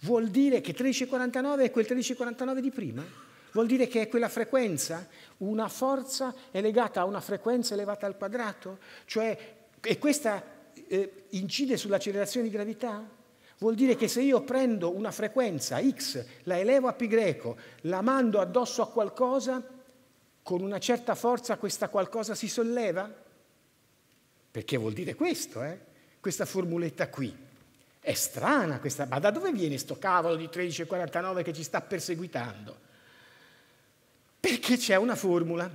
Vuol dire che 13,49 è quel 13,49 di prima? Vuol dire che è quella frequenza? Una forza è legata a una frequenza elevata al quadrato? Cioè, e questa eh, incide sull'accelerazione di gravità? Vuol dire che se io prendo una frequenza x, la elevo a pi greco, la mando addosso a qualcosa, con una certa forza questa qualcosa si solleva? Perché vuol dire questo, eh? Questa formuletta qui. È strana questa, ma da dove viene sto cavolo di 1349 che ci sta perseguitando? Perché c'è una formula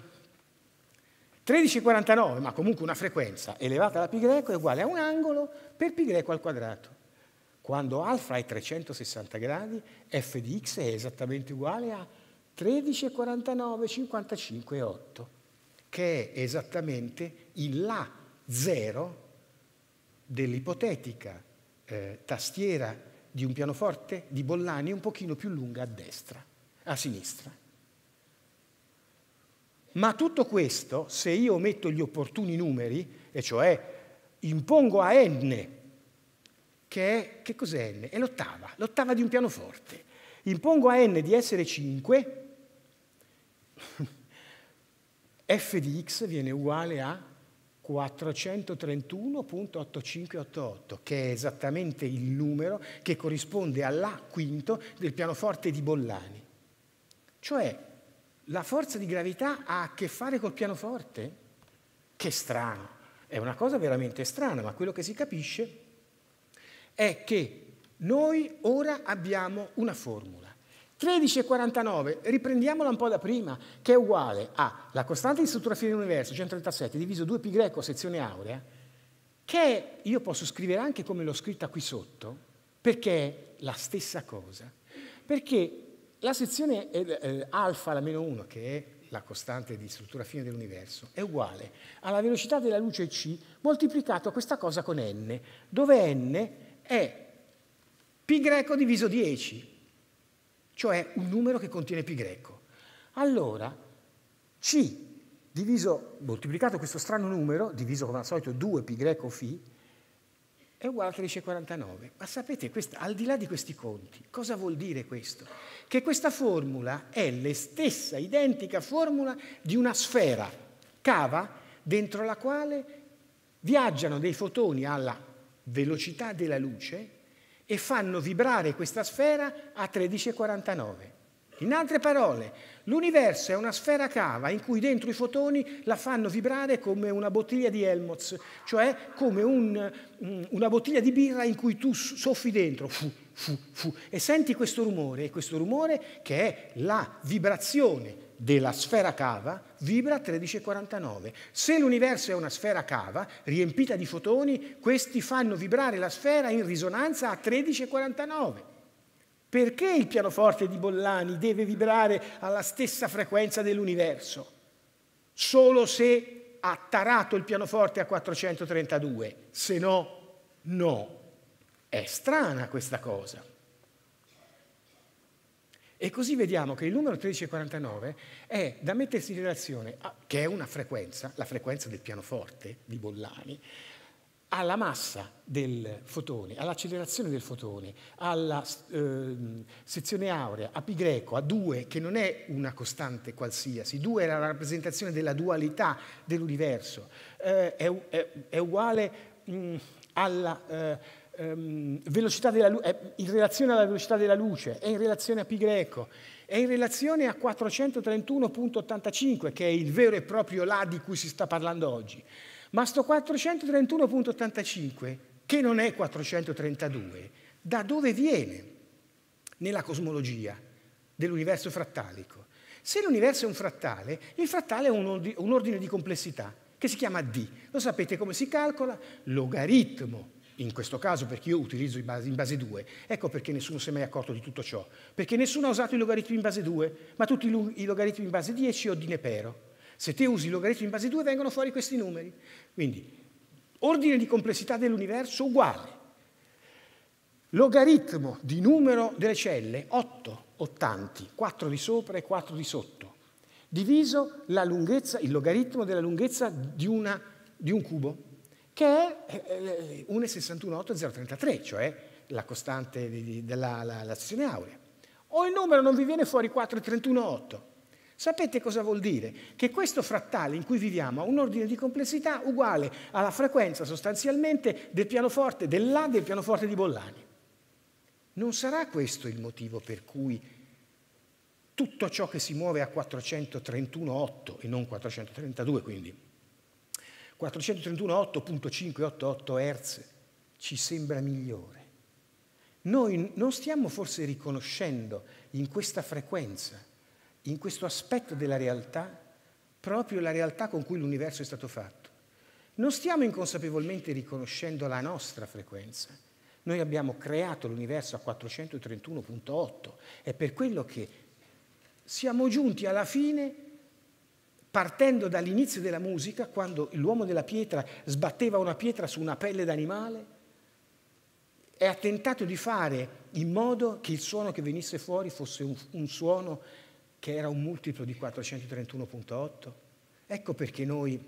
13,49, ma comunque una frequenza elevata alla pi greco è uguale a un angolo per pi greco al quadrato. Quando alfa è 360 gradi, f di x è esattamente uguale a 13,49, 55, 8, che è esattamente il La zero dell'ipotetica eh, tastiera di un pianoforte di Bollani un pochino più lunga a destra, a sinistra. Ma tutto questo, se io metto gli opportuni numeri, e cioè impongo a n, che è, che cos'è n? È l'ottava, l'ottava di un pianoforte. Impongo a n di essere 5, f di x viene uguale a 431.8588, che è esattamente il numero che corrisponde all'A quinto del pianoforte di Bollani. Cioè la forza di gravità ha a che fare col pianoforte? Che strano, è una cosa veramente strana, ma quello che si capisce è che noi ora abbiamo una formula. 13,49, riprendiamola un po' da prima, che è uguale alla costante di struttura fine dell'universo, 137, diviso 2 pi greco, sezione aurea, che io posso scrivere anche come l'ho scritta qui sotto, perché è la stessa cosa. Perché la sezione eh, alfa, la meno 1, che è la costante di struttura fine dell'universo, è uguale alla velocità della luce c moltiplicato a questa cosa con n, dove n è greco diviso 10, cioè un numero che contiene pi greco. Allora, c diviso, moltiplicato questo strano numero, diviso come al solito 2 pi greco φ, è uguale a 13,49. Ma sapete, questa, al di là di questi conti, cosa vuol dire questo? Che questa formula è la stessa, identica formula di una sfera cava dentro la quale viaggiano dei fotoni alla velocità della luce e fanno vibrare questa sfera a 13,49. In altre parole, l'universo è una sfera cava in cui dentro i fotoni la fanno vibrare come una bottiglia di Helmholtz, cioè come un, una bottiglia di birra in cui tu soffi dentro fu, fu, fu, e senti questo rumore, e questo rumore che è la vibrazione della sfera cava vibra a 13,49. Se l'universo è una sfera cava riempita di fotoni, questi fanno vibrare la sfera in risonanza a 13,49. Perché il pianoforte di Bollani deve vibrare alla stessa frequenza dell'universo? Solo se ha tarato il pianoforte a 432, se no, no. È strana questa cosa. E così vediamo che il numero 1349 è da mettersi in relazione, a, che è una frequenza, la frequenza del pianoforte di Bollani, alla massa del fotone, all'accelerazione del fotone, alla eh, sezione aurea, a pi greco, a 2, che non è una costante qualsiasi, 2 è la rappresentazione della dualità dell'universo, eh, è, è, è, uguale mh, alla eh, ehm, velocità della luce, è in relazione alla velocità della luce, è in relazione a pi greco, è in relazione a 431.85, che è il vero e proprio là di cui si sta parlando oggi. Ma sto 431.85, che non è 432, da dove viene nella cosmologia dell'universo frattalico? Se l'universo è un frattale, il frattale è un ordine di complessità che si chiama D. Lo sapete come si calcola? Logaritmo in questo caso perché io utilizzo in base, in base 2, ecco perché nessuno si è mai accorto di tutto ciò, perché nessuno ha usato i logaritmi in base 2, ma tutti i logaritmi in base 10 o di Nepero. Se te usi i logaritmi in base 2 vengono fuori questi numeri. Quindi, ordine di complessità dell'universo uguale. Logaritmo di numero delle celle, 8 ottanti, 4 di sopra e 4 di sotto, diviso il logaritmo della lunghezza di, una, di un cubo, che è 1,618,033, eh, cioè la costante della la, la sezione aurea. O il numero non vi viene fuori 4,318. Sapete cosa vuol dire? Che questo frattale in cui viviamo ha un ordine di complessità uguale alla frequenza sostanzialmente del pianoforte, dell'A del pianoforte di Bollani. Non sarà questo il motivo per cui tutto ciò che si muove a 431,8 e non 432, quindi 431,8.588 Hz ci sembra migliore. Noi non stiamo forse riconoscendo in questa frequenza in questo aspetto della realtà proprio la realtà con cui l'universo è stato fatto. Non stiamo inconsapevolmente riconoscendo la nostra frequenza. Noi abbiamo creato l'universo a 431.8, è per quello che siamo giunti alla fine partendo dall'inizio della musica, quando l'uomo della pietra sbatteva una pietra su una pelle d'animale, e ha tentato di fare in modo che il suono che venisse fuori fosse un, un suono che era un multiplo di 431.8. Ecco perché noi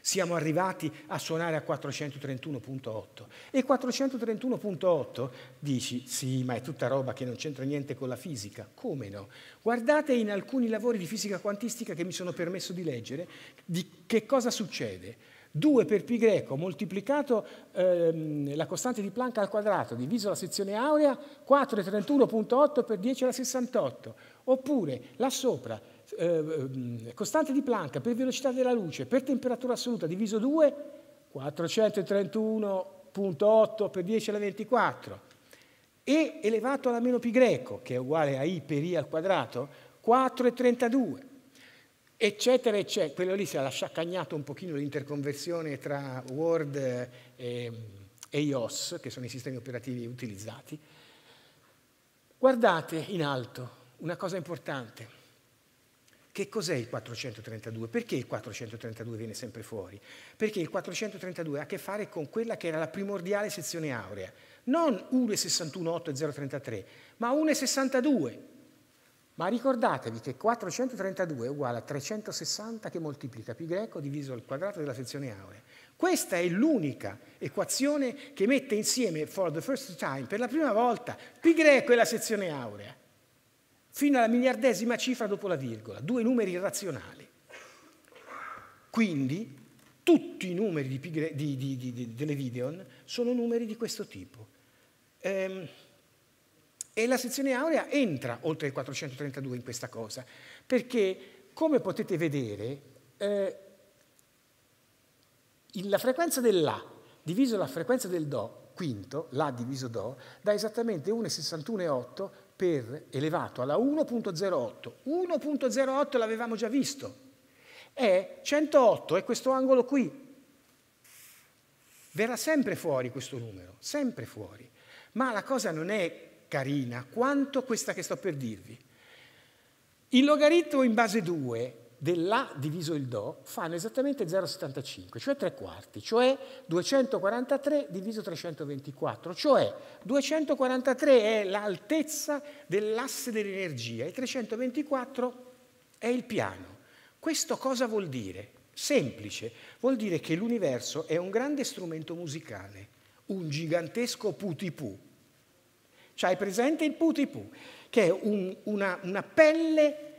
siamo arrivati a suonare a 431.8. E 431.8 dici, sì, ma è tutta roba che non c'entra niente con la fisica. Come no? Guardate in alcuni lavori di fisica quantistica che mi sono permesso di leggere di che cosa succede. 2 per pi greco moltiplicato ehm, la costante di Planck al quadrato diviso la sezione aurea 4,31.8 per 10 alla 68 oppure là sopra eh, ehm, costante di Planck per velocità della luce per temperatura assoluta diviso 2 431.8 per 10 alla 24 e elevato alla meno pi greco che è uguale a i per i al quadrato 4,32 eccetera, eccetera. Quello lì si è sciaccagnato un pochino l'interconversione tra Word e, e iOS, che sono i sistemi operativi utilizzati. Guardate in alto una cosa importante. Che cos'è il 432? Perché il 432 viene sempre fuori? Perché il 432 ha a che fare con quella che era la primordiale sezione aurea, non 1,618 e 033, ma 1,62 ma ricordatevi che 432 è uguale a 360 che moltiplica pi greco diviso il quadrato della sezione aurea. Questa è l'unica equazione che mette insieme, for the first time, per la prima volta, pi greco e la sezione aurea, fino alla miliardesima cifra dopo la virgola, due numeri irrazionali. Quindi tutti i numeri di, di, di, di, delle Videon sono numeri di questo tipo. Ehm, e la sezione aurea entra oltre il 432 in questa cosa, perché come potete vedere eh, la frequenza dell'A diviso la frequenza del Do, quinto, La diviso Do, dà esattamente 1,61,8 per elevato alla 1.08. 1.08 l'avevamo già visto. È 108, è questo angolo qui. Verrà sempre fuori questo numero, sempre fuori. Ma la cosa non è carina quanto questa che sto per dirvi. Il logaritmo in base 2 dell'A diviso il Do fanno esattamente 0,75, cioè 3 quarti, cioè 243 diviso 324, cioè 243 è l'altezza dell'asse dell'energia e 324 è il piano. Questo cosa vuol dire? Semplice, vuol dire che l'universo è un grande strumento musicale, un gigantesco putipu. C'hai presente il putipu, che è un, una, una pelle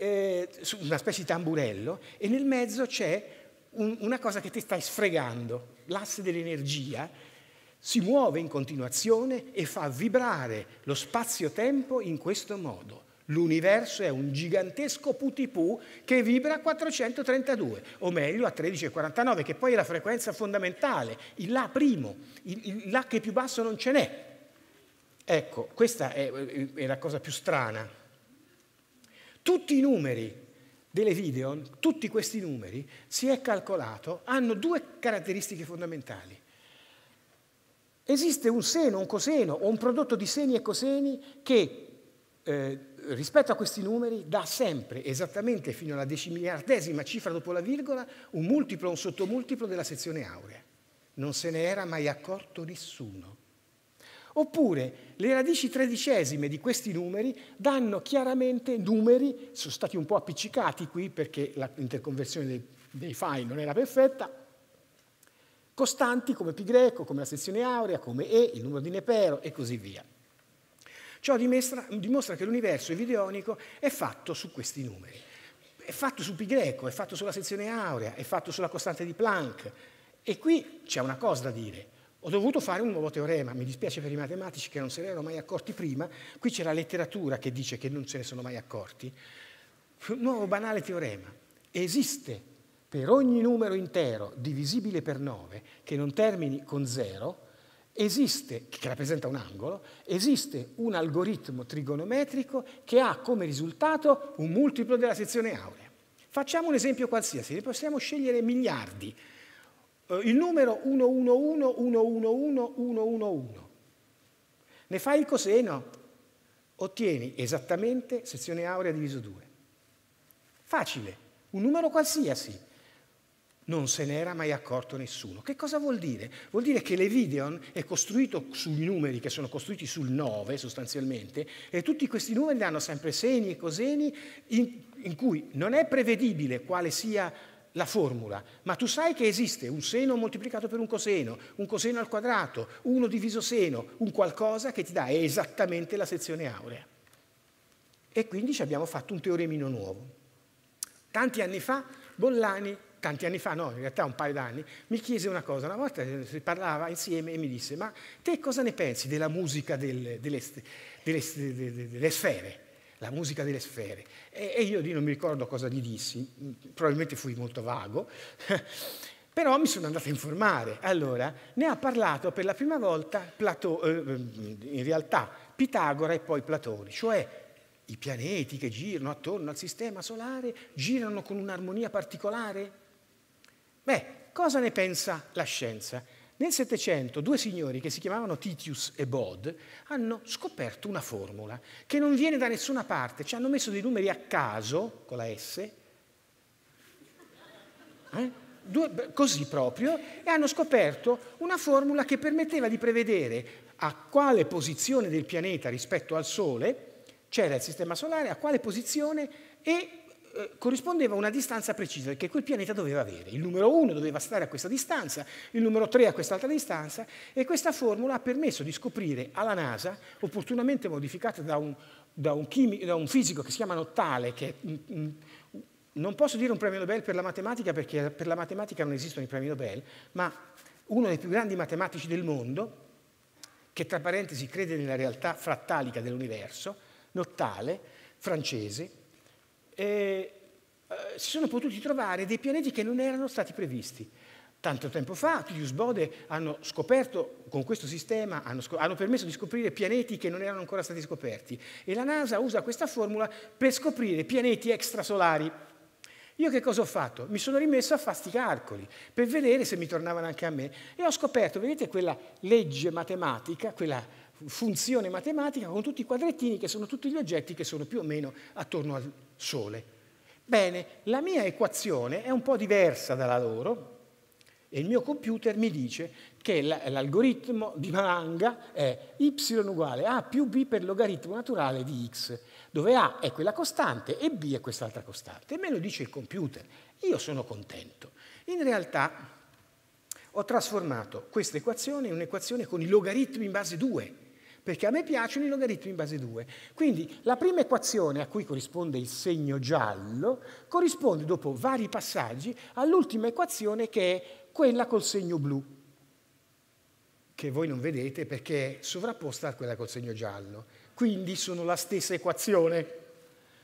eh, una specie di tamburello e nel mezzo c'è un, una cosa che ti stai sfregando, l'asse dell'energia si muove in continuazione e fa vibrare lo spazio-tempo in questo modo. L'universo è un gigantesco putipù che vibra a 432, o meglio a 1349, che poi è la frequenza fondamentale, il La primo, il, il La che più basso non ce n'è. Ecco, questa è, è la cosa più strana tutti i numeri delle video, tutti questi numeri, si è calcolato, hanno due caratteristiche fondamentali. Esiste un seno, un coseno o un prodotto di seni e coseni che eh, rispetto a questi numeri dà sempre, esattamente fino alla decimiliardesima cifra dopo la virgola, un multiplo o un sottomultiplo della sezione aurea. Non se ne era mai accorto nessuno. Oppure le radici tredicesime di questi numeri danno chiaramente numeri, sono stati un po' appiccicati qui perché l'interconversione dei, dei file non era perfetta, costanti come pi greco, come la sezione aurea, come E, il numero di Nepero e così via. Ciò dimostra, dimostra che l'universo evideonico è fatto su questi numeri. È fatto su pi greco, è fatto sulla sezione aurea, è fatto sulla costante di Planck. E qui c'è una cosa da dire. Ho dovuto fare un nuovo teorema, mi dispiace per i matematici che non se ne erano mai accorti prima, qui c'è la letteratura che dice che non se ne sono mai accorti. Un nuovo banale teorema. Esiste per ogni numero intero divisibile per 9 che non termini con 0, esiste, che rappresenta un angolo, esiste un algoritmo trigonometrico che ha come risultato un multiplo della sezione aurea. Facciamo un esempio qualsiasi, ne possiamo scegliere miliardi il numero 111, 111, 111. Ne fai il coseno, ottieni esattamente sezione aurea diviso 2. Facile, un numero qualsiasi. Non se n'era mai accorto nessuno. Che cosa vuol dire? Vuol dire che l'Evideon è costruito sui numeri che sono costruiti sul 9 sostanzialmente e tutti questi numeri hanno sempre segni e coseni in, in cui non è prevedibile quale sia la formula, ma tu sai che esiste un seno moltiplicato per un coseno, un coseno al quadrato, uno diviso seno, un qualcosa che ti dà esattamente la sezione aurea. E quindi ci abbiamo fatto un teoremino nuovo. Tanti anni fa Bollani, tanti anni fa, no, in realtà un paio d'anni, mi chiese una cosa, una volta si parlava insieme e mi disse, ma te cosa ne pensi della musica del, delle, delle, delle, delle sfere? La musica delle sfere. E, e io lì non mi ricordo cosa gli dissi, probabilmente fui molto vago, però mi sono andato a informare. Allora, ne ha parlato per la prima volta Plato, eh, in realtà Pitagora e poi Platone, cioè i pianeti che girano attorno al sistema solare girano con un'armonia particolare? Beh, cosa ne pensa la scienza? Nel Settecento due signori che si chiamavano Titius e Bod hanno scoperto una formula che non viene da nessuna parte, ci hanno messo dei numeri a caso, con la S, eh? Due, così proprio, e hanno scoperto una formula che permetteva di prevedere a quale posizione del pianeta rispetto al Sole c'era il sistema solare, a quale posizione e eh, corrispondeva a una distanza precisa che quel pianeta doveva avere. Il numero 1 doveva stare a questa distanza, il numero 3 a quest'altra distanza e questa formula ha permesso di scoprire alla NASA, opportunamente modificata da un, da un, da un fisico che si chiama Nottale, che non posso dire un premio Nobel per la matematica perché per la matematica non esistono i premi Nobel, ma uno dei più grandi matematici del mondo, che tra parentesi crede nella realtà frattalica dell'universo, Nottale, francese, eh, si sono potuti trovare dei pianeti che non erano stati previsti. Tanto tempo fa Tilius Bode hanno scoperto, con questo sistema, hanno, hanno, permesso di scoprire pianeti che non erano ancora stati scoperti. E la NASA usa questa formula per scoprire pianeti extrasolari. Io che cosa ho fatto? Mi sono rimesso a fare sti calcoli per vedere se mi tornavano anche a me e ho scoperto, vedete quella legge matematica, quella funzione matematica con tutti i quadrettini che sono tutti gli oggetti che sono più o meno attorno al Sole. Bene, la mia equazione è un po' diversa dalla loro e il mio computer mi dice che l'algoritmo di Malanga è y uguale a più b per logaritmo naturale di x, dove a è quella costante e b è quest'altra costante. E me lo dice il computer. Io sono contento. In realtà ho trasformato questa equazione in un'equazione con i logaritmi in base 2, perché a me piacciono i logaritmi in base 2. Quindi la prima equazione a cui corrisponde il segno giallo corrisponde dopo vari passaggi all'ultima equazione che è quella col segno blu, che voi non vedete perché è sovrapposta a quella col segno giallo. Quindi sono la stessa equazione.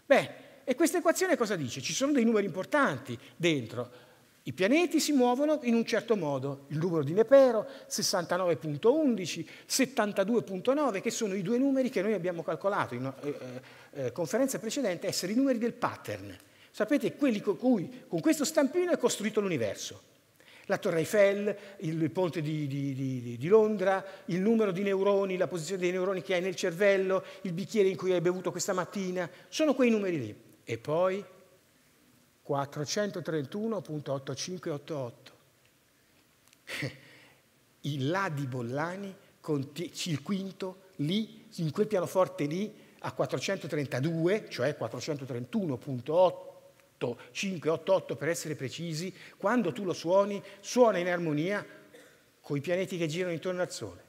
Beh, e questa equazione cosa dice? Ci sono dei numeri importanti dentro. I pianeti si muovono in un certo modo, il numero di Nepero 69.11, 72.9, che sono i due numeri che noi abbiamo calcolato in eh, eh, eh, conferenza precedente essere i numeri del pattern. Sapete, quelli con cui con questo stampino è costruito l'universo. La Torre Eiffel, il ponte di, di, di, di, Londra, il numero di neuroni, la posizione dei neuroni che hai nel cervello, il bicchiere in cui hai bevuto questa mattina, sono quei numeri lì. E poi 431.8588. Il La di Bollani, il quinto, lì, in quel pianoforte lì, a 432, cioè 431.8588 per essere precisi, quando tu lo suoni, suona in armonia con i pianeti che girano intorno al Sole.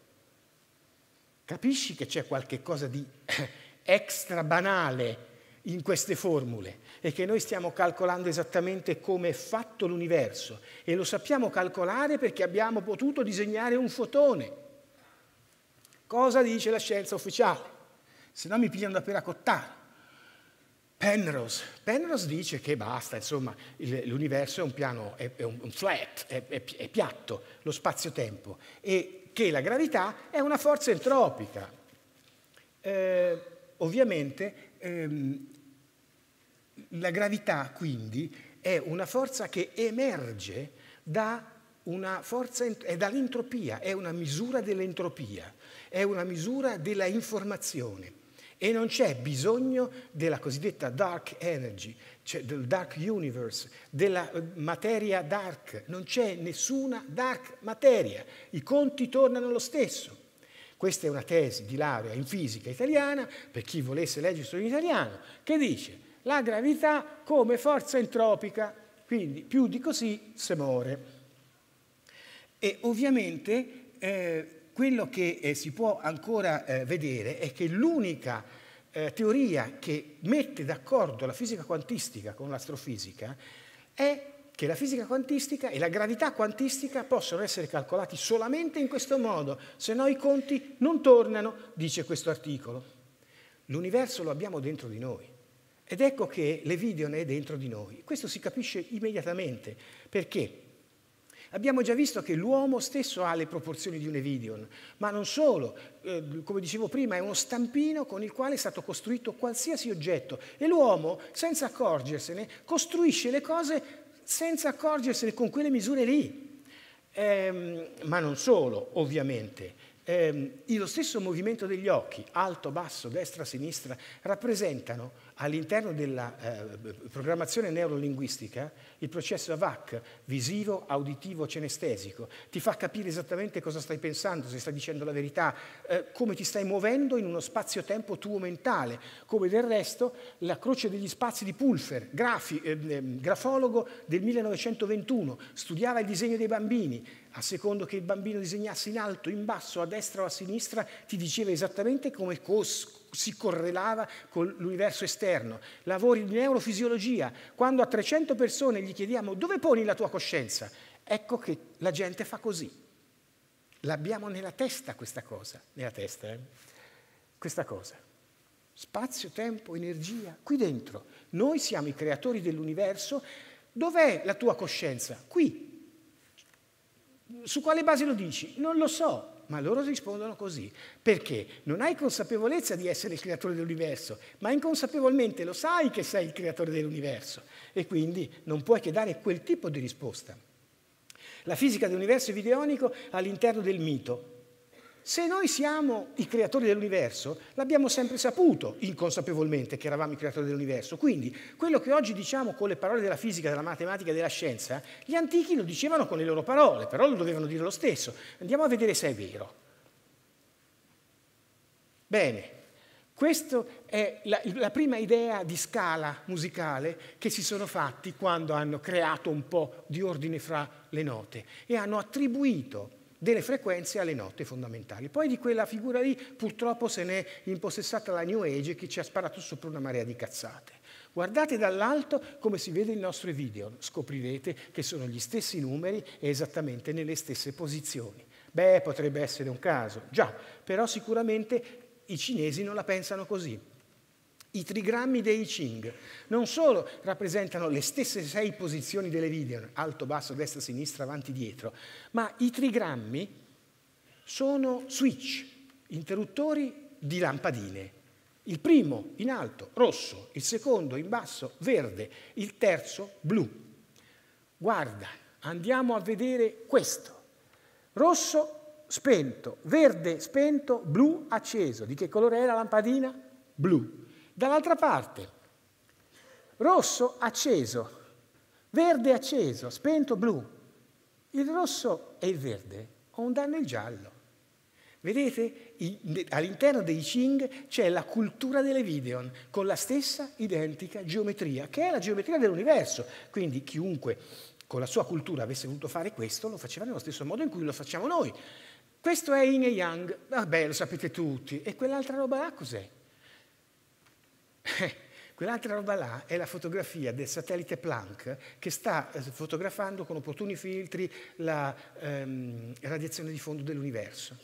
Capisci che c'è qualche cosa di extra banale in queste formule e che noi stiamo calcolando esattamente come è fatto l'universo e lo sappiamo calcolare perché abbiamo potuto disegnare un fotone. Cosa dice la scienza ufficiale? Se no mi pigliano da per cottare. Penrose. Penrose dice che basta, insomma, l'universo è un piano, è, è un flat, è, è, è piatto, lo spazio-tempo, e che la gravità è una forza entropica. Eh, ovviamente ehm, la gravità quindi è una forza che emerge da una forza, è dall'entropia, è una misura dell'entropia, è una misura della informazione. E non c'è bisogno della cosiddetta dark energy, cioè del dark universe, della eh, materia dark, non c'è nessuna dark materia, i conti tornano lo stesso. Questa è una tesi di laurea in fisica italiana, per chi volesse leggere in italiano, che dice la gravità come forza entropica, quindi più di così se muore. E ovviamente eh, quello che eh, si può ancora eh, vedere è che l'unica eh, teoria che mette d'accordo la fisica quantistica con l'astrofisica è che la fisica quantistica e la gravità quantistica possono essere calcolati solamente in questo modo, se no i conti non tornano, dice questo articolo. L'universo lo abbiamo dentro di noi. Ed ecco che l'Evidion è dentro di noi. Questo si capisce immediatamente. Perché? Abbiamo già visto che l'uomo stesso ha le proporzioni di un Evidion, ma non solo, eh, come dicevo prima, è uno stampino con il quale è stato costruito qualsiasi oggetto e l'uomo, senza accorgersene, costruisce le cose senza accorgersene con quelle misure lì. Eh, ma non solo, ovviamente. Eh, lo stesso movimento degli occhi, alto, basso, destra, sinistra, rappresentano all'interno della eh, programmazione neurolinguistica il processo AVAC, visivo, auditivo, cenestesico, ti fa capire esattamente cosa stai pensando, se stai dicendo la verità, eh, come ti stai muovendo in uno spazio-tempo tuo mentale, come del resto la croce degli spazi di Pulfer, grafi, eh, ehm, grafologo del 1921, studiava il disegno dei bambini, a secondo che il bambino disegnasse in alto, in basso, a destra o a sinistra, ti diceva esattamente come cos- si correlava con l'universo esterno. Lavori di neurofisiologia. Quando a 300 persone gli chiediamo dove poni la tua coscienza, ecco che la gente fa così. L'abbiamo nella testa questa cosa, nella testa, eh? questa cosa. Spazio, tempo, energia, qui dentro. Noi siamo i creatori dell'universo. Dov'è la tua coscienza? Qui. Su quale base lo dici? Non lo so, ma loro rispondono così, perché non hai consapevolezza di essere il creatore dell'universo, ma inconsapevolmente lo sai che sei il creatore dell'universo e quindi non puoi che dare quel tipo di risposta. La fisica dell'universo videonico all'interno del mito. Se noi siamo i creatori dell'universo, l'abbiamo sempre saputo inconsapevolmente che eravamo i creatori dell'universo. Quindi quello che oggi diciamo con le parole della fisica, della matematica e della scienza, gli antichi lo dicevano con le loro parole, però lo dovevano dire lo stesso. Andiamo a vedere se è vero. Bene, questa è la, la, prima idea di scala musicale che si sono fatti quando hanno creato un po' di ordine fra le note e hanno attribuito delle frequenze alle note fondamentali. Poi di quella figura lì purtroppo se n'è impossessata la New Age che ci ha sparato sopra una marea di cazzate. Guardate dall'alto come si vede il nostro video, scoprirete che sono gli stessi numeri e esattamente nelle stesse posizioni. Beh, potrebbe essere un caso, già, però sicuramente i cinesi non la pensano così. I trigrammi dei Ching non solo rappresentano le stesse sei posizioni delle video, alto, basso, destra, sinistra, avanti, dietro, ma i trigrammi sono switch, interruttori di lampadine. Il primo in alto, rosso, il secondo in basso, verde, il terzo, blu. Guarda, andiamo a vedere questo. Rosso spento, verde spento, blu acceso. Di che colore è la lampadina? Blu. Dall'altra parte, rosso acceso, verde acceso, spento blu. Il rosso e il verde non danno il giallo. Vedete, all'interno dei Ching c'è la cultura delle videon con la stessa identica geometria, che è la geometria dell'universo. Quindi chiunque con la sua cultura avesse voluto fare questo, lo faceva nello stesso modo in cui lo facciamo noi. Questo è Yin e Yang, vabbè, lo sapete tutti. E quell'altra roba là cos'è? Quell'altra roba là è la fotografia del satellite Planck che sta eh, fotografando con opportuni filtri la ehm, radiazione di fondo dell'universo.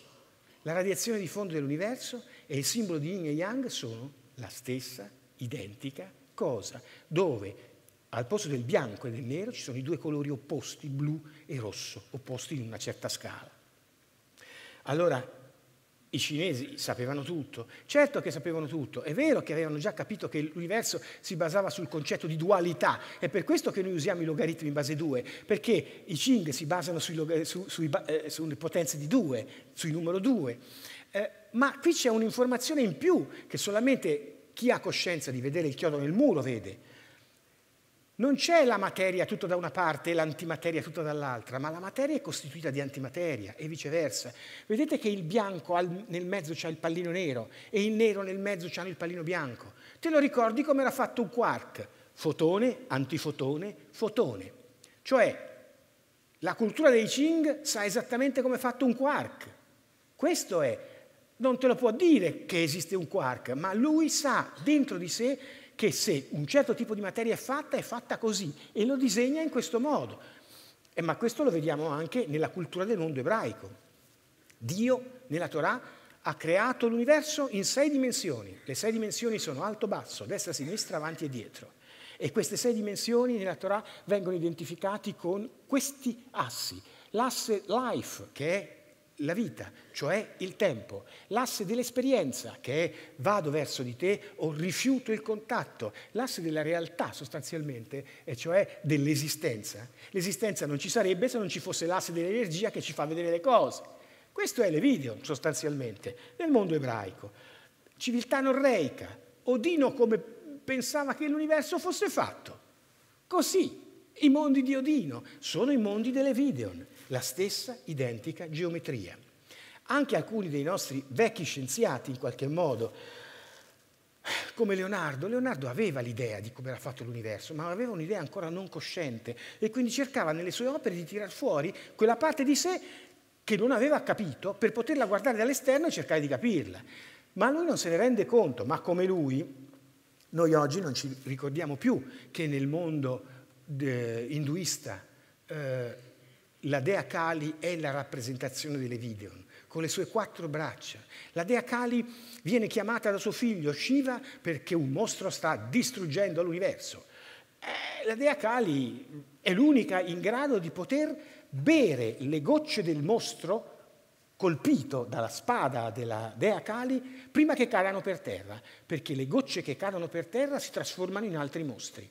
La radiazione di fondo dell'universo e il simbolo di Yin e Yang sono la stessa, identica cosa, dove al posto del bianco e del nero ci sono i due colori opposti, blu e rosso, opposti in una certa scala. Allora, i cinesi sapevano tutto, certo che sapevano tutto, è vero che avevano già capito che l'universo si basava sul concetto di dualità, è per questo che noi usiamo i logaritmi in base 2, perché i Qing si basano sui, su, sui, eh, sulle potenze di 2, sui numero 2. Eh, ma qui c'è un'informazione in più che solamente chi ha coscienza di vedere il chiodo nel muro vede. Non c'è la materia tutta da una parte e l'antimateria tutta dall'altra, ma la materia è costituita di antimateria e viceversa. Vedete che il bianco nel mezzo c'ha il pallino nero e il nero nel mezzo c'ha il pallino bianco. Te lo ricordi come era fatto un quark? Fotone, antifotone, fotone. Cioè, la cultura dei Qing sa esattamente come è fatto un quark. Questo è, non te lo può dire che esiste un quark, ma lui sa dentro di sé che se un certo tipo di materia è fatta, è fatta così e lo disegna in questo modo. Eh, ma questo lo vediamo anche nella cultura del mondo ebraico. Dio, nella Torah, ha creato l'universo in sei dimensioni. Le sei dimensioni sono alto, basso, destra, sinistra, avanti e dietro. E queste sei dimensioni nella Torah vengono identificate con questi assi. L'asse life, che è la vita, cioè il tempo, l'asse dell'esperienza che è vado verso di te o rifiuto il contatto, l'asse della realtà sostanzialmente, e cioè dell'esistenza. L'esistenza non ci sarebbe se non ci fosse l'asse dell'energia che ci fa vedere le cose. Questo è l'Evidio sostanzialmente nel mondo ebraico. Civiltà norreica, Odino come pensava che l'universo fosse fatto. Così i mondi di Odino sono i mondi dell'Evidion la stessa identica geometria. Anche alcuni dei nostri vecchi scienziati, in qualche modo, come Leonardo, Leonardo aveva l'idea di come era fatto l'universo, ma aveva un'idea ancora non cosciente e quindi cercava nelle sue opere di tirar fuori quella parte di sé che non aveva capito per poterla guardare dall'esterno e cercare di capirla. Ma lui non se ne rende conto, ma come lui, noi oggi non ci ricordiamo più che nel mondo eh, induista eh, la dea Kali è la rappresentazione delle Videon, con le sue quattro braccia. La dea Kali viene chiamata da suo figlio Shiva perché un mostro sta distruggendo l'universo. Eh, la dea Kali è l'unica in grado di poter bere le gocce del mostro colpito dalla spada della dea Kali prima che cadano per terra, perché le gocce che cadono per terra si trasformano in altri mostri.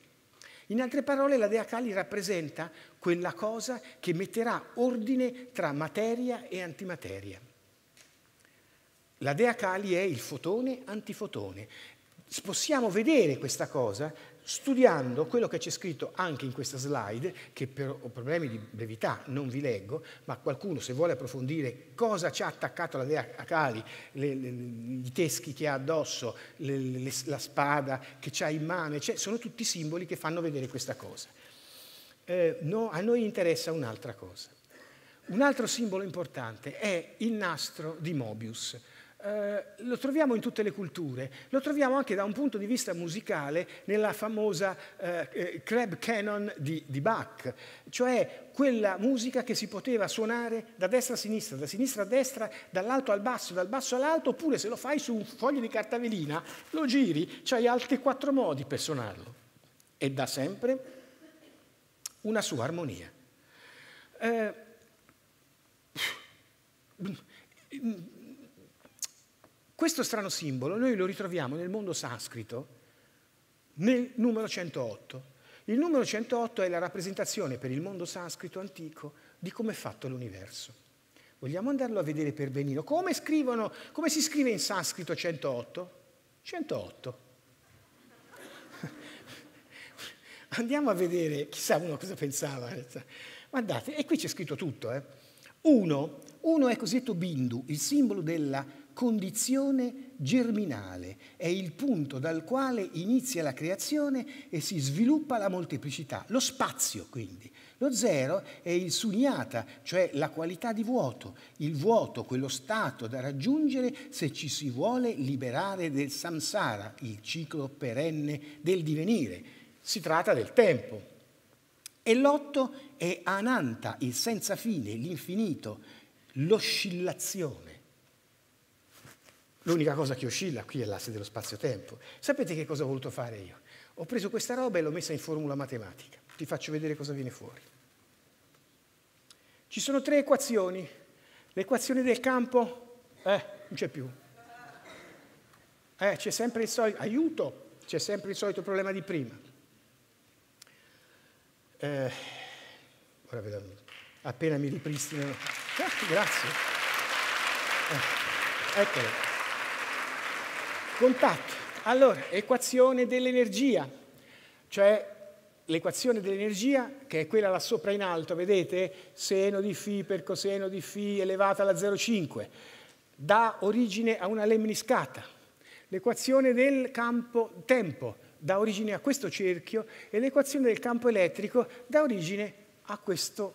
In altre parole, la Dea Kali rappresenta quella cosa che metterà ordine tra materia e antimateria. la dea Kali è il fotone antifotone. Possiamo vedere questa cosa studiando quello che c'è scritto anche in questa slide, che per problemi di brevità non vi leggo, ma qualcuno se vuole approfondire cosa ci ha attaccato la dea Kali, le, le, i teschi che ha addosso, le, la spada che ha in mano, cioè, sono tutti simboli che fanno vedere questa cosa. Eh, no, a noi interessa un'altra cosa. Un altro simbolo importante è il nastro di Mobius. Eh, lo troviamo in tutte le culture, lo troviamo anche da un punto di vista musicale nella famosa eh, eh, Crab Canon di, di, Bach, cioè quella musica che si poteva suonare da destra a sinistra, da sinistra a destra, dall'alto al basso, dal basso all'alto, oppure se lo fai su un foglio di carta velina, lo giri, c'hai altri quattro modi per suonarlo. E da sempre una sua armonia. Eh, questo strano simbolo noi lo ritroviamo nel mondo sanscrito nel numero 108. Il numero 108 è la rappresentazione per il mondo sanscrito antico di come è fatto l'universo. Vogliamo andarlo a vedere per benino. Come, scrivono, come si scrive in sanscrito 108? 108. Andiamo a vedere, chissà uno cosa pensava. Guardate, e qui c'è scritto tutto. Eh. Uno, uno è cosiddetto bindu, il simbolo della condizione germinale, è il punto dal quale inizia la creazione e si sviluppa la molteplicità, lo spazio quindi. Lo zero è il sunyata, cioè la qualità di vuoto, il vuoto, quello stato da raggiungere se ci si vuole liberare del samsara, il ciclo perenne del divenire. Si tratta del tempo. E l'otto è ananta, il senza fine, l'infinito, l'oscillazione. L'unica cosa che oscilla qui è l'asse dello spazio-tempo. Sapete che cosa ho voluto fare io? Ho preso questa roba e l'ho messa in formula matematica. Ti faccio vedere cosa viene fuori. Ci sono tre equazioni. L'equazione del campo, eh, non c'è più. Eh, c'è sempre il solito, aiuto, c'è sempre il solito problema di prima. Eh, ora vedo, appena mi ripristinano. Eh, grazie. Eh, eccolo. Contatto. Allora, equazione dell'energia, cioè l'equazione dell'energia, che è quella là sopra in alto, vedete? Seno di φ per coseno di φ elevata alla 0,5, dà origine a una lemniscata. L'equazione del campo tempo dà origine a questo cerchio e l'equazione del campo elettrico dà origine a, questo,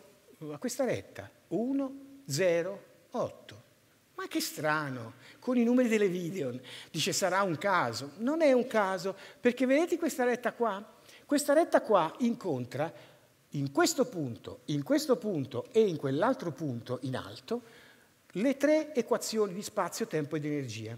a questa retta, 1, 0, 8. Ma che strano, con i numeri delle video, dice sarà un caso. Non è un caso, perché vedete questa retta qua? Questa retta qua incontra in questo punto, in questo punto e in quell'altro punto in alto le tre equazioni di spazio, tempo ed energia.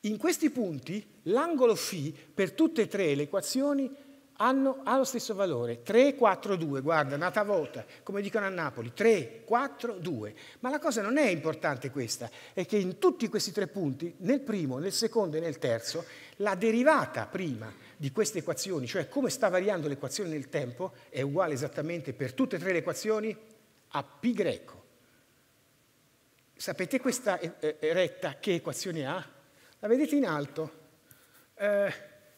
In questi punti l'angolo φ per tutte e tre le equazioni hanno, ha lo stesso valore, 3, 4, 2, guarda, nata volta, come dicono a Napoli, 3, 4, 2. Ma la cosa non è importante questa, è che in tutti questi tre punti, nel primo, nel secondo e nel terzo, la derivata prima di queste equazioni, cioè come sta variando l'equazione nel tempo, è uguale esattamente per tutte e tre le equazioni a pi greco. Sapete questa eh, eh, retta che equazione ha? La vedete in alto? Eh,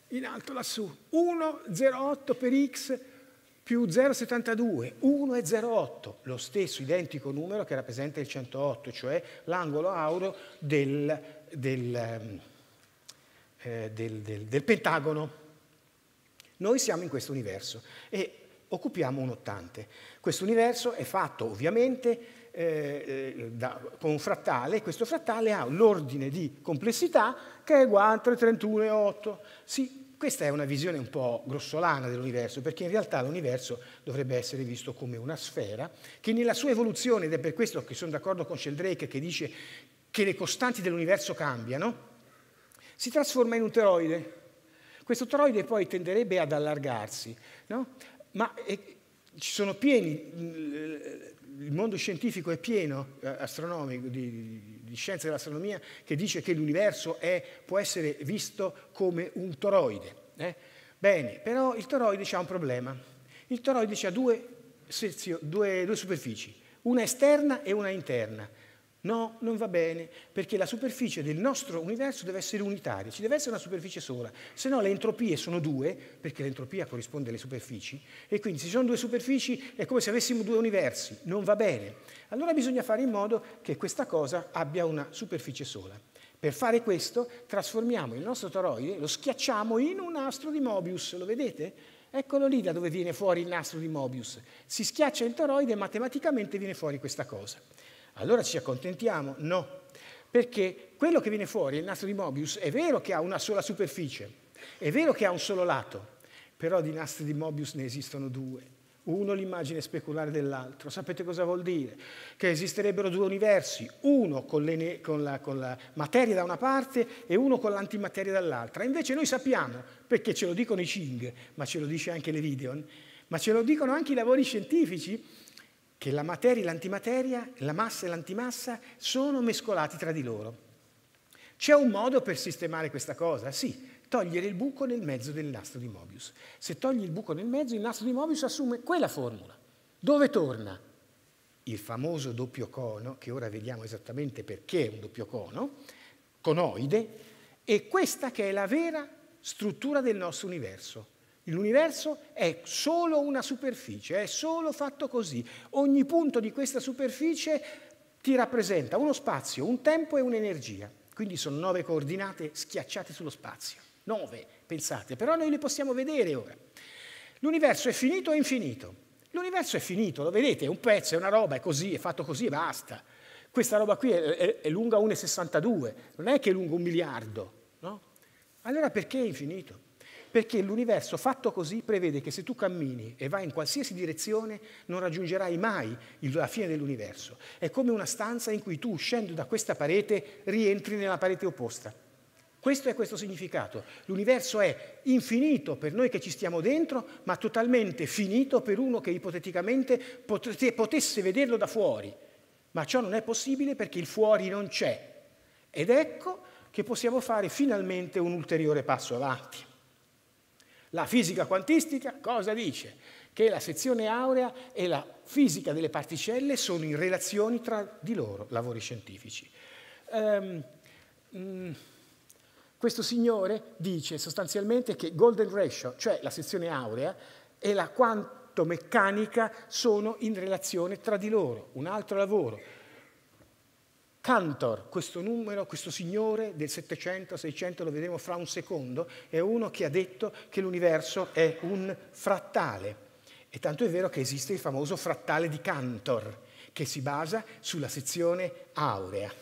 in alto lassù, 1,08 per x più 0,72, 1 e 0,8, lo stesso identico numero che rappresenta il 108, cioè l'angolo auro del, del, ehm, eh, del, del, pentagono. Noi siamo in questo universo e occupiamo un ottante. Questo universo è fatto ovviamente eh, eh da, con un frattale, questo frattale ha l'ordine di complessità che è uguale a 31,8. Sì, questa è una visione un po' grossolana dell'universo, perché in realtà l'universo dovrebbe essere visto come una sfera che nella sua evoluzione, ed è per questo che sono d'accordo con Sheldrake che dice che le costanti dell'universo cambiano, si trasforma in un toroide. Questo toroide poi tenderebbe ad allargarsi, no? ma eh, ci sono pieni il mondo scientifico è pieno, eh, astronomico, di, di scienza dell'astronomia, che dice che l'universo può essere visto come un toroide. Eh? Bene, però il toroide ha un problema. Il toroide ha due, due, due superfici, una esterna e una interna. No, non va bene, perché la superficie del nostro universo deve essere unitaria, ci deve essere una superficie sola, se no le entropie sono due, perché l'entropia corrisponde alle superfici, e quindi se ci sono due superfici è come se avessimo due universi, non va bene. Allora bisogna fare in modo che questa cosa abbia una superficie sola. Per fare questo trasformiamo il nostro toroide, lo schiacciamo in un nastro di Mobius, lo vedete? Eccolo lì da dove viene fuori il nastro di Mobius. Si schiaccia il toroide e matematicamente viene fuori questa cosa. Allora ci accontentiamo? No, perché quello che viene fuori, il nastro di Mobius, è vero che ha una sola superficie, è vero che ha un solo lato, però di nastri di Mobius ne esistono due uno l'immagine speculare dell'altro. Sapete cosa vuol dire? Che esisterebbero due universi, uno con, le, con, la, con, la, materia da una parte e uno con l'antimateria dall'altra. Invece noi sappiamo, perché ce lo dicono i Ching, ma ce lo dice anche l'Evideon, ma ce lo dicono anche i lavori scientifici, che la materia e l'antimateria, la massa e l'antimassa sono mescolati tra di loro. C'è un modo per sistemare questa cosa? Sì, togliere il buco nel mezzo del nastro di Mobius. Se togli il buco nel mezzo, il nastro di Mobius assume quella formula. Dove torna? Il famoso doppio cono, che ora vediamo esattamente perché è un doppio cono, conoide, e questa che è la vera struttura del nostro universo. L'universo è solo una superficie, è solo fatto così. Ogni punto di questa superficie ti rappresenta uno spazio, un tempo e un'energia. Quindi sono nove coordinate schiacciate sullo spazio. Nove, pensate, però noi le possiamo vedere ora. L'universo è finito o infinito? L'universo è finito, lo vedete, è un pezzo, è una roba, è così, è fatto così e basta. Questa roba qui è, è, è lunga 1,62, non è che è lungo un miliardo, no? Allora perché è infinito? Perché l'universo fatto così prevede che se tu cammini e vai in qualsiasi direzione non raggiungerai mai la fine dell'universo. È come una stanza in cui tu uscendo da questa parete rientri nella parete opposta. Questo è questo significato. L'universo è infinito per noi che ci stiamo dentro, ma totalmente finito per uno che ipoteticamente potesse vederlo da fuori. Ma ciò non è possibile perché il fuori non c'è. Ed ecco che possiamo fare finalmente un ulteriore passo avanti. La fisica quantistica cosa dice? Che la sezione aurea e la fisica delle particelle sono in relazioni tra di loro, lavori scientifici. Um, mm, questo signore dice sostanzialmente che golden ratio, cioè la sezione aurea, e la quantomeccanica sono in relazione tra di loro, un altro lavoro. Cantor, questo numero, questo signore del 700-600, lo vedremo fra un secondo, è uno che ha detto che l'universo è un frattale. E tanto è vero che esiste il famoso frattale di Cantor, che si basa sulla sezione aurea.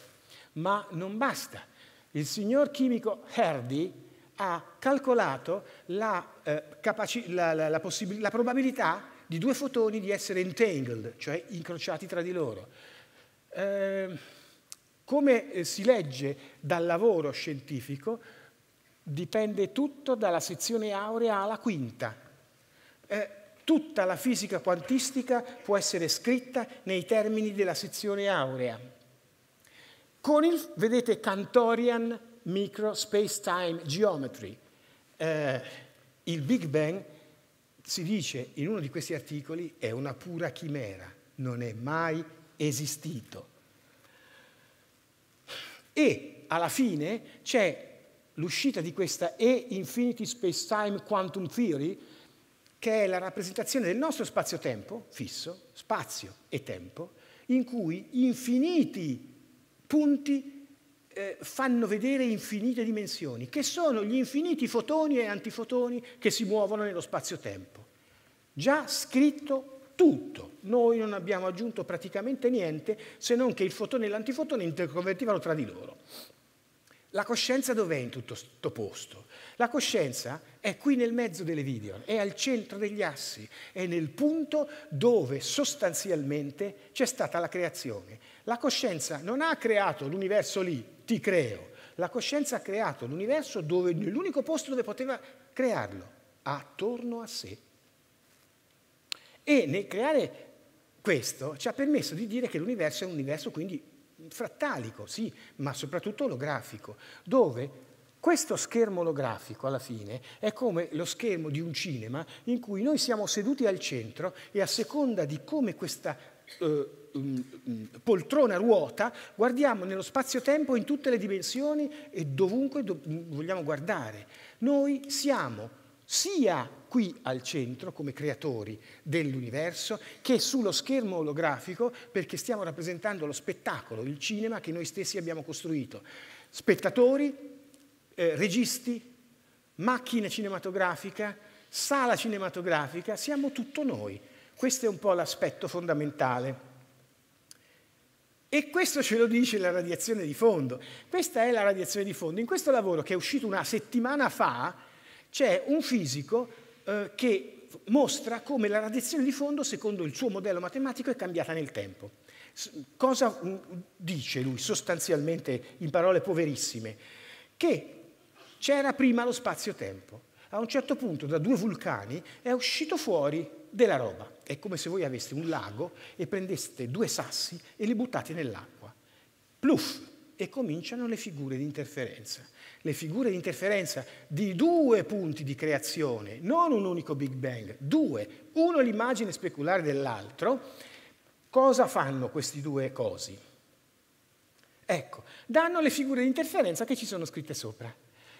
Ma non basta il signor chimico Herdy ha calcolato la, eh, la, la, la probabilità di due fotoni di essere entangled, cioè incrociati tra di loro. Eh, come eh, si legge dal lavoro scientifico, dipende tutto dalla sezione aurea alla quinta. Eh, tutta la fisica quantistica può essere scritta nei termini della sezione aurea con il, vedete, Cantorian Micro Space Time Geometry. Eh, il Big Bang, si dice in uno di questi articoli, è una pura chimera, non è mai esistito. E alla fine c'è l'uscita di questa E Infinity Space Time Quantum Theory, che è la rappresentazione del nostro spazio-tempo fisso, spazio e tempo, in cui infiniti punti eh, fanno vedere infinite dimensioni, che sono gli infiniti fotoni e antifotoni che si muovono nello spazio-tempo. Già scritto tutto, noi non abbiamo aggiunto praticamente niente se non che il fotone e l'antifotone interconvertivano tra di loro. La coscienza dov'è in tutto questo posto? La coscienza è qui nel mezzo delle video, è al centro degli assi, è nel punto dove sostanzialmente c'è stata la creazione. La coscienza non ha creato l'universo lì, ti creo. La coscienza ha creato l'universo dove, nell'unico posto dove poteva crearlo, attorno a sé. E nel creare questo ci ha permesso di dire che l'universo è un universo quindi frattalico, sì, ma soprattutto olografico, dove Questo schermo olografico alla fine è come lo schermo di un cinema in cui noi siamo seduti al centro e a seconda di come questa eh, um, poltrona ruota, guardiamo nello spazio-tempo in tutte le dimensioni e dovunque do- vogliamo guardare. Noi siamo sia qui al centro come creatori dell'universo che sullo schermo olografico perché stiamo rappresentando lo spettacolo, il cinema che noi stessi abbiamo costruito. Spettatori, eh, registi, macchina cinematografica, sala cinematografica, siamo tutto noi. Questo è un po' l'aspetto fondamentale. E questo ce lo dice la radiazione di fondo. Questa è la radiazione di fondo. In questo lavoro che è uscito una settimana fa c'è un fisico eh, che mostra come la radiazione di fondo, secondo il suo modello matematico, è cambiata nel tempo. Cosa mm, dice lui sostanzialmente in parole poverissime? Che c'era prima lo spazio-tempo. A un certo punto da due vulcani è uscito fuori della roba. È come se voi aveste un lago e prendeste due sassi e li buttate nell'acqua. Pluff! E cominciano le figure di interferenza le figure di interferenza di due punti di creazione, non un unico Big Bang, due, uno l'immagine speculare dell'altro, cosa fanno questi due cosi? Ecco, danno le figure di interferenza che ci sono scritte sopra.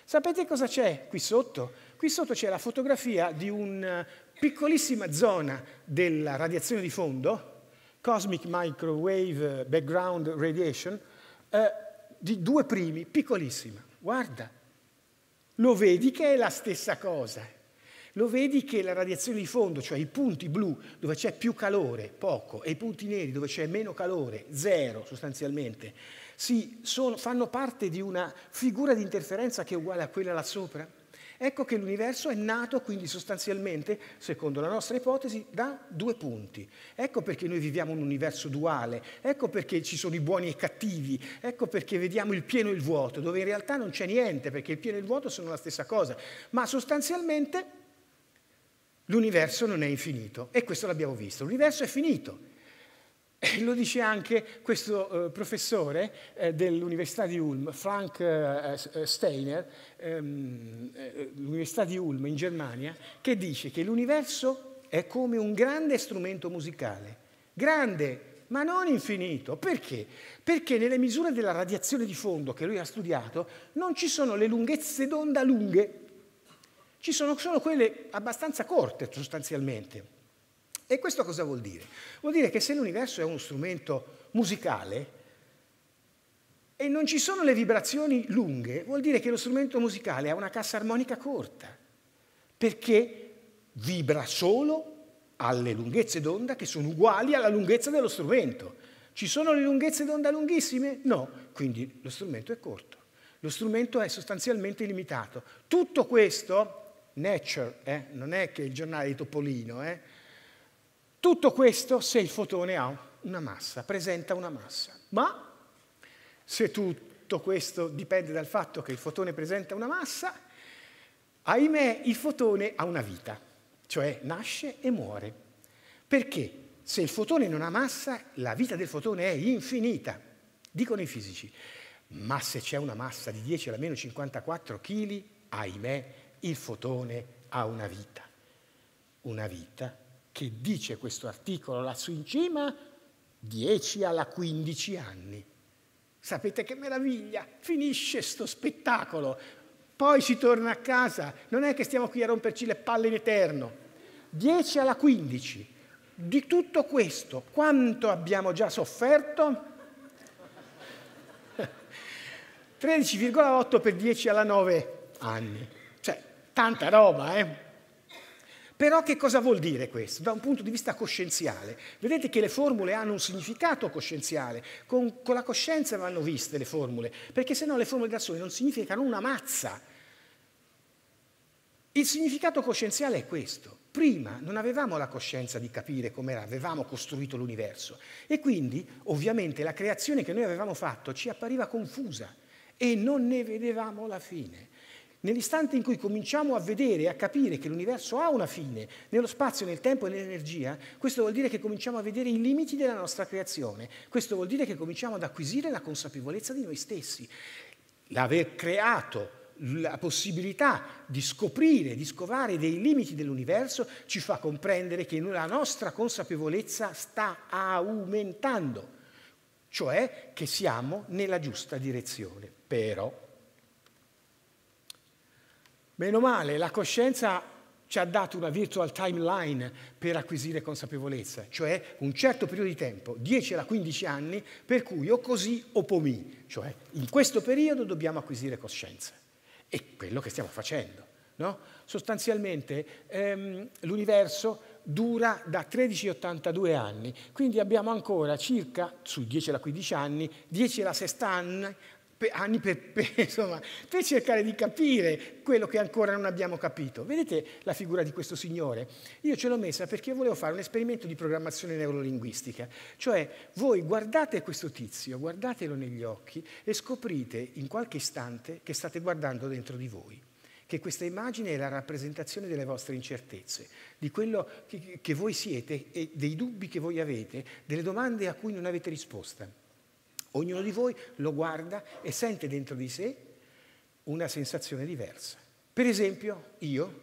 Sapete cosa c'è qui sotto? Qui sotto c'è la fotografia di una piccolissima zona della radiazione di fondo, Cosmic Microwave Background Radiation, eh, di due primi, piccolissima. Guarda, lo vedi che è la stessa cosa. Lo vedi che la radiazione di fondo, cioè i punti blu dove c'è più calore, poco, e i punti neri dove c'è meno calore, zero sostanzialmente, si, sono, fanno parte di una figura di interferenza che è uguale a quella là sopra? Ecco che l'universo è nato quindi sostanzialmente, secondo la nostra ipotesi, da due punti. Ecco perché noi viviamo un universo duale, ecco perché ci sono i buoni e i cattivi, ecco perché vediamo il pieno e il vuoto, dove in realtà non c'è niente, perché il pieno e il vuoto sono la stessa cosa, ma sostanzialmente l'universo non è infinito e questo l'abbiamo visto, l'universo è finito. Lo dice anche questo eh, professore eh, dell'Università di Ulm, Frank eh, eh Steiner, ehm, eh, l'Università di Ulm in Germania, che dice che l'universo è come un grande strumento musicale. Grande, ma non infinito. Perché? Perché nelle misure della radiazione di fondo che lui ha studiato non ci sono le lunghezze d'onda lunghe, ci sono solo quelle abbastanza corte sostanzialmente. E questo cosa vuol dire? Vuol dire che se l'universo è uno strumento musicale e non ci sono le vibrazioni lunghe, vuol dire che lo strumento musicale ha una cassa armonica corta, perché vibra solo alle lunghezze d'onda che sono uguali alla lunghezza dello strumento. Ci sono le lunghezze d'onda lunghissime? No, quindi lo strumento è corto. Lo strumento è sostanzialmente limitato. Tutto questo, Nature, eh, non è che il giornale di Topolino, eh, tutto questo se il fotone ha una massa, presenta una massa. Ma se tutto questo dipende dal fatto che il fotone presenta una massa, ahimè il fotone ha una vita, cioè nasce e muore. Perché? Se il fotone non ha massa, la vita del fotone è infinita, dicono i fisici. Ma se c'è una massa di 10 alla meno 54 kg, ahimè, il fotone ha una vita. Una vita che dice questo articolo lassù in cima, 10 alla 15 anni. Sapete che meraviglia? Finisce sto spettacolo, poi si torna a casa, non è che stiamo qui a romperci le palle in eterno. 10 alla 15. Di tutto questo, quanto abbiamo già sofferto? 13,8 per 10 alla 9 anni. Cioè, tanta roba, eh? Però che cosa vuol dire questo? Da un punto di vista coscienziale. Vedete che le formule hanno un significato coscienziale, con, con la coscienza vanno viste le formule, perché se no le formule da sole non significano una mazza. Il significato coscienziale è questo. Prima non avevamo la coscienza di capire come avevamo costruito l'universo e quindi ovviamente la creazione che noi avevamo fatto ci appariva confusa e non ne vedevamo la fine. Nell'istante in cui cominciamo a vedere e a capire che l'universo ha una fine, nello spazio, nel tempo e nell'energia, questo vuol dire che cominciamo a vedere i limiti della nostra creazione. Questo vuol dire che cominciamo ad acquisire la consapevolezza di noi stessi. L'aver creato la possibilità di scoprire, di scovare dei limiti dell'universo ci fa comprendere che la nostra consapevolezza sta aumentando, cioè che siamo nella giusta direzione. Però, meno male, la coscienza ci ha dato una virtual timeline per acquisire consapevolezza, cioè un certo periodo di tempo, 10 a 15 anni, per cui o così o pomì, cioè in questo periodo dobbiamo acquisire coscienza. È quello che stiamo facendo. No? Sostanzialmente ehm, l'universo dura da 13 a 82 anni, quindi abbiamo ancora circa, su 10 a 15 anni, 10 alla sesta anni anni per, per, insomma, per, cercare di capire quello che ancora non abbiamo capito. Vedete la figura di questo signore? Io ce l'ho messa perché volevo fare un esperimento di programmazione neurolinguistica, cioè voi guardate questo tizio, guardatelo negli occhi e scoprite in qualche istante che state guardando dentro di voi che questa immagine è la rappresentazione delle vostre incertezze, di quello che, che voi siete e dei dubbi che voi avete, delle domande a cui non avete risposta. Ognuno di voi lo guarda e sente dentro di sé una sensazione diversa. Per esempio, io,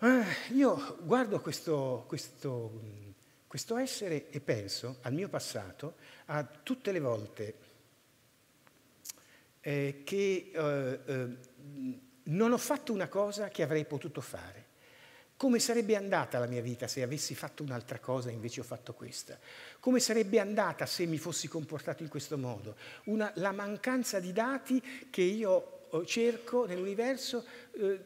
eh, io guardo questo, questo, questo essere e penso al mio passato, a tutte le volte eh, che eh, non ho fatto una cosa che avrei potuto fare. Come sarebbe andata la mia vita se avessi fatto un'altra cosa e invece ho fatto questa? Come sarebbe andata se mi fossi comportato in questo modo? Una, la mancanza di dati che io eh, cerco nell'universo eh,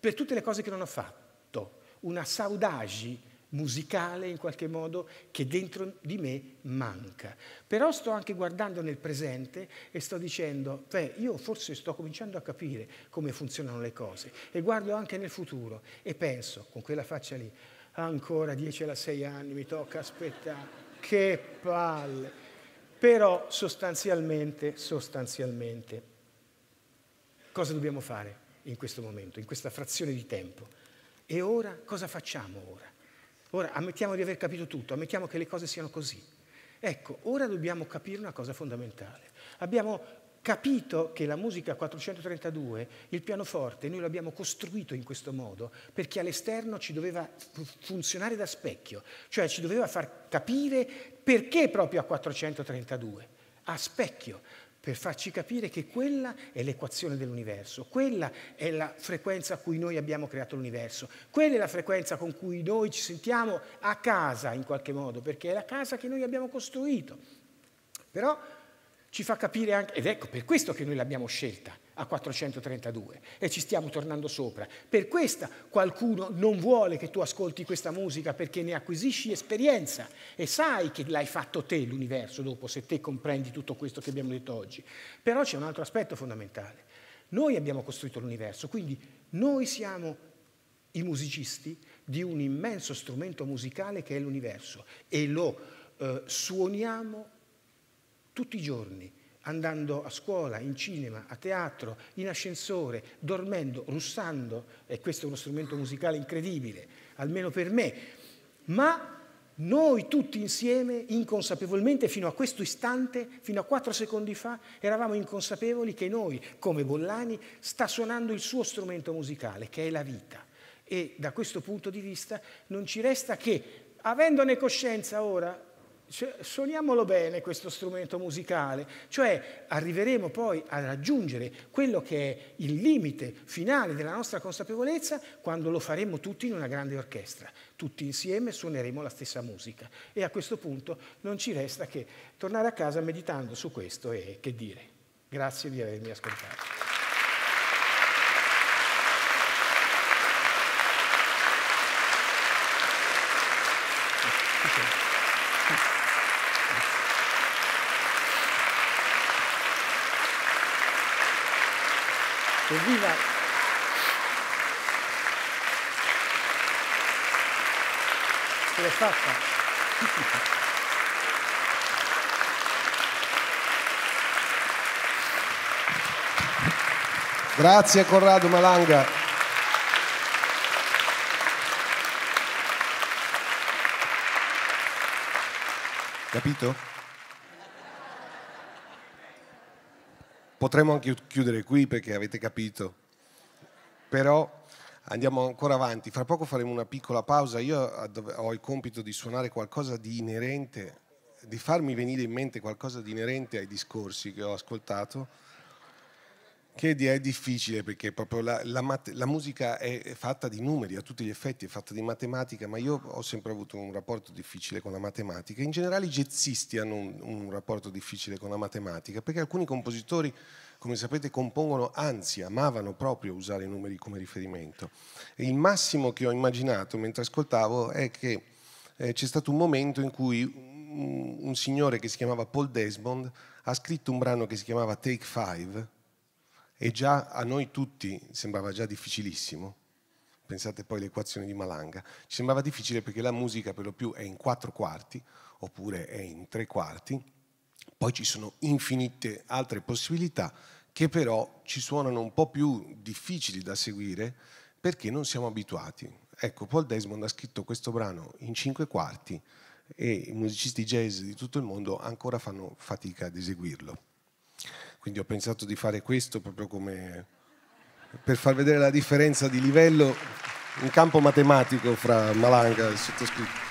per tutte le cose che non ho fatto. Una saudagi musicale in qualche modo che dentro di me manca. Però sto anche guardando nel presente e sto dicendo, beh, io forse sto cominciando a capire come funzionano le cose e guardo anche nel futuro e penso con quella faccia lì, ancora 10 alla 6 anni mi tocca aspettare, che palle. Però sostanzialmente, sostanzialmente, cosa dobbiamo fare in questo momento, in questa frazione di tempo? E ora cosa facciamo ora? Ora ammettiamo di aver capito tutto, ammettiamo che le cose siano così. Ecco, ora dobbiamo capire una cosa fondamentale. Abbiamo capito che la musica 432, il pianoforte, noi l'abbiamo costruito in questo modo perché all'esterno ci doveva funzionare da specchio, cioè ci doveva far capire perché proprio a 432, a specchio, per farci capire che quella è l'equazione dell'universo, quella è la frequenza a cui noi abbiamo creato l'universo, quella è la frequenza con cui noi ci sentiamo a casa in qualche modo, perché è la casa che noi abbiamo costruito. Però ci fa capire anche, ed ecco per questo che noi l'abbiamo scelta a 432 e ci stiamo tornando sopra. Per questa qualcuno non vuole che tu ascolti questa musica perché ne acquisisci esperienza e sai che l'hai fatto te l'universo dopo se te comprendi tutto questo che abbiamo detto oggi. Però c'è un altro aspetto fondamentale. Noi abbiamo costruito l'universo, quindi noi siamo i musicisti di un immenso strumento musicale che è l'universo e lo eh, suoniamo tutti i giorni, andando a scuola, in cinema, a teatro, in ascensore, dormendo, russando, e questo è uno strumento musicale incredibile, almeno per me, ma noi tutti insieme, inconsapevolmente, fino a questo istante, fino a quattro secondi fa, eravamo inconsapevoli che noi, come Bollani, sta suonando il suo strumento musicale, che è la vita. E da questo punto di vista non ci resta che, avendone coscienza ora, cioè, suoniamolo bene questo strumento musicale, cioè arriveremo poi a raggiungere quello che è il limite finale della nostra consapevolezza quando lo faremo tutti in una grande orchestra. Tutti insieme suoneremo la stessa musica e a questo punto non ci resta che tornare a casa meditando su questo e che dire. Grazie di avermi ascoltato. Evviva! Ce l'hai fatta! Grazie Corrado Malanga. Capito? Potremmo anche chiudere qui perché avete capito, però andiamo ancora avanti. Fra poco faremo una piccola pausa. Io ho il compito di suonare qualcosa di inerente, di farmi venire in mente qualcosa di inerente ai discorsi che ho ascoltato che è difficile perché proprio la, la, la, musica è fatta di numeri a tutti gli effetti, è fatta di matematica, ma io ho sempre avuto un rapporto difficile con la matematica. In generale i jazzisti hanno un, un rapporto difficile con la matematica perché alcuni compositori, come sapete, compongono, anzi amavano proprio usare i numeri come riferimento. E il massimo che ho immaginato mentre ascoltavo è che eh, c'è stato un momento in cui un, un signore che si chiamava Paul Desmond ha scritto un brano che si chiamava Take Five e già a noi tutti sembrava già difficilissimo. Pensate poi alle equazioni di Malanga. Ci sembrava difficile perché la musica per lo più è in quattro quarti oppure è in tre quarti. Poi ci sono infinite altre possibilità che però ci suonano un po' più difficili da seguire perché non siamo abituati. Ecco, Paul Desmond ha scritto questo brano in cinque quarti e i musicisti jazz di tutto il mondo ancora fanno fatica ad eseguirlo. Quindi ho pensato di fare questo proprio come per far vedere la differenza di livello in campo matematico fra Malanga e sottoscritto.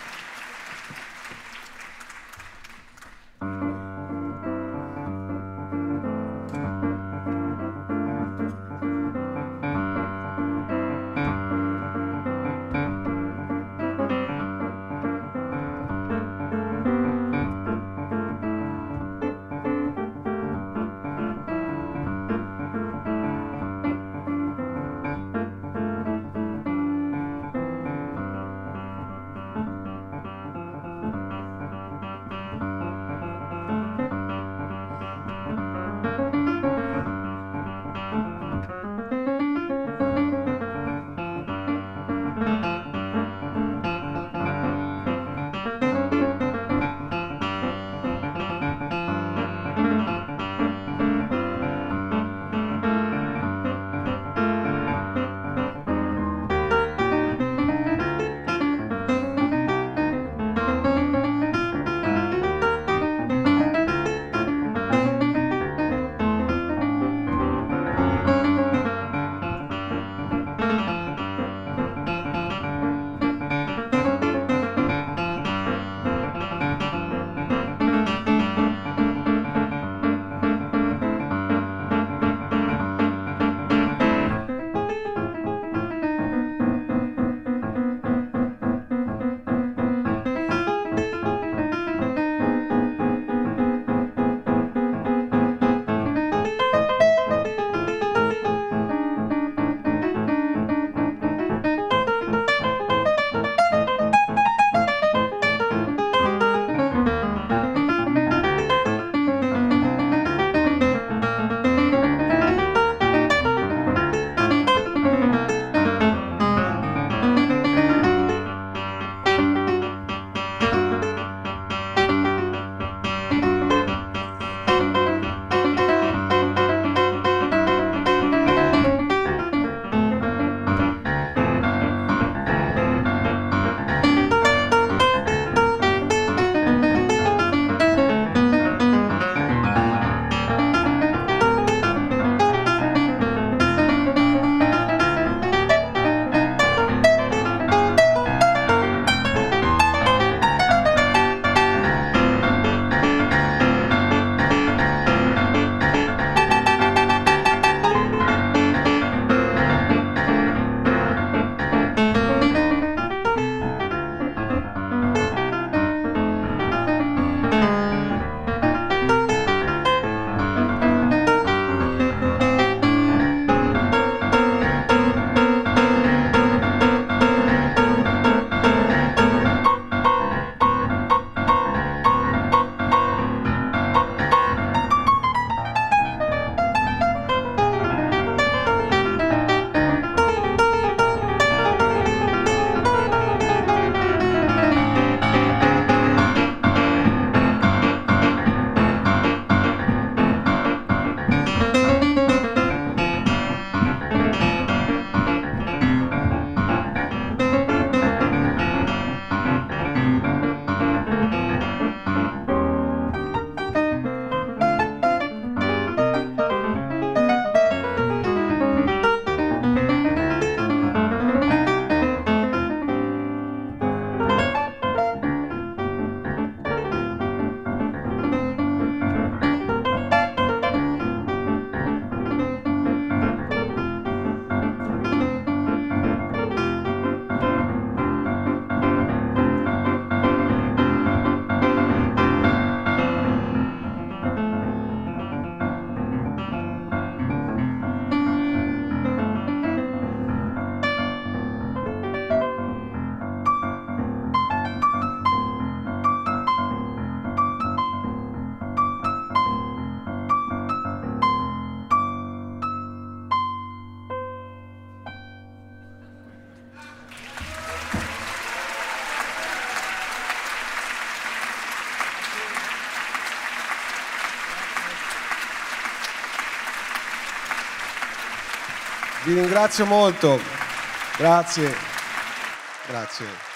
Vi ringrazio molto. Grazie. Grazie.